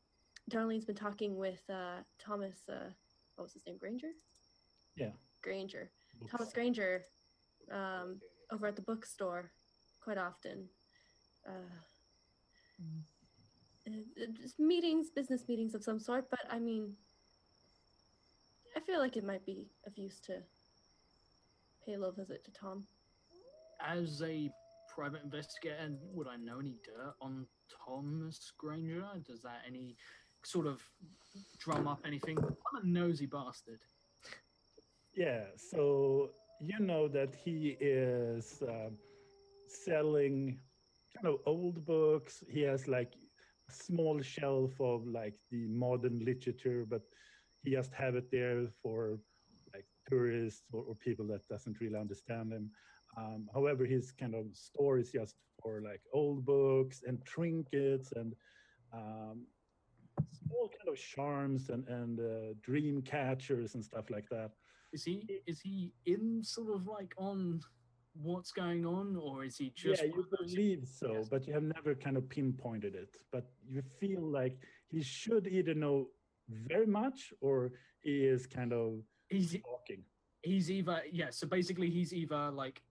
Darlene's been talking with uh, Thomas. Uh, what was his name? Granger. Yeah. Granger. Books. Thomas Granger um, over at the bookstore quite often. Uh, uh, uh, just meetings, business meetings of some sort, but I mean, I feel like it might be of use to pay a little visit to Tom. As a private investigator, and would I know any dirt on Thomas Granger? Does that any sort of drum up anything? I'm a nosy bastard. Yeah, so you know that he is um, selling kind of old books. He has like a small shelf of like the modern literature, but he just have it there for like tourists or, or people that doesn't really understand him. Um, however, his kind of store is just for like old books and trinkets and um, small kind of charms and and uh, dream catchers and stuff like that. Is he is he in sort of like on what's going on, or is he just? yeah, you believe so, Yes. but you have never kind of pinpointed it. But you feel like he should either know very much or he is kind of He's talking. he's either yeah. So basically, he's either like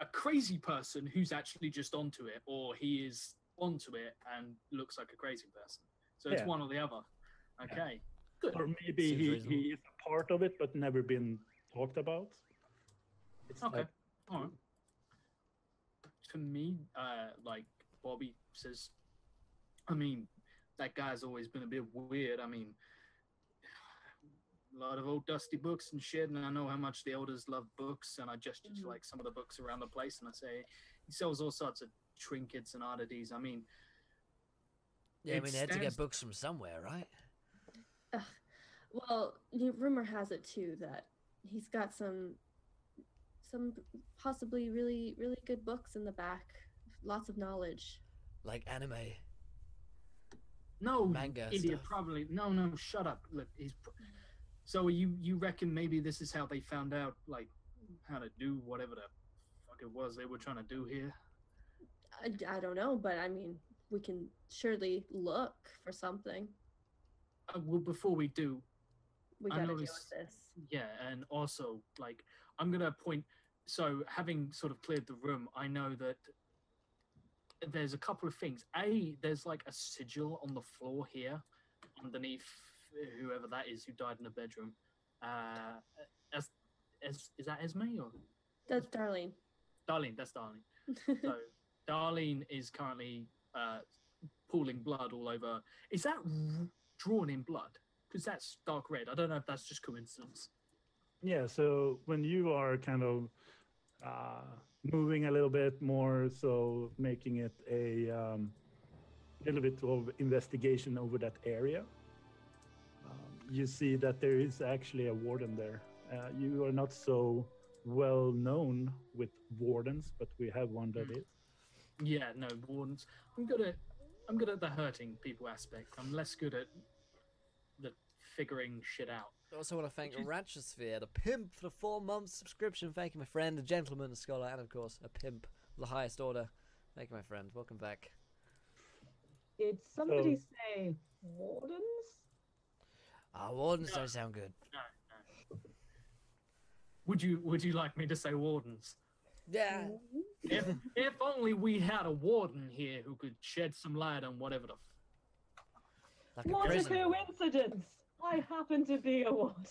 a crazy person who's actually just onto it, or he is onto it and looks like a crazy person. So it's Yeah. one or the other. Okay, good. Or maybe Seems he, reasonable. he is a part of it but never been talked about. It's Okay. like, All right. To me, uh, like Bobby says, I mean, that guy's always been a bit weird. I mean, a lot of old dusty books and shit, and I know how much the elders love books, and I just just Mhm. like some of the books around the place, and I say he sells all sorts of trinkets and oddities. I mean, Yeah, I mean, they had to get books from somewhere, right? Well, rumor has it too that he's got some, some possibly really really good books in the back, lots of knowledge. Like anime. no, Manga idiot, stuff. probably no, no. Shut up. Look, he's. pr- So you you reckon maybe this is how they found out like how to do whatever the fuck it was they were trying to do here? I, I don't know, but I mean, we can surely look for something. Uh, well, before we do, We gotta deal noticed- with this. yeah, and also like I'm gonna point. So having sort of cleared the room, I know that there's a couple of things. A, there's like a sigil on the floor here, underneath whoever that is who died in the bedroom. Uh, as, as is that Esme or That's Darlene. Darlene? That's Darlene. So (laughs) Darlene is currently uh, pooling blood all over. Is that r- drawn in blood? Because that's dark red. I don't know if that's just coincidence. Yeah, so when you are kind of uh, moving a little bit more, so making it a um, little bit of investigation over that area, um, you see that there is actually a warden there. Uh, you are not so well known with wardens, but we have one that Hmm. is. Yeah, no wardens. I'm good at I'm good at the hurting people aspect. I'm less good at the figuring shit out. I also want to thank Which Ratchetsphere, the pimp, for the four month subscription. Thank you, my friend, a gentleman, a scholar, and of course, a pimp of the highest order. Thank you, my friend. Welcome back. Did somebody So- say wardens? Ah, wardens No. don't sound good. No, no. Would you would you like me to say wardens? Yeah. If if only we had a warden here who could shed some light on whatever the f- Like What a prison. coincidence! I happen to be a warden.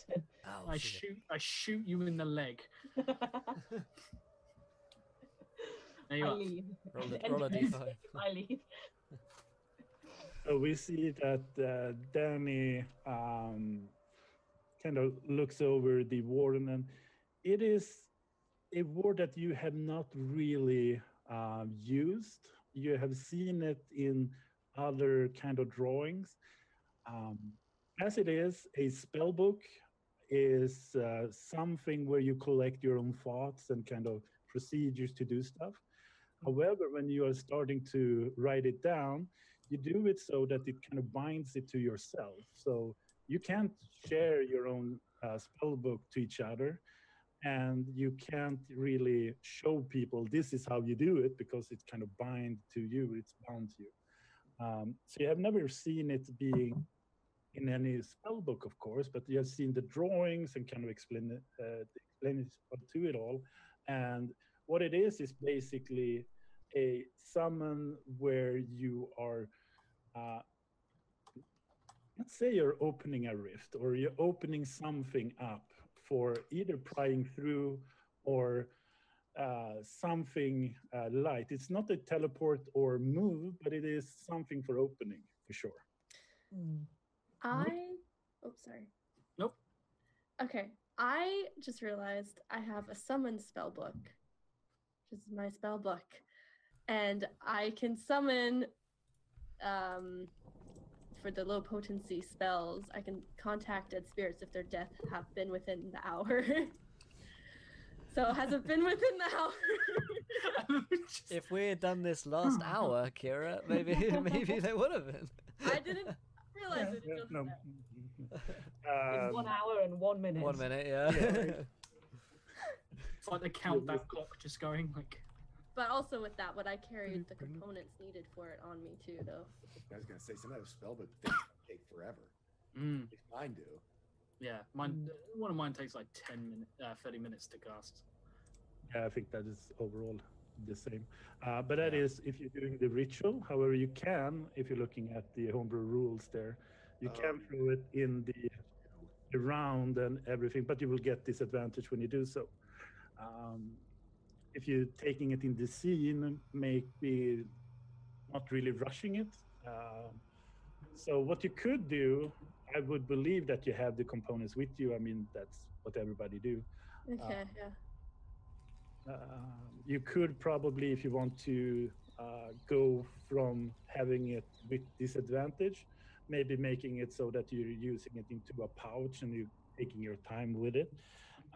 Oh, I shit. shoot I shoot you in the leg. (laughs) There you I are. leave. Roll a- (laughs) End roll a of this. d5. I leave. So we see that uh, Danny um, kind of looks over the warden, and it is a word that you have not really uh, used you have seen it in other kind of drawings. Um, as it is, a spell book is uh, something where you collect your own thoughts and kind of procedures to do stuff. However, when you are starting to write it down, you do it so that it kind of binds it to yourself. So you can't share your own uh, spell book to each other, and you can't really show people this is how you do it because it's kind of bind to you, it's bound to you. Um, so you have never seen it being in any spell book, of course, but you have seen the drawings and kind of explain uh, explain to it all. And what it is is basically a summon where you are, uh, let's say you're opening a rift or you're opening something up for either prying through or uh, something uh, light. It's not a teleport or move, but it is something for opening for sure. Mm. I. Oh, sorry. Nope. Okay. I just realized I have a summon spell book, which is my spell book, and I can summon. Um, for the low potency spells, I can contact dead spirits if their death have been within the hour. (laughs) so has it been within the hour? (laughs) If we had done this last (laughs) hour, Kira, maybe maybe they would have been. I didn't realize it Yeah, just no. now. (laughs) It's one Um, hour and one minute. One minute, yeah. (laughs) It's like the countdown clock just going like. But also with that, would I carried the components needed for it on me too, though. I was gonna say some of those spellbook things take forever. Mm, mine do. yeah, mine. One of mine takes like ten minutes, uh, thirty minutes to cast. Yeah, I think that is overall the same. Uh, but that Yeah. is if you're doing the ritual. However, you can, if you're looking at the homebrew rules there, you Oh. can throw it in the, the round and everything, but you will get disadvantage when you do so. Um, if you're taking it in the scene, maybe not really rushing it. Um, so what you could do, I would believe that you have the components with you. I mean, that's what everybody do. Okay, yeah. Um, you could probably, if you want to uh, go from having it with disadvantage, maybe making it so that you're using it into a pouch and you're taking your time with it.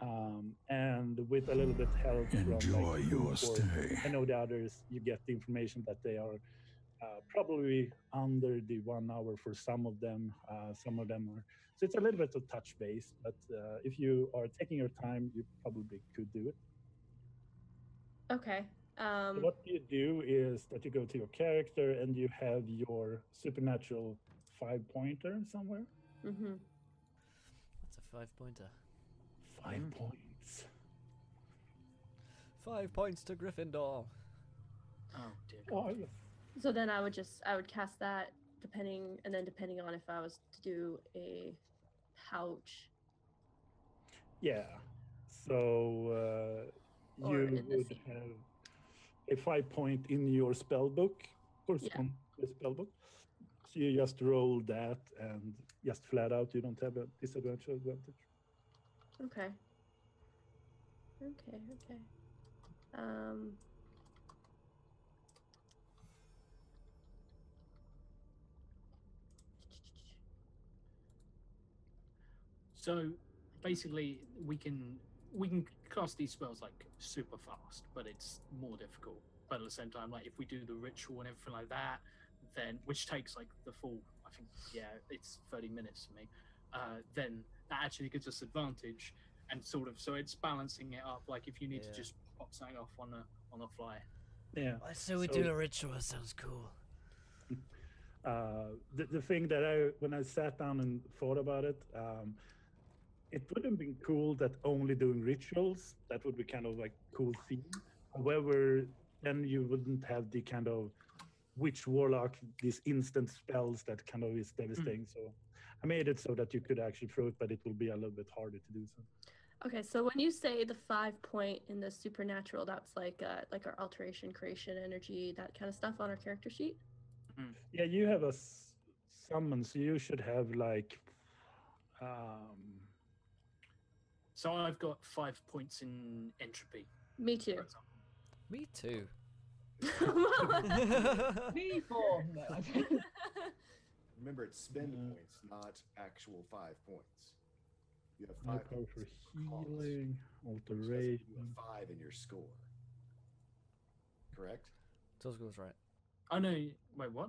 Um, and with a little bit help from Enjoy like, your stay. I know the others, you get the information that they are uh, probably under the one hour for some of them. Uh, some of them are. So it's a little bit of touch base, but uh, if you are taking your time, you probably could do it. Okay. Um, what you do is that you go to your character and you have your supernatural five pointer somewhere. Mm-hmm. That's a five pointer. Five Mm. points. Five points to Gryffindor. Oh dear. Oh, So then I would just I would cast that depending and then depending on if I was to do a pouch. yeah. So uh, Or you would scene. have a five point in your spell book, correspond to spell book. So you just roll that and just flat out, you don't have a disadvantage advantage. Okay. Okay, okay. Um So basically, we can we can cast these spells like super fast, but it's more difficult. But at the same time, like if we do the ritual and everything like that, then which takes like the full, I think, yeah, it's thirty minutes for me. Uh, then that actually gives us advantage, and sort of so it's balancing it up. Like if you need Yeah. to just pop something off on a on a fly. Yeah. So we So- do a ritual. Sounds cool. (laughs) uh, the, the thing that I, when I sat down and thought about it, um, it would have been cool that only doing rituals, that would be kind of like cool theme. However, then you wouldn't have the kind of witch warlock, these instant spells that kind of is devastating. So I made it so that you could actually throw it, but it will be a little bit harder to do so. Okay, so when you say the five point in the supernatural, that's like uh like our alteration, creation, energy, that kind of stuff on our character sheet. Yeah, you have a s- summon, so you should have like um, So I've got five points in entropy. Me too. for. Me too. (laughs) People. (laughs) No, (laughs) Remember, it's spend points, not actual five points. You have five power points for healing, alteration. do a five in your score. Correct? Tuzgle's right. Oh no! Wait, what?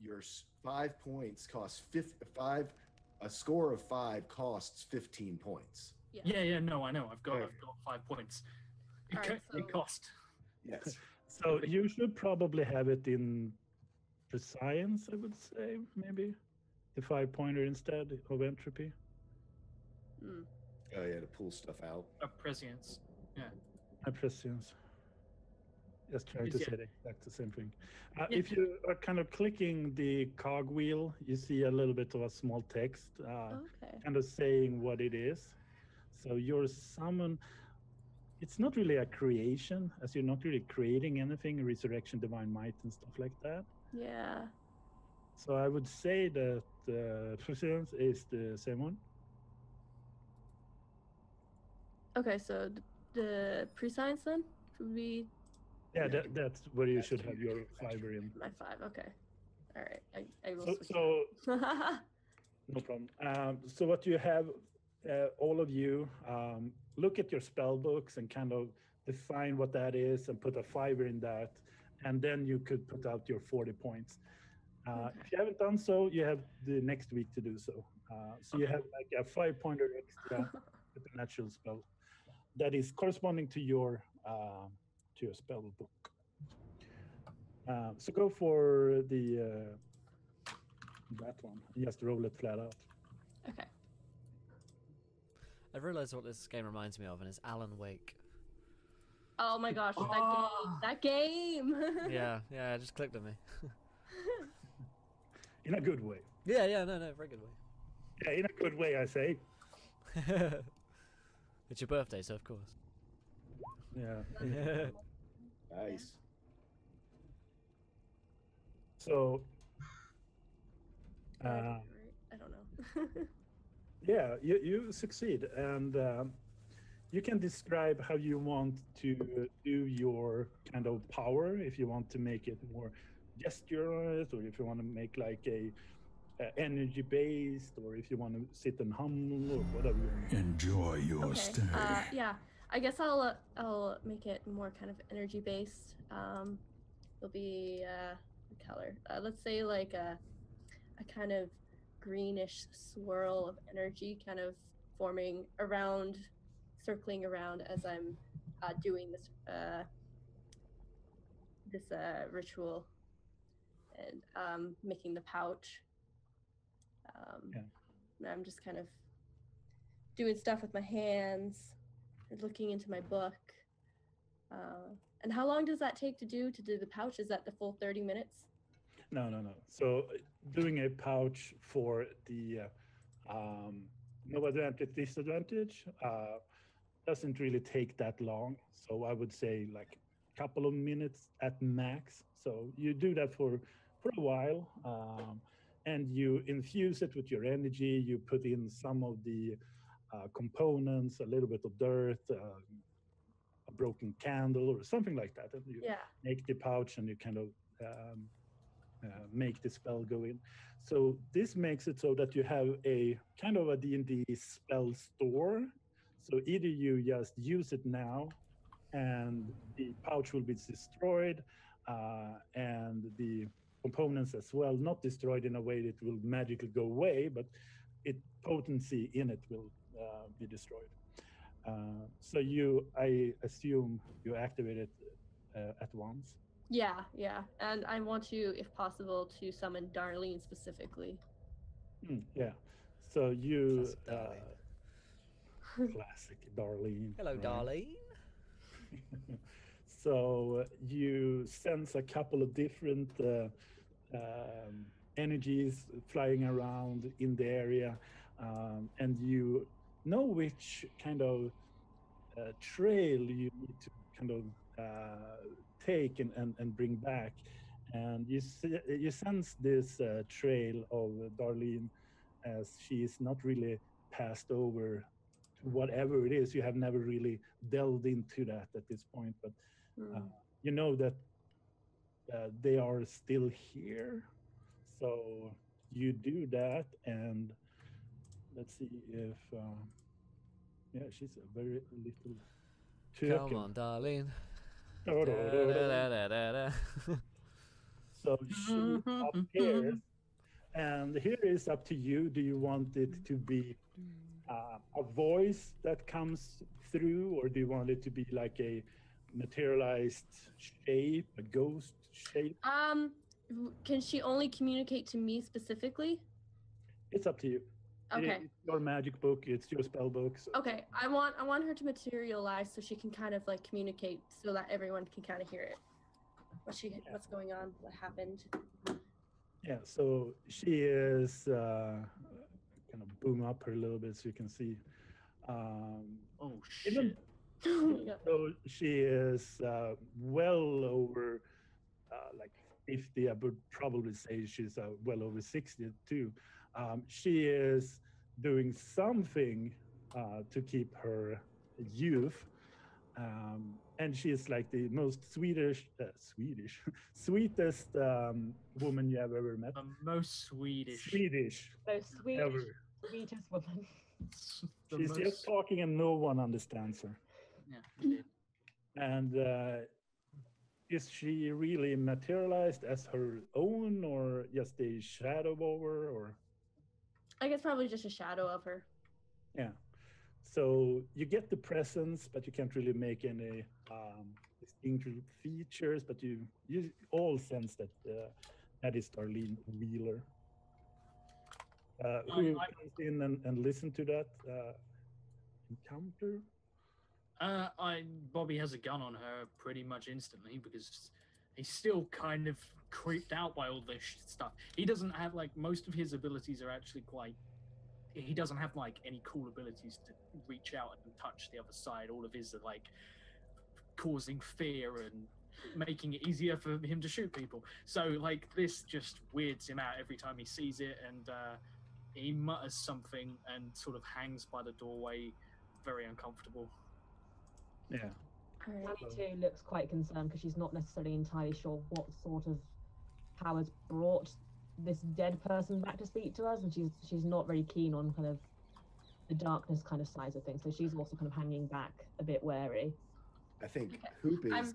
Your five points cost fif- five. A score of five costs fifteen points. yeah. Yeah, yeah. No, I know. I've got, Okay. I've got five points. It, Alright, co- it so- cost. Yes. (laughs) So you should probably have it in science, I would say, maybe. The five pointer instead of entropy. Hmm. Oh yeah, to pull stuff out. A prescience. My prescience. Just trying to say the exact the same thing. Uh, Yeah. If you are kind of clicking the cog wheel, you see a little bit of a small text, uh, Okay. kind of saying what it is. So your summon, it's not really a creation, as you're not really creating anything, resurrection, divine might, and stuff like that. Yeah. So I would say that uh, prescience is the same one. Okay, so th- the pre-science then would be Yeah, that, that's where you should have your fiber in. my five. Okay. All right. I, I will So, switch so. (laughs) No problem. Um, so what you have, uh, all of you, um, look at your spell books and kind of define what that is and put a fiber in that, and then you could put out your 40 points. Uh, Okay. If you haven't done so, you have the next week to do so. Uh, so you have like a five pointer extra (laughs) with a natural spell that is corresponding to your uh, to your spell book. Uh, so go for the uh, that one. Just roll it flat out. okay. I realised what this game reminds me of, and it's Alan Wake. Oh my gosh, that Ah. game. That game. (laughs) yeah, yeah, it just clicked on me. In a good way. yeah, yeah, no, no, very good way. Yeah, in a good way, I say. (laughs) it's your birthday, so of course. Yeah. (laughs) Nice. So, I uh, don't- I don't know. (laughs) yeah, you, you succeed. And um, you can describe how you want to do your kind of power, if you want to make it more gesturous, or if you want to make like a, a energy based, or if you want to sit and hum, or whatever. Enjoy your okay. stay. Uh, yeah. I guess I'll uh, I'll make it more kind of energy based. Um, it'll be uh, color. Uh, let's say like a a kind of greenish swirl of energy, kind of forming around, circling around as I'm uh, doing this uh, this uh, ritual and um, making the pouch. Um, Yeah. and I'm just kind of doing stuff with my hands and looking into my book. Uh, and how long does that take to do to do the pouch? Is that the full 30 minutes? No, no, no. So doing a pouch for the uh, um, no advantage disadvantage uh, doesn't really take that long. So I would say like a couple of minutes at max. So you do that for for a while, um, and you infuse it with your energy. You put in some of the uh, components, a little bit of dirt. Uh, a broken candle or something like that and you Yeah. make the pouch and you kind of um, uh, make the spell go in. So this makes it so that you have a kind of a D&D spell store. So either you just use it now and the pouch will be destroyed uh, and the components as well not destroyed in a way that will magically go away, but it potency in it will be destroyed. Uh, so you, I assume you activate it uh, at once. Yeah, yeah. And I want you, if possible, to summon Darlene specifically. Mm, yeah. So you, Classic uh, classic Darlene. Hello, right? Darlene. (laughs) so you sense a couple of different uh, um, energies flying around in the area, um, and you know which kind of uh, trail you need to kind of uh, take and, and, and bring back. And you see, you sense this uh, trail of Darlene as she is not really passed over to whatever it is. You have never really delved into that at this point, but uh, you know that uh, they are still here. So you do that, and let's see if. Uh, yeah, she's a very little. Come on, darling. Da, da, da, da, da. Da-da-da-da-da. So she appears, and here is up to you. Do you want it to be uh, a voice that comes through, or do you want it to be like a materialized shape, a ghost shape? Um, can she only communicate to me specifically? It's up to you. It- Okay. It's your magic book. It's your spell book. So Okay, I want I want her to materialize so she can kind of like communicate so that everyone can kind of hear it. What she what's going on? What happened? Yeah, so she is uh, kind of boom up her a little bit so you can see. Um, Oh shit! (laughs) oh my so she is uh, well over uh, like 50. I would probably say she's uh, well over 60 too. Um, she is doing something uh, to keep her youth. Um, and she is like the most Swedish, uh, Swedish, (laughs) sweetest um, woman you have ever met. The most Swedish. Swedish So sweet, ever. sweetest woman. (laughs) the She's most- just talking and no one understands her. Yeah. And uh, is she really materialized as her own or just a shadow of her or I guess probably just a shadow of her. yeah. So you get the presence, but you can't really make any um, distinctive features, but you you all sense that uh, that is Darlene Wheeler. Uh, who I- comes in and, and listen to that uh, encounter? Uh, I Bobby has a gun on her pretty much instantly because he's still kind of creeped out by all this stuff. He doesn't have like most of his abilities are actually quite. He doesn't have like any cool abilities to reach out and touch the other side. All of his are like causing fear and making it easier for him to shoot people. So like this just weirds him out every time he sees it, and uh, he mutters something and sort of hangs by the doorway, very uncomfortable. Yeah. All right. Annie too looks quite concerned because she's not necessarily entirely sure what sort of powers brought this dead person back to speak to us, and she's she's not very keen on kind of the darkness kind of size of things. So she's also kind of hanging back a bit wary. I think Hoop is I'm-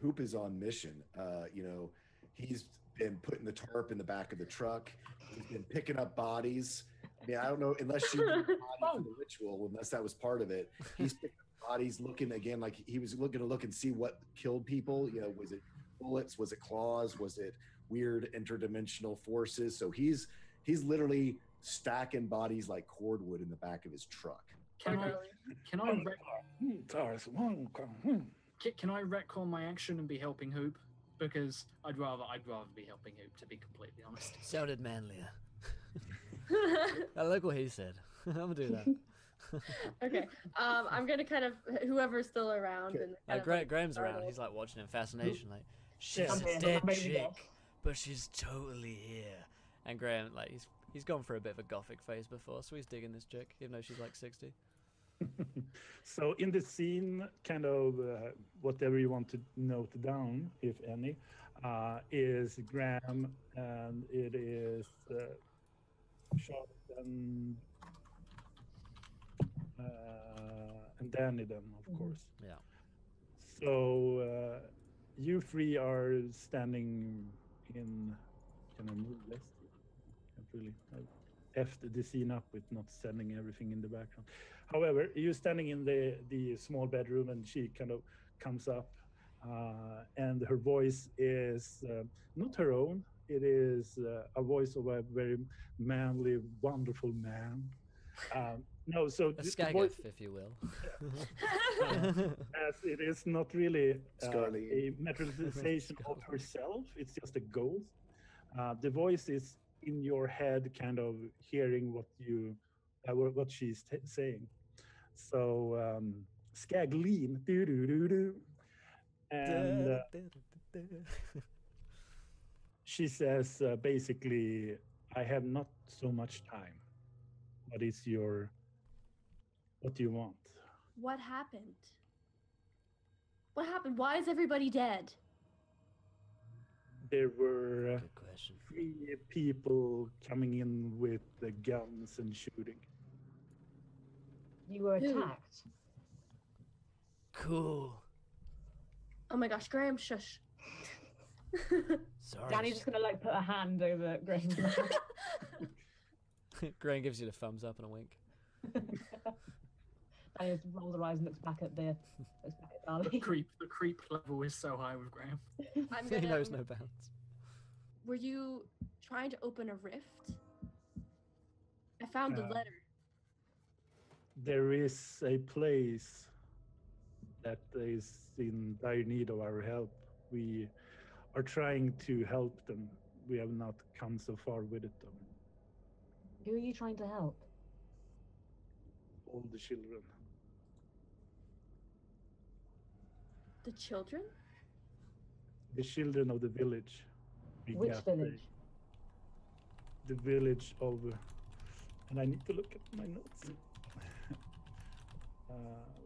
Hoop is on mission. Uh, you know, he's been putting the tarp in the back of the truck. He's been picking up bodies. I mean, I don't know unless she did the (laughs) body for the ritual, unless that was part of it. He's picking up bodies, looking again like he was looking to look and see what killed people. You know, was it bullets? Was it claws? Was it weird interdimensional forces? So he's he's literally stacking bodies like cordwood in the back of his truck. Can I can I rec- Hmm, Tars, one, hmm. ca- can I retcon my action and be helping Hoop? Because I'd rather I'd rather be helping Hoop to be completely honest. (laughs) Sounded manlier. (laughs) I like what he said. (laughs) I'm gonna do that. okay. Um, I'm gonna kind of whoever's still around and kind Gra- like, Graham's around. startled. He's like watching in fascination. Like she's Yeah. a I'm dead chick, but she's totally here. And Graham, like he's he's gone for a bit of a gothic phase before, so he's digging this chick, even though she's like 60. (laughs) so in the scene, kind of uh, whatever you want to note down, if any, uh, is Graham, and it is uh, Charlotte and uh, and Danny, then of Mhm. course. Yeah. So uh, you three are standing in. Can I move really. I effed the scene up with not sending everything in the background. However, you're standing in the the small bedroom, and she kind of comes up, uh, and her voice is uh, not her own. It is uh, a voice of a very manly, wonderful man. Um, no, so A the- the voice- if you will. (laughs) as it is not really uh, a materialization of herself it's just a ghost. Uh, the voice is in your head kind of hearing what you uh, what what she's t- saying. So um skagleen doo doo doo doo and uh, she says uh, basically i have not so much time. What is your what do you want What happened? What happened? Why is everybody dead? There were uh, question. three people coming in with the guns and shooting. You were Who? attacked. Cool. Oh my gosh, Graham, shush. Sorry. Danny's just gonna like put a hand over Graham's (laughs) mouth. (laughs) (laughs) Graham gives you the thumbs up and a wink. Danny just rolls her eyes and looks back at the looks back at The creep, the creep level is so high with Graham. (laughs) I'm he gonna. knows no bounds. Were you trying to open a rift? I found the Uh, letter. There is a place that is in dire need of our help. We are trying to help them. We have not come so far with it, though. Who are you trying to help? All the children. The children? The children of the village. Which the- village? The, village of. And I need to look at my notes. uh,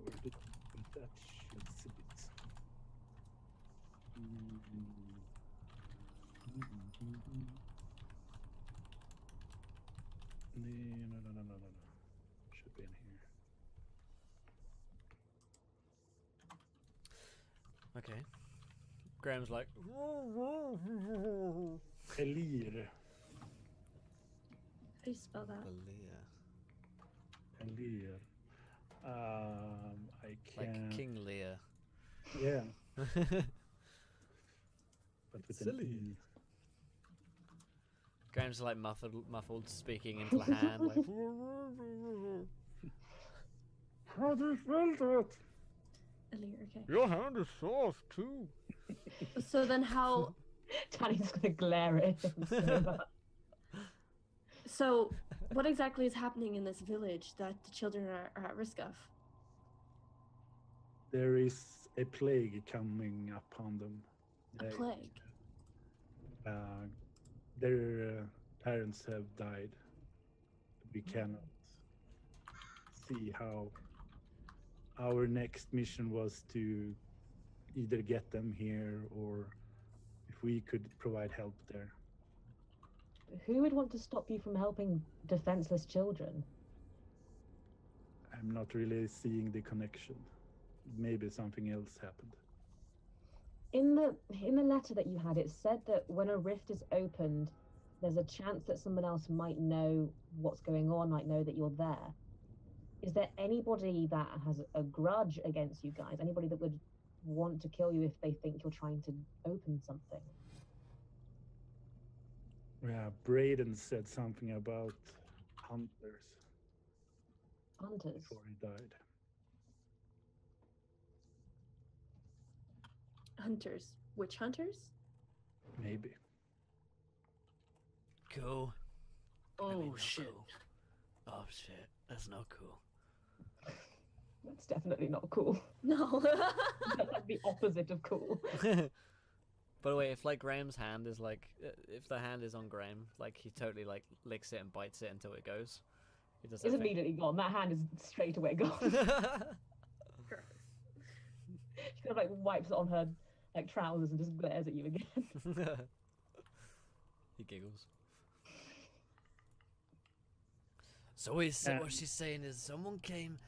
where did that? Should it. Mm. No, no, no, no, no, no, no. Should be in here. Okay. Graham's like, Elir. How do you spell that? Lear. Elir. Um, I Like can't. King Lear. Yeah, (laughs) but with Silly. E. Graham's like muffled, muffled, speaking into the hand. Like, (laughs) How do you spell that? Elir, okay. Your hand is soft too. So then how (laughs) Danny's gonna glare at him. so (laughs) much. so what exactly is happening in this village that the children are, are at risk of? There is a plague coming upon them. A They- plague. Uh, their uh, parents have died. We cannot see how our next mission was to either get them here or if we could provide help there. Who would want to stop you from helping defenseless children? I'm not really seeing the connection. Maybe something else happened. In the in the letter that you had, it said that when a rift is opened, there's a chance that someone else might know what's going on, might know that you're there. Is there anybody that has a grudge against you guys? Anybody that would want to kill you if they think you're trying to open something? Yeah, Braden said something about hunters Hunters. before he died. Hunters. Witch hunters? Maybe. Cool. Oh I mean, shit! cool. Oh shit. That's not cool. That's definitely not cool. No. That's like the opposite of cool. (laughs) By the way, if like Graham's hand is like, if the hand is on Graham, like he totally like licks it and bites it until it goes. He does that It's thing. immediately gone. That hand is straight away gone. (laughs) she kind of like wipes it on her like trousers and just glares at you again. (laughs) he giggles. So he's, Yeah. what she's saying is someone came,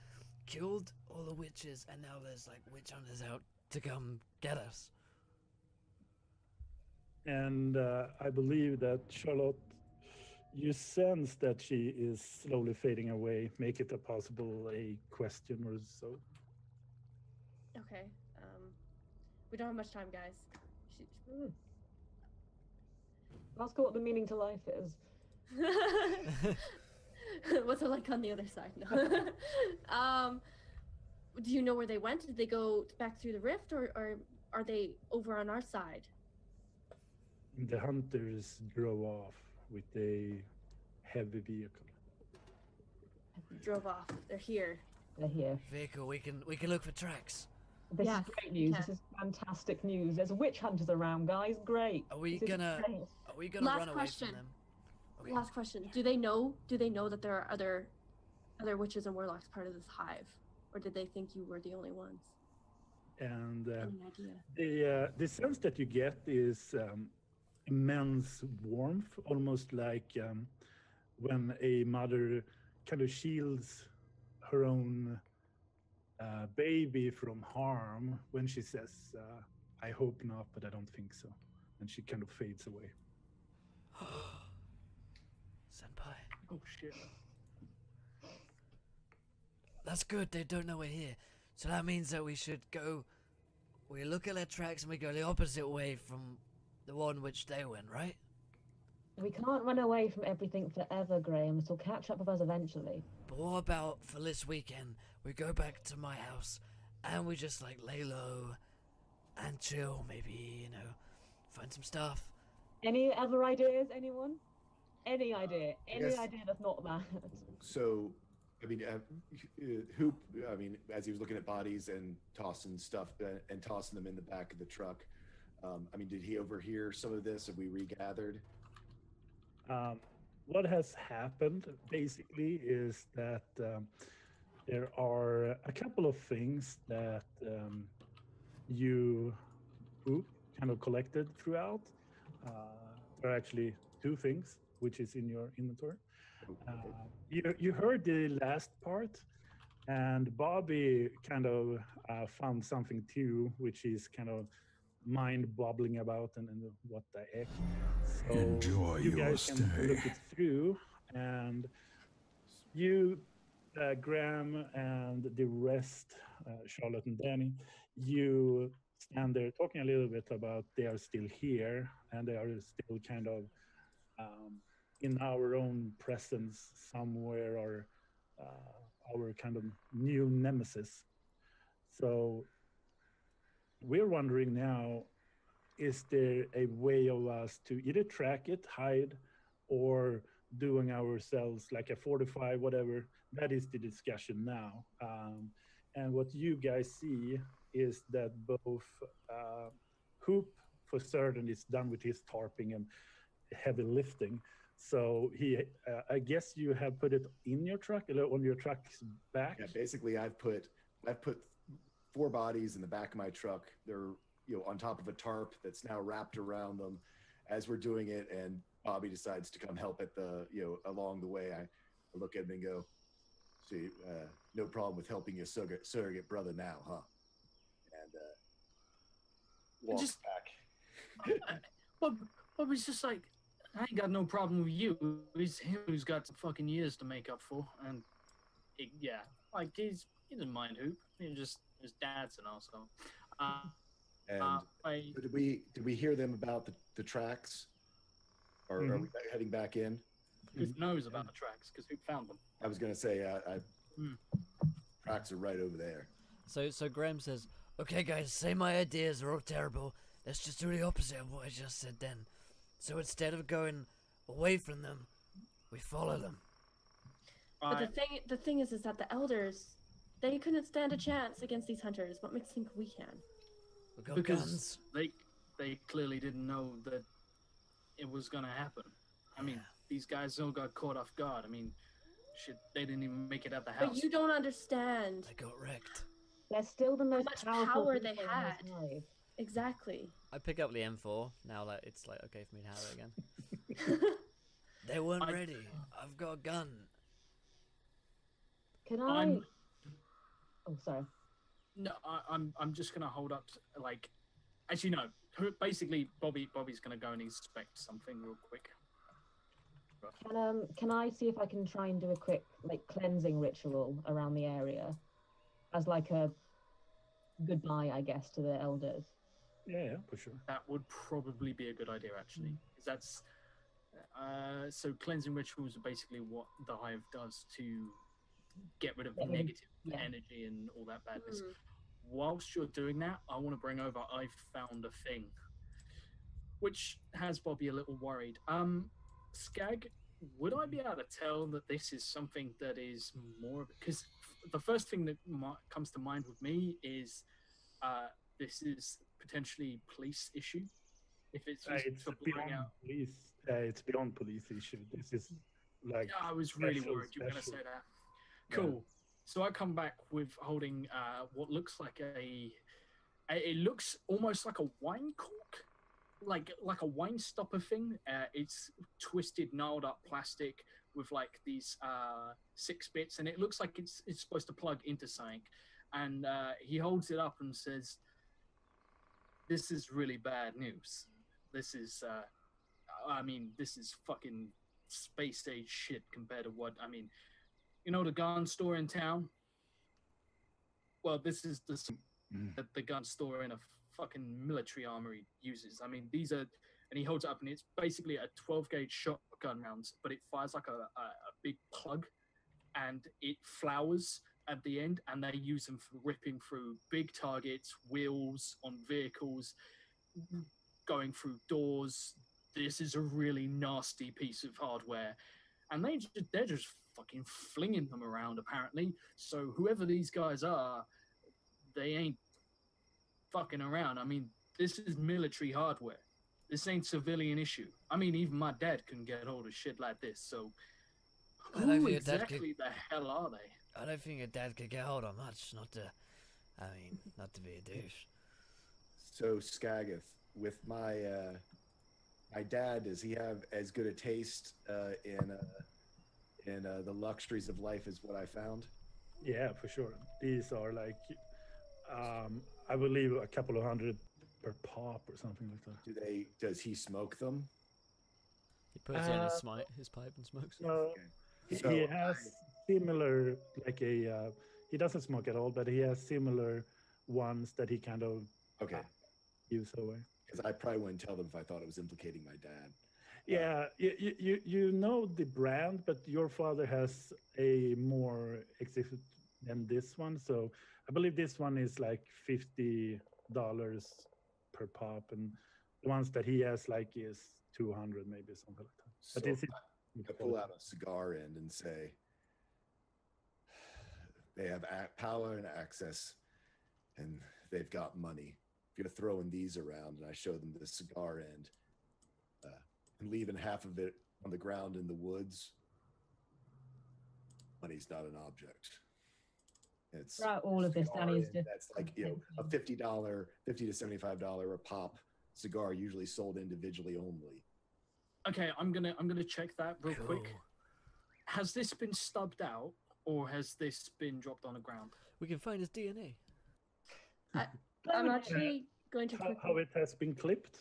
killed all the witches, and now there's like witch hunters out to come get us. And uh, I believe that Charlotte, you sense that she is slowly fading away. Make it a possible a question or so. okay. Um, we don't have much time, guys. She... Hmm. Ask her what the meaning to life is. (laughs) (laughs) (laughs) What's it like on the other side? No. (laughs) um, do you know where they went? Did they go back through the rift, or, or are they over on our side? The hunters drove off with a heavy vehicle. Drove off. They're here. They're here. Vehicle, we can we can look for tracks. This Yes, is great news. yeah. This is fantastic news. There's witch hunters around, guys. Great. Are we This gonna are we gonna Last run away question. from them? Okay. Last question: Do they know? Do they know that there are other, other witches and warlocks part of this hive, or did they think you were the only ones? and uh, the uh, the sense that you get is um, immense warmth, almost like um, when a mother kind of shields her own uh, baby from harm when she says, uh, "I hope not, but I don't think so," and she kind of fades away. (gasps) (laughs) Senpai. Oh shit. That's good. They don't know we're here. So that means that we should go. We look at their tracks and we go the opposite way from the one which they went, right? We can't run away from everything forever, Graham. This will catch up with us eventually. But what about for this weekend? We go back to my house and we just like lay low and chill. Maybe you know, find some stuff. Any other ideas, anyone? Any idea? Any guess- idea that's not that? So, I mean, uh, uh, Hoop. I mean, as he was looking at bodies and tossing stuff uh, and tossing them in the back of the truck. Um, I mean, did he overhear some of this? Have we regathered? Um, what has happened basically is that um, there are a couple of things that um, you who kind of collected throughout. Uh, there are actually two things which is in your inventory. Uh, you you heard the last part, and Bobby kind of uh, found something too, which is kind of mind bobbling about and, and what the heck. So Enjoy you your guys can look stay. it through, and you, uh, Graham, and the rest, uh, Charlotte and Danny, you stand there talking a little bit about they are still here and they are still kind of um, in our own presence somewhere or uh, our kind of new nemesis. So we're wondering now is there a way of us to either track it, hide, or doing ourselves like a 45, whatever? That is the discussion now. Um, and what you guys see is that both uh, Hoop, for certain, is done with his tarping and heavy lifting. So he, uh, I guess you have put it in your truck, uh, on your truck's back. Yeah, basically, I've put I've put four bodies in the back of my truck. They're you know on top of a tarp that's now wrapped around them. As we're doing it, and Bobby decides to come help at the you know along the way, I, I look at him and go, "See, uh, no problem with helping your surrogate, surrogate brother now, huh?" And uh, walks Just- back. (laughs) Bob, Bob was just like, I ain't got no problem with you. It's him who's got some fucking years to make up for, and it, yeah, like he's he doesn't mind hoop. He just his dad's an asshole. Uh, And uh, I, did we did we hear them about the, the tracks? Or are Mhm. we heading back in? Who knows about the tracks because who found them. I was gonna say uh, I, Hmm. tracks are right over there. So so Graham says, "Okay, guys, say my ideas are all terrible. Let's just do the opposite of what I just said then. So instead of going away from them, we follow them." But the thing, the thing is, is that the elders, they couldn't stand a chance against these hunters. What makes you think we can? We got because guns. they they clearly didn't know that it was gonna happen. I mean, Yeah. these guys all got caught off guard. I mean, shit, they didn't even make it out the house. But you don't understand. They got wrecked. They're still the most much powerful power they people in had. This hive. Exactly. I pick up the M4 now Like it's like okay for me to have it again. (laughs) They weren't I- ready. I've got a gun. Can I? I'm Oh, sorry. no, I, I'm I'm just gonna hold up to, like, as you know, basically Bobby Bobby's gonna go and inspect something real quick. Can um can I see if I can try and do a quick like cleansing ritual around the area, as like a goodbye, I guess, to the elders. Yeah, yeah, for sure. That would probably be a good idea, actually. 'cause that's uh, so cleansing rituals are basically what the hive does to get rid of the Get rid of- negative yeah. energy and all that badness. Mm. Whilst you're doing that, I want to bring over I've found a thing, which has Bobby a little worried. Um, Skag, would I be able to tell that this is something that is more because the first thing that mi- comes to mind with me is uh, this is potentially police issue. If it's Uh, it's for beyond out, police. Uh, it's beyond police issue. This is like Yeah, I was really special, worried you were going to say that. Yeah. Cool. So I come back with holding uh, what looks like a Uh, It looks almost like a wine cork, like like a wine stopper thing. Uh, it's twisted, gnarled up plastic with like these uh, six bits, and it looks like it's it's supposed to plug into something. And uh, he holds it up and says, "This is really bad news. This is, uh, I mean, this is fucking space age shit compared to what I mean. You know the gun store in town. Well, this is the Mm. that the gun store in a fucking military armory uses. I mean, these are, and he holds it up, and it's basically a 12 gauge shotgun rounds, but it fires like a, a, a big plug, and it flowers at the end, and they use them for ripping through big targets, wheels on vehicles, going through doors. This is a really nasty piece of hardware, and they they're just fucking flinging them around apparently. So whoever these guys are, they ain't fucking around. I mean, this is military hardware. This ain't civilian issue. I mean, even my dad can get hold of shit like this. So, who your could- exactly the hell are they? I don't think your dad could get hold of much. Not to, I mean, not to be a douche. So Skagath, with my uh, my dad, does he have as good a taste uh, in uh, in uh, the luxuries of life as what I found? Yeah, for sure. These are like, um, I believe a couple of hundred per pop or something like that. Do they? Does he smoke them? He puts it in his, Uh, smi- his pipe and smokes it. No, he, So he has similar, like a, uh, he doesn't smoke at all, but he has similar ones that he kind of Okay, gives away. because I probably wouldn't tell them if I thought it was implicating my dad. Yeah, you, you, you- you know the brand, but your father has a more exhibit than this one. So I believe this one is like fifty dollars per pop, and the ones that he has like is two hundred, maybe something like that. So But this is I pull out a cigar end and say, they have power and access, and they've got money. If you're throwing these around, and I show them the cigar end, uh, and leaving half of it on the ground in the woods, money's not an object. It's Throughout all of this, cigar Danny's just that's like you know a fifty dollar, fifty to seventy five dollar a pop cigar, usually sold individually only. Okay, I'm gonna I'm gonna check that real quick. Has this been stubbed out, or has this been dropped on the ground? We can find his DNA. I'm actually going to how, how it has been clipped,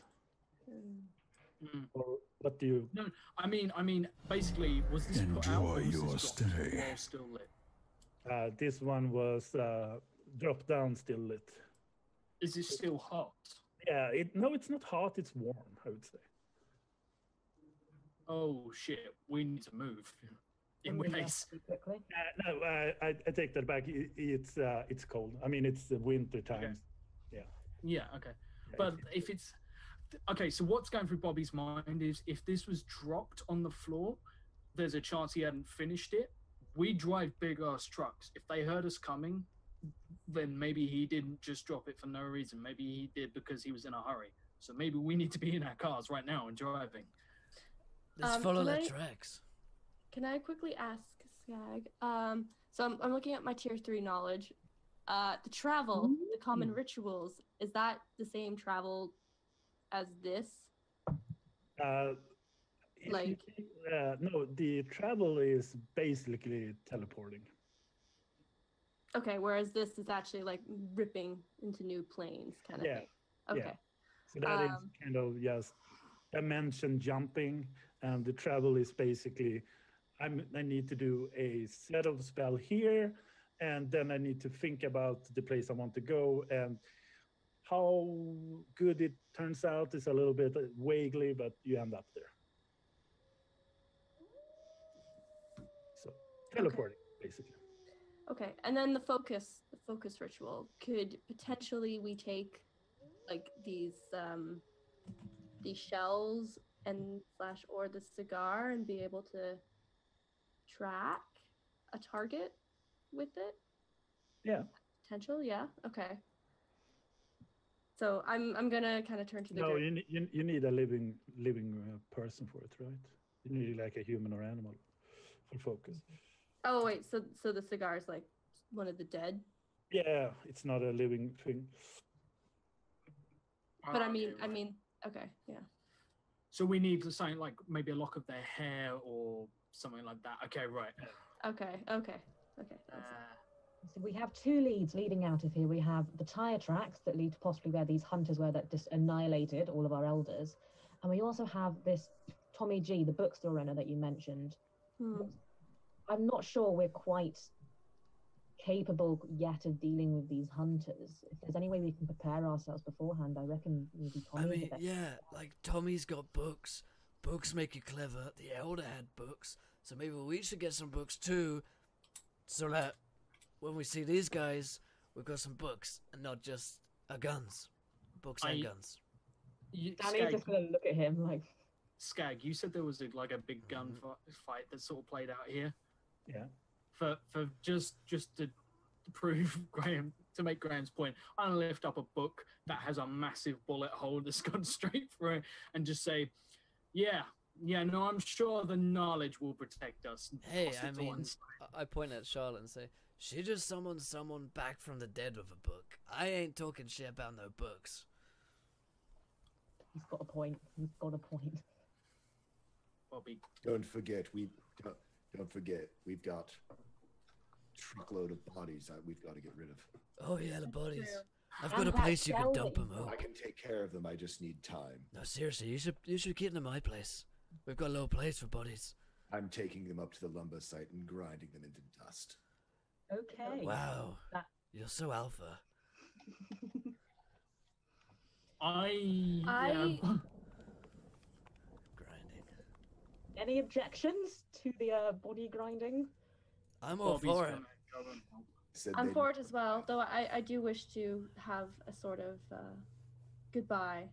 Mm. or what do you? No, I mean, I mean, basically, was this put out or Enjoy was your this dropped stay. while still lit? Uh, this one was uh, dropped down, still lit. Is it still hot? Yeah, it no, it's not hot. It's warm. I would say. Oh shit, we need to move. In I'm gonna case. ask you quickly. Uh, no, uh, I, I take that back. I it's uh, it's cold. I mean, it's the winter times. Yeah, Yeah. okay. Yeah, But it's- if it's okay, so what's going through Bobby's mind is if this was dropped on the floor, there's a chance he hadn't finished it. We drive big ass trucks. If they heard us coming, then maybe he didn't just drop it for no reason. Maybe he did because he was in a hurry. So maybe we need to be in our cars right now and driving. Let's Um, follow the I- tracks. Can I quickly ask Skag? Um, so I'm, I'm looking at my tier three knowledge. Uh, the travel, the common rituals, is that the same travel as this? Uh, you Like- uh, no, the travel is basically teleporting. Okay, whereas this is actually like ripping into new planes kind of Yeah, thing. yeah. Okay. So that is Um, kind of just dimension jumping, and the travel is basically I'm, I need to do a set of spell here, and then I need to think about the place I want to go, and how good it turns out is a little bit vaguely, but you end up there. So teleporting, basically. Okay, and then the focus, the focus ritual. Could potentially we take like these um these shells and slash or the cigar and be able to track a target with it? Yeah. Potential, yeah. Okay. So I'm I'm gonna kind of turn to the No, group. you, you you need a living living uh, person for it, right? You need like a human or animal for focus. Oh wait, so so the cigar is like one of the dead. Yeah, it's not a living thing. But I Ah, mean, okay, I mean, okay, yeah. So we need something like maybe a lock of their hair or something like that. Okay, right. Okay, okay, okay. Uh, So we have two leads leading out of here. We have the tire tracks that lead to possibly where these hunters were that just annihilated all of our elders. And we also have this Tommy G, the bookstore owner that you mentioned. hmm. I'm not sure we're quite capable yet of dealing with these hunters. If there's any way we can prepare ourselves beforehand, I reckon maybe I mean, yeah, like Tommy's got books. Books make you clever. The elder had books, so maybe we should get some books too, so that when we see these guys, we've got some books and not just uh, guns. Books and I- guns. you, Danny's Skag, just gonna look at him like, Skag, you said there was a, like a big gun fi- fight that sort of played out here. Yeah. For for just just to prove (laughs) Graham to make Graham's point, I'm gonna lift up a book that has a massive bullet hole that's gone (laughs) straight through it and just say, "Yeah, yeah, no, I'm sure the knowledge will protect us." Hey, I it to one mean. I I point at Charlotte and say, she just summoned someone back from the dead with a book. I ain't talking shit about no books. he's got a point. He's got a point. Bobby, Don't forget, we don't, don't forget, we've got truckload of bodies that we've got to get rid of. Oh yeah, the bodies. True. I've And got a place you can dump them. got. I can take care of them. I just need time. No, seriously, you should you should keep them in my place. We've got a little place for bodies. I'm taking them up to the lumber site and grinding them into dust. Okay. Wow, That- you're so alpha. I, I- yeah, Grinding. Any objections to the uh, body grinding? I'm all Bobby's for it. Gonna go and help. Said I'm for it as well, though I, I do wish to have a sort of uh, goodbye.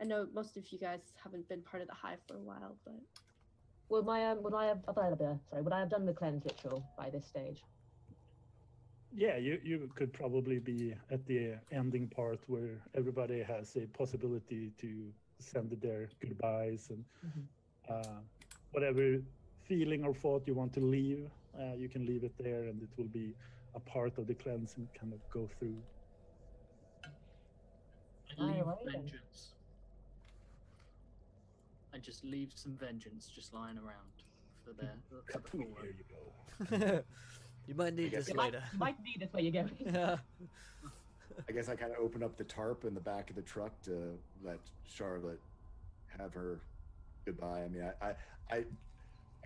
I know most of you guys haven't been part of the hive for a while, but Would my um, would I have uh, sorry would I have done the cleanse ritual by this stage? Yeah, you, you could probably be at the ending part where everybody has a possibility to send their goodbyes and Mhm. uh, whatever feeling or thought you want to leave, uh, you can leave it there and it will be a part of the cleanse and kind of go through. I leave Alright vengeance. I just leave some vengeance just lying around for their for the fallen. You go. (laughs) you might need this you You might, later. you might need this where you're going. Yeah. I guess I kind of open up the tarp in the back of the truck to let Charlotte have her goodbye. I mean, I, I, I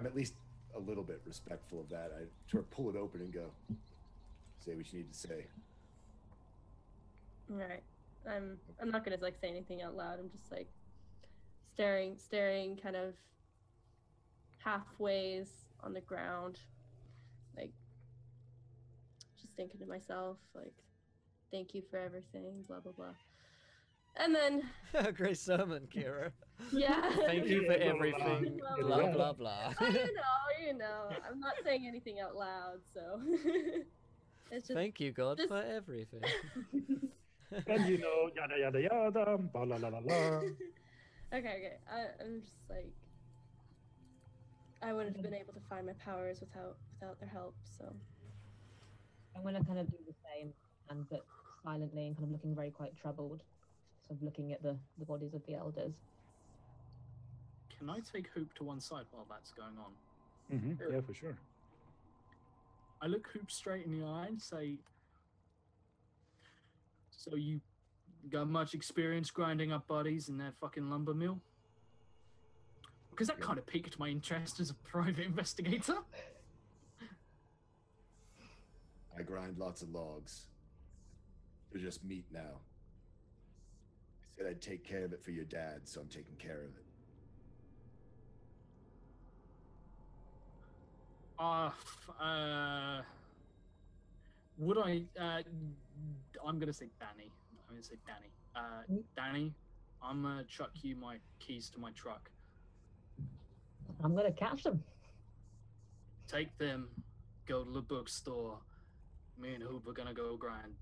I'm at least a little bit respectful of that. I sort of pull it open and go, say what you need to say. Right. I'm I'm not gonna like say anything out loud. I'm just like staring staring kind of halfways on the ground. Like just thinking to myself, like, thank you for everything, blah blah blah. And then (laughs) Great sermon, Kira. (laughs) yeah. Thank you for Yeah, blah, blah, everything. blah, Blah blah. blah blah. Well, (laughs) you know, you know. I'm not saying anything out loud, so it's just Thank you, God, just- for everything. (laughs) And you know, yada yada yada, blah la la la la. (laughs) okay, okay. I, I'm just like, I wouldn't have been able to find my powers without without their help. So I'm gonna kind of do the same, and but silently and kind of looking very quite troubled, sort of looking at the the bodies of the elders. Can I take Hoop to one side while that's going on? hmm Yeah, for sure. I look Hoop straight in the eye and say, "So you got much experience grinding up bodies in that fucking lumber mill?" Because that kind of piqued my interest as a private (laughs) investigator. I grind lots of logs. They're just meat now. I said I'd take care of it for your dad, so I'm taking care of it. Uh, uh, would I? Uh, I'm gonna say Danny. I'm gonna say Danny. Uh, Mm. Danny, I'm gonna chuck you my keys to my truck. I'm gonna catch them. Take them. Go to the bookstore. Me and Hoop are gonna go grind.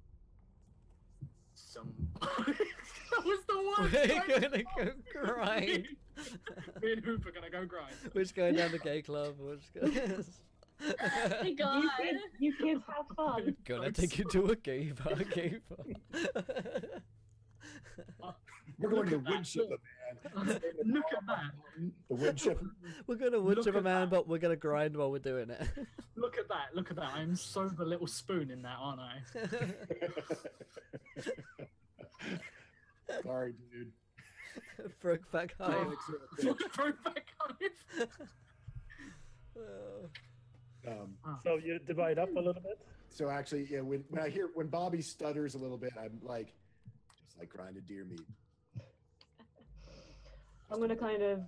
Some. (laughs) that was the one. We're gonna go (laughs) grind. (laughs) Me and Hoop are gonna go grind. Which going down the gay club? Which goes... (laughs) Thank God. You kids, you kids have (laughs) fun. (laughs) Gonna take you to a gay bar, gay bar. We're going to at that, wood man. Look at that. The wood chipper. We're gonna wood Look a man, that. but we're gonna grind while we're doing it. Look at that. Look at that. I'm so the little spoon in that, aren't I? Sorry, dude. Brokeback Hive. Throwback Hive. Oh. Um, So you divide up a little bit. so actually, yeah, when, when I hear when Bobby stutters a little bit, I'm like, just like grinded deer meat. I'm gonna kind of,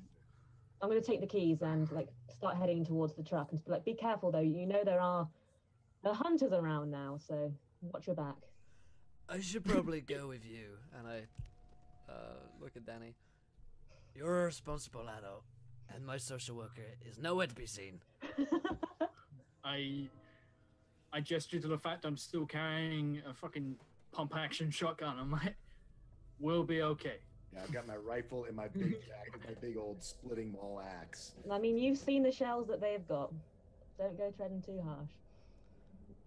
I'm gonna take the keys and like start heading towards the truck and just be like, be careful though. You know there are, there are hunters around now, so watch your back. I should probably go with you. And I uh, look at Danny. You're a responsible adult, and my social worker is nowhere to be seen. (laughs) I I gesture to the fact I'm still carrying a fucking pump action shotgun. I'm like, we'll be okay. Yeah, I've got my rifle and my big jack, my big old splitting wall axe. I mean, you've seen the shells that they've got. Don't go treading too harsh.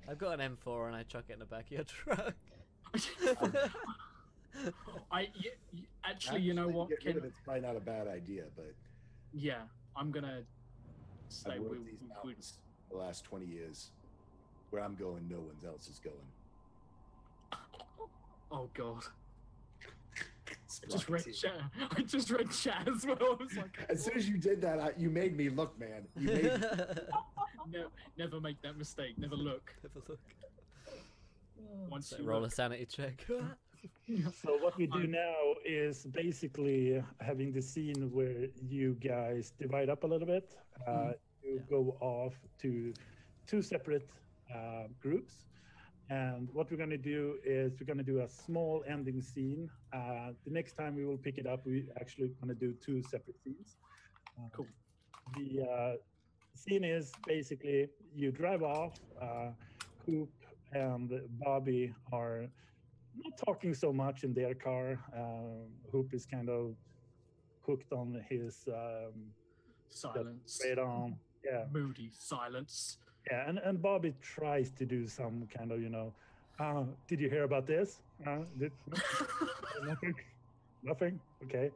I've got an M4 and I chuck it in the back of your truck. (laughs) I y- y- actually, you know what? Get Ken, it's probably not a bad idea, but yeah, I'm gonna say I've we, worked these we, we mountains the last 20 years. Where I'm going, no one else is going. Oh god. I just read team. chat. I just read chat as well. I was like, (laughs) As soon as you did that, I, you made me look, man. You made me, (laughs) never, never make that mistake. Never look. (laughs) Never look. Once So you roll a sanity check. So what we do Um, now is basically having the scene where you guys divide up a little bit. Uh, you Yeah. go off to two separate uh, groups, and what we're going to do is we're going to do a small ending scene. Uh, the next time we will pick it up, we actually going to do two separate scenes. Uh, Cool. The uh, scene is basically you drive off. Uh, Coop and Bobby are not talking so much in their car. Um, Hoop is kind of hooked on his um, Silence. right on. Yeah, Moody silence. yeah, and, and Bobby tries to do some kind of, you know, uh, did you hear about this? Uh, did, (laughs) nothing, nothing. Okay,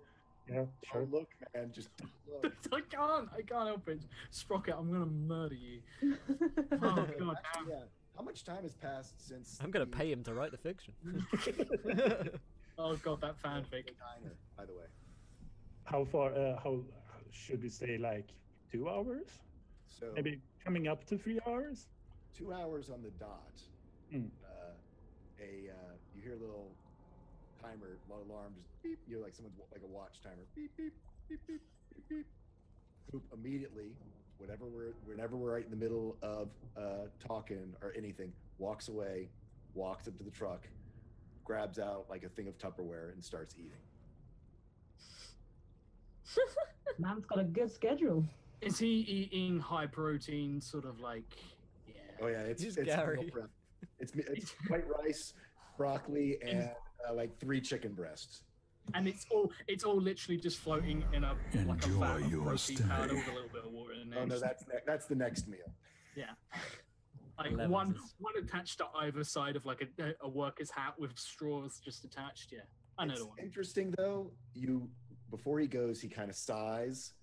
yeah, sure. oh, look, man, just (laughs) look. I can't. I can't help it. Sprocket, I'm gonna murder you. (laughs) Oh god. Actually, yeah. How much time has passed since? I'm gonna the- pay him to write the fiction. Oh god, that fanfic. Diner, by the way. How far? Uh, how should we say? Like two hours? So Maybe coming up to three hours? two hours on the dot. Hmm. Uh, a uh, you hear a little timer, little alarm, just beep. You know, like someone's like a watch timer. Beep beep beep beep beep beep. Poop immediately. Whenever we're whenever we're right in the middle of uh, talking or anything, walks away, walks up to the truck, grabs out like a thing of Tupperware and starts eating. (laughs) Man's got a good schedule. Is he eating high protein, sort of like? Yeah. Oh yeah, it's He's it's meal Gary. prep. It's it's white rice, broccoli, and uh, like three chicken breasts. And it's all it's all literally just floating in a like a Enjoy vat of your protein stay. powder with a little bit of water in there. Oh no, that's ne- that's the next meal. yeah. Like Lemons one is- one attached to either side of like a, a worker's hat with straws just attached. Yeah, I know It's the one. interesting though. You before he goes, he kind of sighs,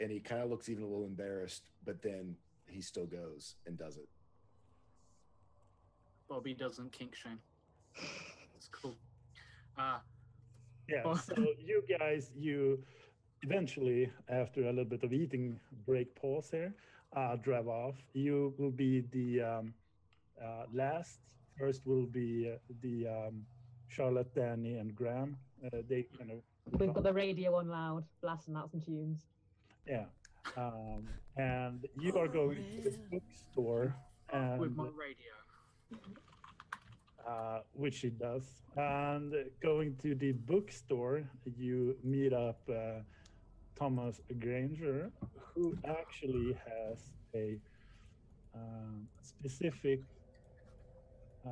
and he kind of looks even a little embarrassed. But then he still goes and does it. Bobby doesn't kink shame. It's cool. Uh, Yeah. So you guys, you eventually, after a little bit of eating break pause here, uh, drive off. You will be the um, uh, last. First will be uh, the um, Charlotte, Danny, and Graham. Uh, they kind of We've got the radio on loud, blasting out some tunes. Yeah. Um, and you are going to the bookstore, and with my radio. uh, which he does. And going to the bookstore, you meet up uh, Thomas Granger, who actually has a um, specific uh,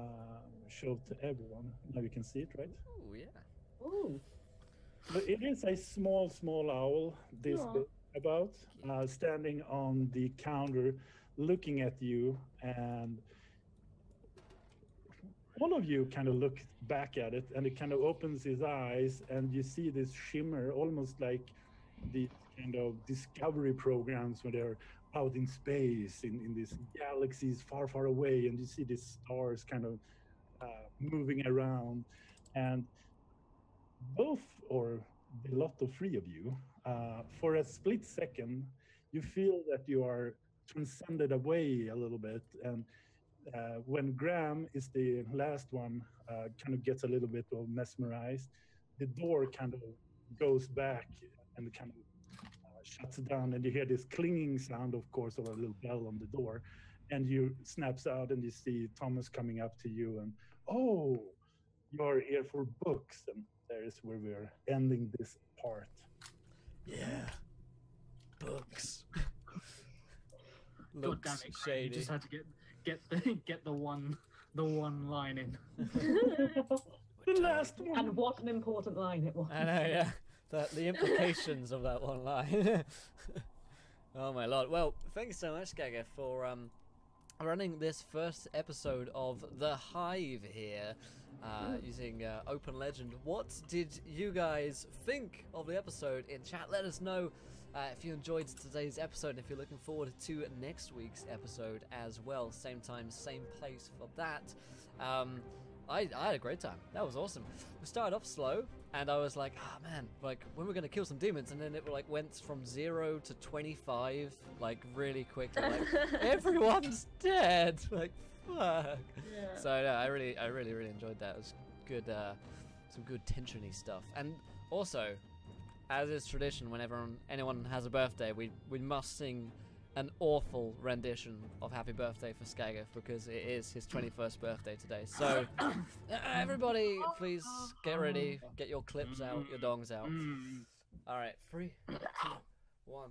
show to everyone. Now you can see it, right? Oh yeah. Ooh. But it is a small, small owl. This Aw. book about uh, standing on the counter, looking at you, and all of you kind of look back at it and it kind of opens his eyes and you see this shimmer almost like the kind of discovery programs when they're out in space in, in these galaxies far far away and you see these stars kind of uh, moving around. And both or the lot of three of you uh, for a split second you feel that you are transcended away a little bit. And uh, when Graham is the last one, uh, kind of gets a little bit of mesmerized, the door kind of goes back and kind of uh, shuts down, and you hear this clinging sound, of course, of a little bell on the door, and you snaps out and you see Thomas coming up to you and oh, you're here for books, and there's where we're ending this part. Yeah. Books. (laughs) God Looks damn it, Craig, you just had to get get the (laughs) get the one the one line in. (laughs) The last one. And what an important line it was. I know, yeah. The, the implications of that one line. oh my lord. Well, thanks so much, Gaga, for um, running this first episode of The Hive here uh, using uh, Open Legend. What did you guys think of the episode in chat? Let us know. Uh, if you enjoyed today's episode, and if you're looking forward to next week's episode as well, same time, same place for that. Um, I, I had a great time. That was awesome. We started off slow, and I was like, ah man, like when we're gonna kill some demons, and then it like went from zero to twenty five, like really quickly. Like (laughs) everyone's dead. Like fuck. Yeah. So yeah, I really, I really, really enjoyed that. It was good, uh, some good tensiony stuff, and also, as is tradition, whenever anyone has a birthday, we we must sing an awful rendition of Happy Birthday for Skagif because it is his 21st birthday today. So, (coughs) (coughs) everybody, please get ready, get your clips out, your dongs out. Mm. All right, three, two, one.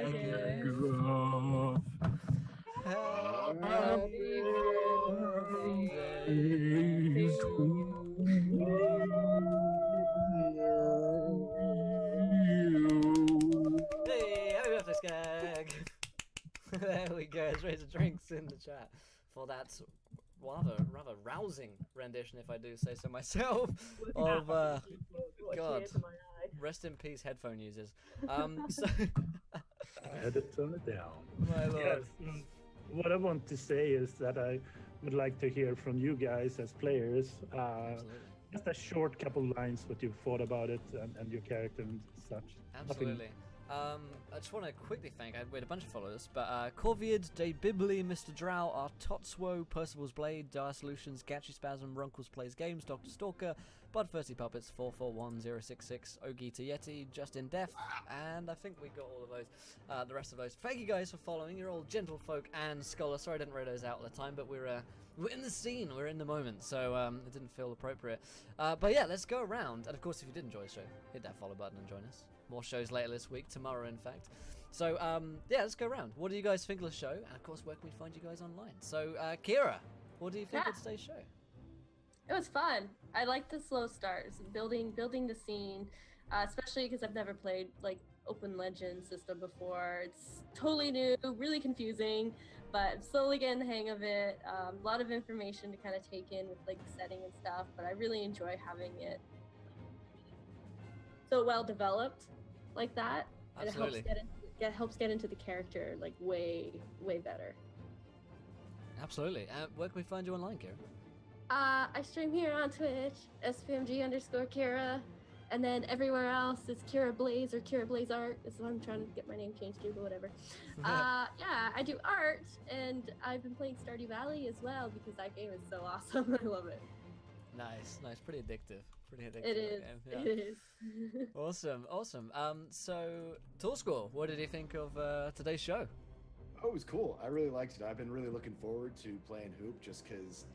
Drinks in the chat for that rather rather rousing rendition, if I do say so myself, of uh, God. rest in peace headphone users. (laughs) Um, so, I had to turn it down. (laughs) my lord. Yes. mm, What I want to say is that I would like to hear from you guys as players. Uh, Absolutely. just a short couple lines, what you thought about it and, and your character and such. Nothing- Absolutely. Um, I just want to quickly thank, I- we had a bunch of followers, but uh, Corviad, Day Bibli, Mr. Drow, R. Totswo, Percival's Blade, Dire Solutions, Gatchy Spasm, Runkles Plays Games, Dr. Stalker, Bud Thirsty Puppets, 441066, Ogi to Yeti, Justin Def, and I think we got all of those, uh, the rest of those. Thank you guys for following. You're all gentlefolk and scholar. Sorry I didn't read those out at the time, but we're, uh, we're in the scene, we're in the moment, so um, it didn't feel appropriate. Uh, but yeah, let's go around. And of course, if you did enjoy the show, hit that follow button and join us. More shows later this week, tomorrow, in fact. So um, yeah, let's go around. What do you guys think of the show? And of course, where can we find you guys online? So uh, Kira, what do you think Yeah. of today's show? It was fun. I like the slow starts, building building the scene, uh, especially because I've never played like open legend system before. It's totally new, really confusing, but I'm slowly getting the hang of it. Um, a lot of information to kind of take in with like the setting and stuff, but I really enjoy having it so well developed like that. And it helps get, in, get helps get into the character like way way better. Absolutely. Uh, where can we find you online, Kira? Uh, I stream here on Twitch, SPMG underscore Kira, and then everywhere else it's Kira Blaze or Kira Blaze Art. Is what I'm trying to get my name changed to, but whatever. (laughs) uh, yeah, I do art, and I've been playing Stardew Valley as well because that game is so (laughs) awesome. I love it. nice, nice. Pretty addictive. Pretty addictive. It that is. game, yeah. It is. (laughs) Awesome, awesome. Um, so Toolscore, what did you think of uh, today's show? Oh, it was cool. I really liked it. I've been really looking forward to playing hoop just because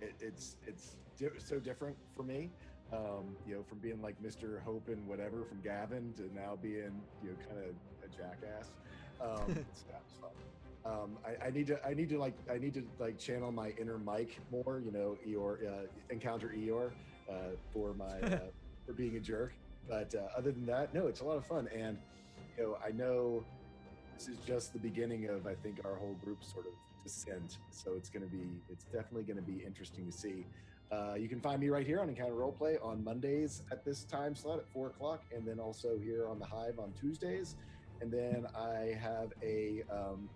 it, it's it's di- so different for me. Um, you know, from being like Mr. Hope and whatever from Gavin to now being you know kind of a jackass. Um, (laughs) so that was fun. Um, I, I need to I need to like I need to like channel my inner Mike more. You know, Eeyore uh, encounter Eeyore uh, for my uh, (laughs) for being a jerk. But uh, other than that, no, it's a lot of fun. And you know, I know this is just the beginning of I think our whole group sort of descent. So it's going to be it's definitely going to be interesting to see. Uh, you can find me right here on Encounter Roleplay on Mondays at this time slot at four o'clock, and then also here on the Hive on Tuesdays. And then I have a, um,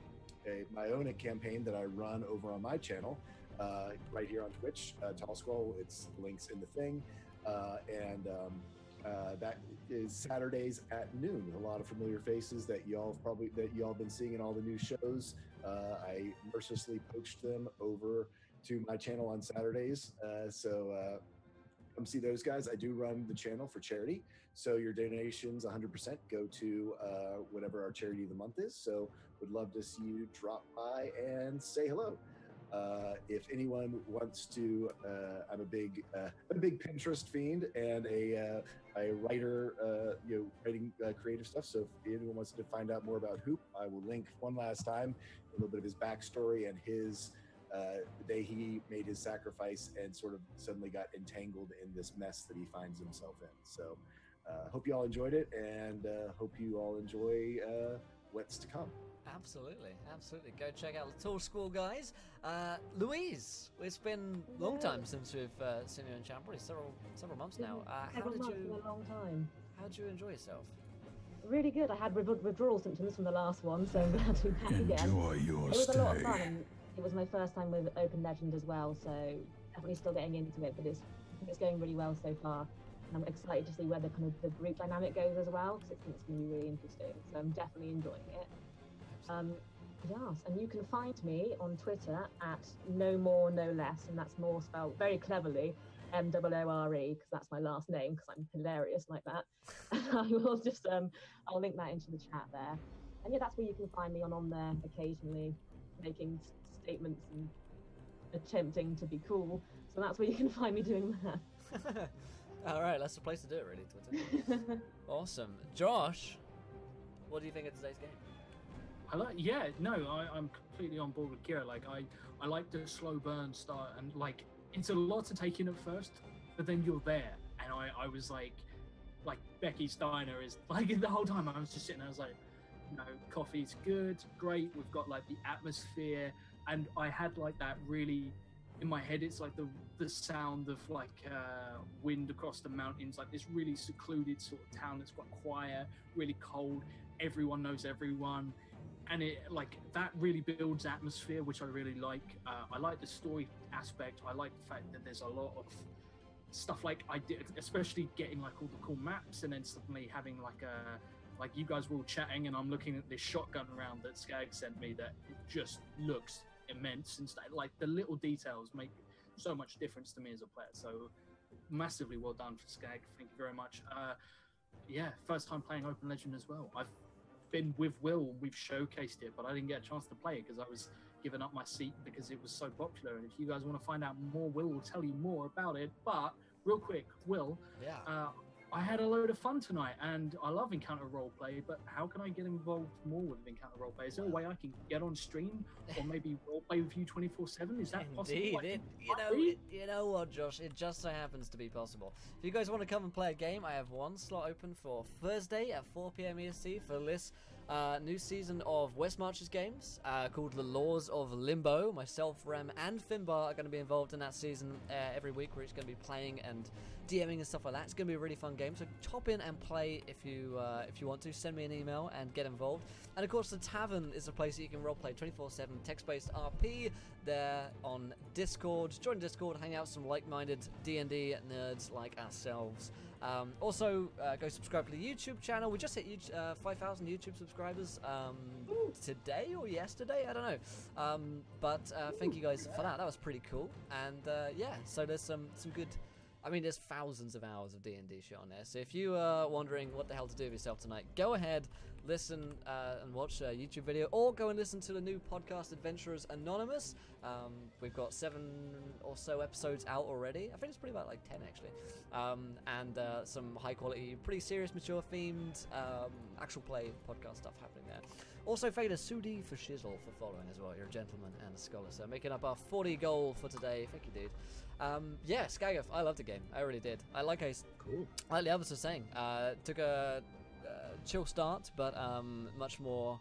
a my own campaign that I run over on my channel, uh, right here on Twitch. Uh, Tall Scroll, it's links in the thing, uh, and um, uh, that is Saturdays at noon. A lot of familiar faces that y'all have probably that y'all have been seeing in all the new shows. Uh, I mercilessly poached them over to my channel on Saturdays. Uh, so uh, come see those guys. I do run the channel for charity. So your donations 100% go to uh, whatever our charity of the month is. So would love to see you drop by and say hello. Uh, if anyone wants to, uh, I'm a big, uh, I'm a big Pinterest fiend and a, uh, a writer, uh, you know, writing creative stuff. So if anyone wants to find out more about Hoop, I will link one last time a little bit of his backstory and his the day he made his sacrifice and sort of suddenly got entangled in this mess that he finds himself in. So, hope you all enjoyed it, and hope you all enjoy what's to come. Absolutely, absolutely. Go check out the Tall School guys. Uh, Louise, it's been a long time since we've uh, seen you in chat, probably several several months now. Uh, how Several did months you a long time. how did you enjoy yourself? Really good. I had withdrawal symptoms from the last one, so I'm glad to be back again. Enjoy your It was a lot of fun. It was my first time with Open Legend as well, so definitely still getting into it, but it's it's going really well so far. And I'm excited to see where the kind of the group dynamic goes as well, because I think it's going to be really interesting. So I'm definitely enjoying it. Um, yes, and you can find me on Twitter at no more no less, and that's more spelled very cleverly M O O R E because that's my last name because I'm hilarious like that. (laughs) I will just um I'll link that into the chat there. And yeah, that's where you can find me on on there occasionally making s- statements and attempting to be cool. So that's where you can (laughs) find me doing that. (laughs) All right, that's the place to do it, really. Twitter. awesome, Josh. What do you think of today's game? I like, yeah, no, I, I'm completely on board with Kira. Like, I, I like the slow burn start, and like, it's a lot to take in at first, but then you're there, and I, I was like, like Becky's Diner is (laughs) like the whole time I was just sitting there, I was like, you know, coffee's good, great. We've got like the atmosphere, and I had like that really in my head. It's like the the sound of like uh, wind across the mountains, like this really secluded sort of town that's quite quiet, really cold. Everyone knows everyone and it like that really builds atmosphere which i really like. Uh, i like the story aspect. I like the fact that there's a lot of stuff like i did especially getting like all the cool maps and then suddenly having like a like you guys were all chatting and i'm looking at this shotgun round that skag sent me that just looks immense and stuff like the little details make so much difference to me as a player. So massively well done for skag. Thank you very much. Uh yeah first time playing open legend as well. I've been with Will. and We've showcased it, but I didn't get a chance to play it because I was giving up my seat because it was so popular. And if you guys want to find out more, Will will tell you more about it. But real quick, Will, Yeah. uh, I had a load of fun tonight, and I love Encounter Roleplay. But how can I get involved more with Encounter Roleplay? Is there a way I can get on stream (laughs) or maybe roleplay with you twenty four seven? Is that possible? Indeed, Like, it, you know, it, you know what, Josh? It just so happens to be possible. If you guys want to come and play a game, I have one slot open for Thursday at 4 p.m. EST for this uh, new season of West Marches games uh, called The Laws of Limbo. Myself, Rem, and Finbar are going to be involved in that season uh, every week. We're just going to be playing and DMing and stuff like that. It's going to be a really fun game. So top in and play if you uh, if you want to. Send me an email and get involved. And of course, the Tavern is a place that you can roleplay 24/7 text-based RP. There on Discord. Join Discord. Hang out with some like-minded D&D nerds like ourselves. Um, also, uh, go subscribe to the YouTube channel. We just hit uh, 5,000 YouTube subscribers um, today or yesterday. I don't know. Um, but uh, thank you guys for that. That was pretty cool. And uh, yeah, so there's some some good. I mean, there's thousands of hours of D&D shit on there. So if you are wondering what the hell to do with yourself tonight, go ahead, listen uh, and watch a YouTube video, or go and listen to the new podcast, Adventurers Anonymous. Um, we've got seven or so episodes out already. I think it's pretty about like ten actually, um, and uh, some high quality, pretty serious, mature themed um, actual play podcast stuff happening there. Also, Fader Sudi for Shizzle for following as well. You're a gentleman and a scholar, so making up our 40 goal for today. Thank you, dude. Um, yeah, Skagif, I loved the game. I really did. I like I, Cool. like the others were saying, uh, took a chill start, but um, much more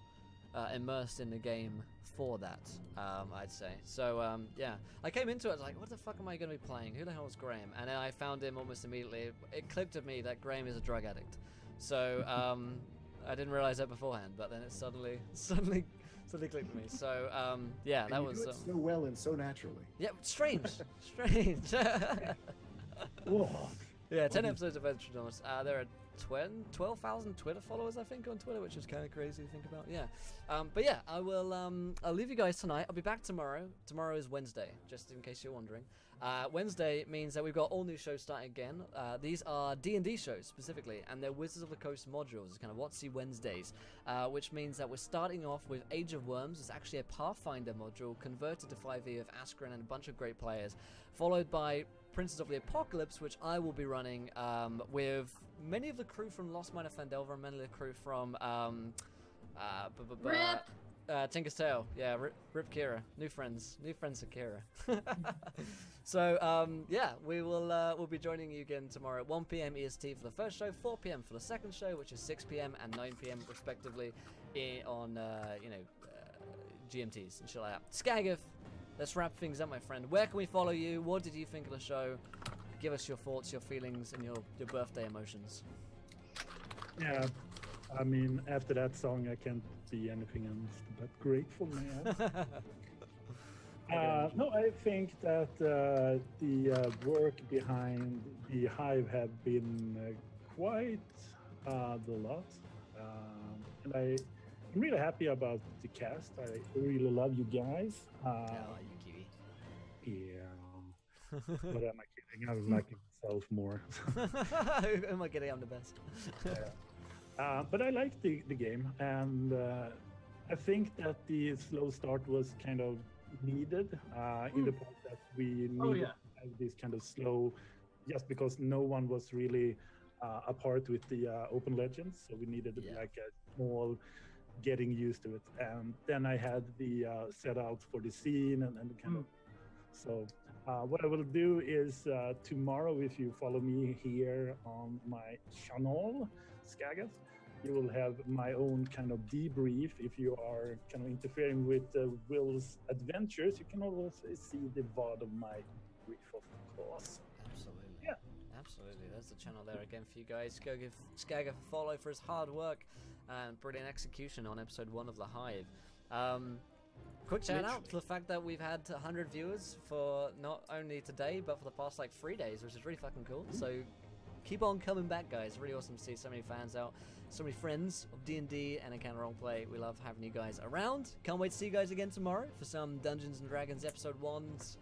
uh, immersed in the game for that, um, I'd say. So um, yeah, I came into it like, what the fuck am I going to be playing? Who the hell is Graham? And then I found him almost immediately. It clicked at me that Graham is a drug addict. So um, I didn't realize that beforehand, but then it suddenly, (laughs) suddenly, suddenly clicked at me. So um, yeah, that was um, so well and so naturally. yeah, strange, (laughs) strange. (laughs) Whoa. Yeah, 10 episodes of Adventure Anonymous. Uh, there are 12 12,000 Twitter followers, I think, on Twitter, which is kind of crazy to think about. Yeah. Um, but yeah, I will. Um, I'll leave you guys tonight. I'll be back tomorrow. Tomorrow is Wednesday, just in case you're wondering. Uh, Wednesday means that we've got all new shows starting again. Uh, these are D&D shows specifically, and they're Wizards of the Coast modules. It's kind of Watsy Wednesdays, uh, which means that we're starting off with Age of Worms. It's actually a Pathfinder module converted to 5e with Askren and a bunch of great players, followed by Princes of the Apocalypse, which I will be running um, with many of the crew from Lost Mine of Phandelver and many of the crew from um, uh, bu- bu- Rip! Uh, Tinker's Tale. Yeah, Rip, Rip Kira. New friends. New friends of Kira. (laughs) so, um, yeah, we will uh, we'll be joining you again tomorrow at 1 p.m. EST for the first show, 4 p.m. for the second show, which is 6 p.m. and 9 p.m. respectively on, uh, you know, uh, GMTs and shit like that. Skagif, let's wrap things up, my friend. Where can we follow you? What did you think of the show? Give us your thoughts, your feelings, and your, your birthday emotions. Yeah. I mean, after that song, I can't be anything else but grateful, man. (laughs) Uh, no, I think that uh, the uh, work behind the Hive have been uh, quite uh, the lot, um, and I, I'm really happy about the cast. I really love you guys. Uh, Oh, you kiwi. yeah. what am I kidding? I was liking myself more. Who am I getting? I'm the best. Uh, but I like the, the game, and uh, I think that the slow start was kind of needed uh, in the point that we needed Oh, yeah. this kind of slow, just because no one was really uh, apart with the uh, Open Legends, so we needed Yeah. like a small getting used to it. And then I had the uh, set out for the scene and, and kind of so uh, what I will do is uh, tomorrow, if you follow me here on my channel, Skagas, you will have my own kind of debrief. If you are kind of interfering with uh, Will's adventures, you can always see the VOD of my brief, of course. Absolutely. Yeah. Absolutely. There's the channel there again for you guys. Go give Skag a follow for his hard work and brilliant execution on episode one of The Hive. Um, quick shout out to the fact that we've had 100 viewers for not only today, but for the past like three days, which is really fucking cool. So keep on coming back, guys. Really awesome to see so many fans out, so many friends of D&D and Encounter Roleplay. We love having you guys around. Can't wait to see you guys again tomorrow for some Dungeons and Dragons episode ones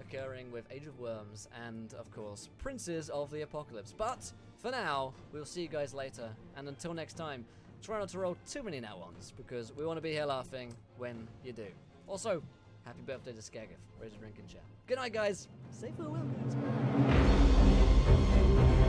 occurring with Age of Worms and, of course, Princes of the Apocalypse. But for now, we'll see you guys later. And until next time, try not to roll too many nat ones because we want to be here laughing when you do. Also, happy birthday to a drink and chat. Good night, guys. Say farewell. guys.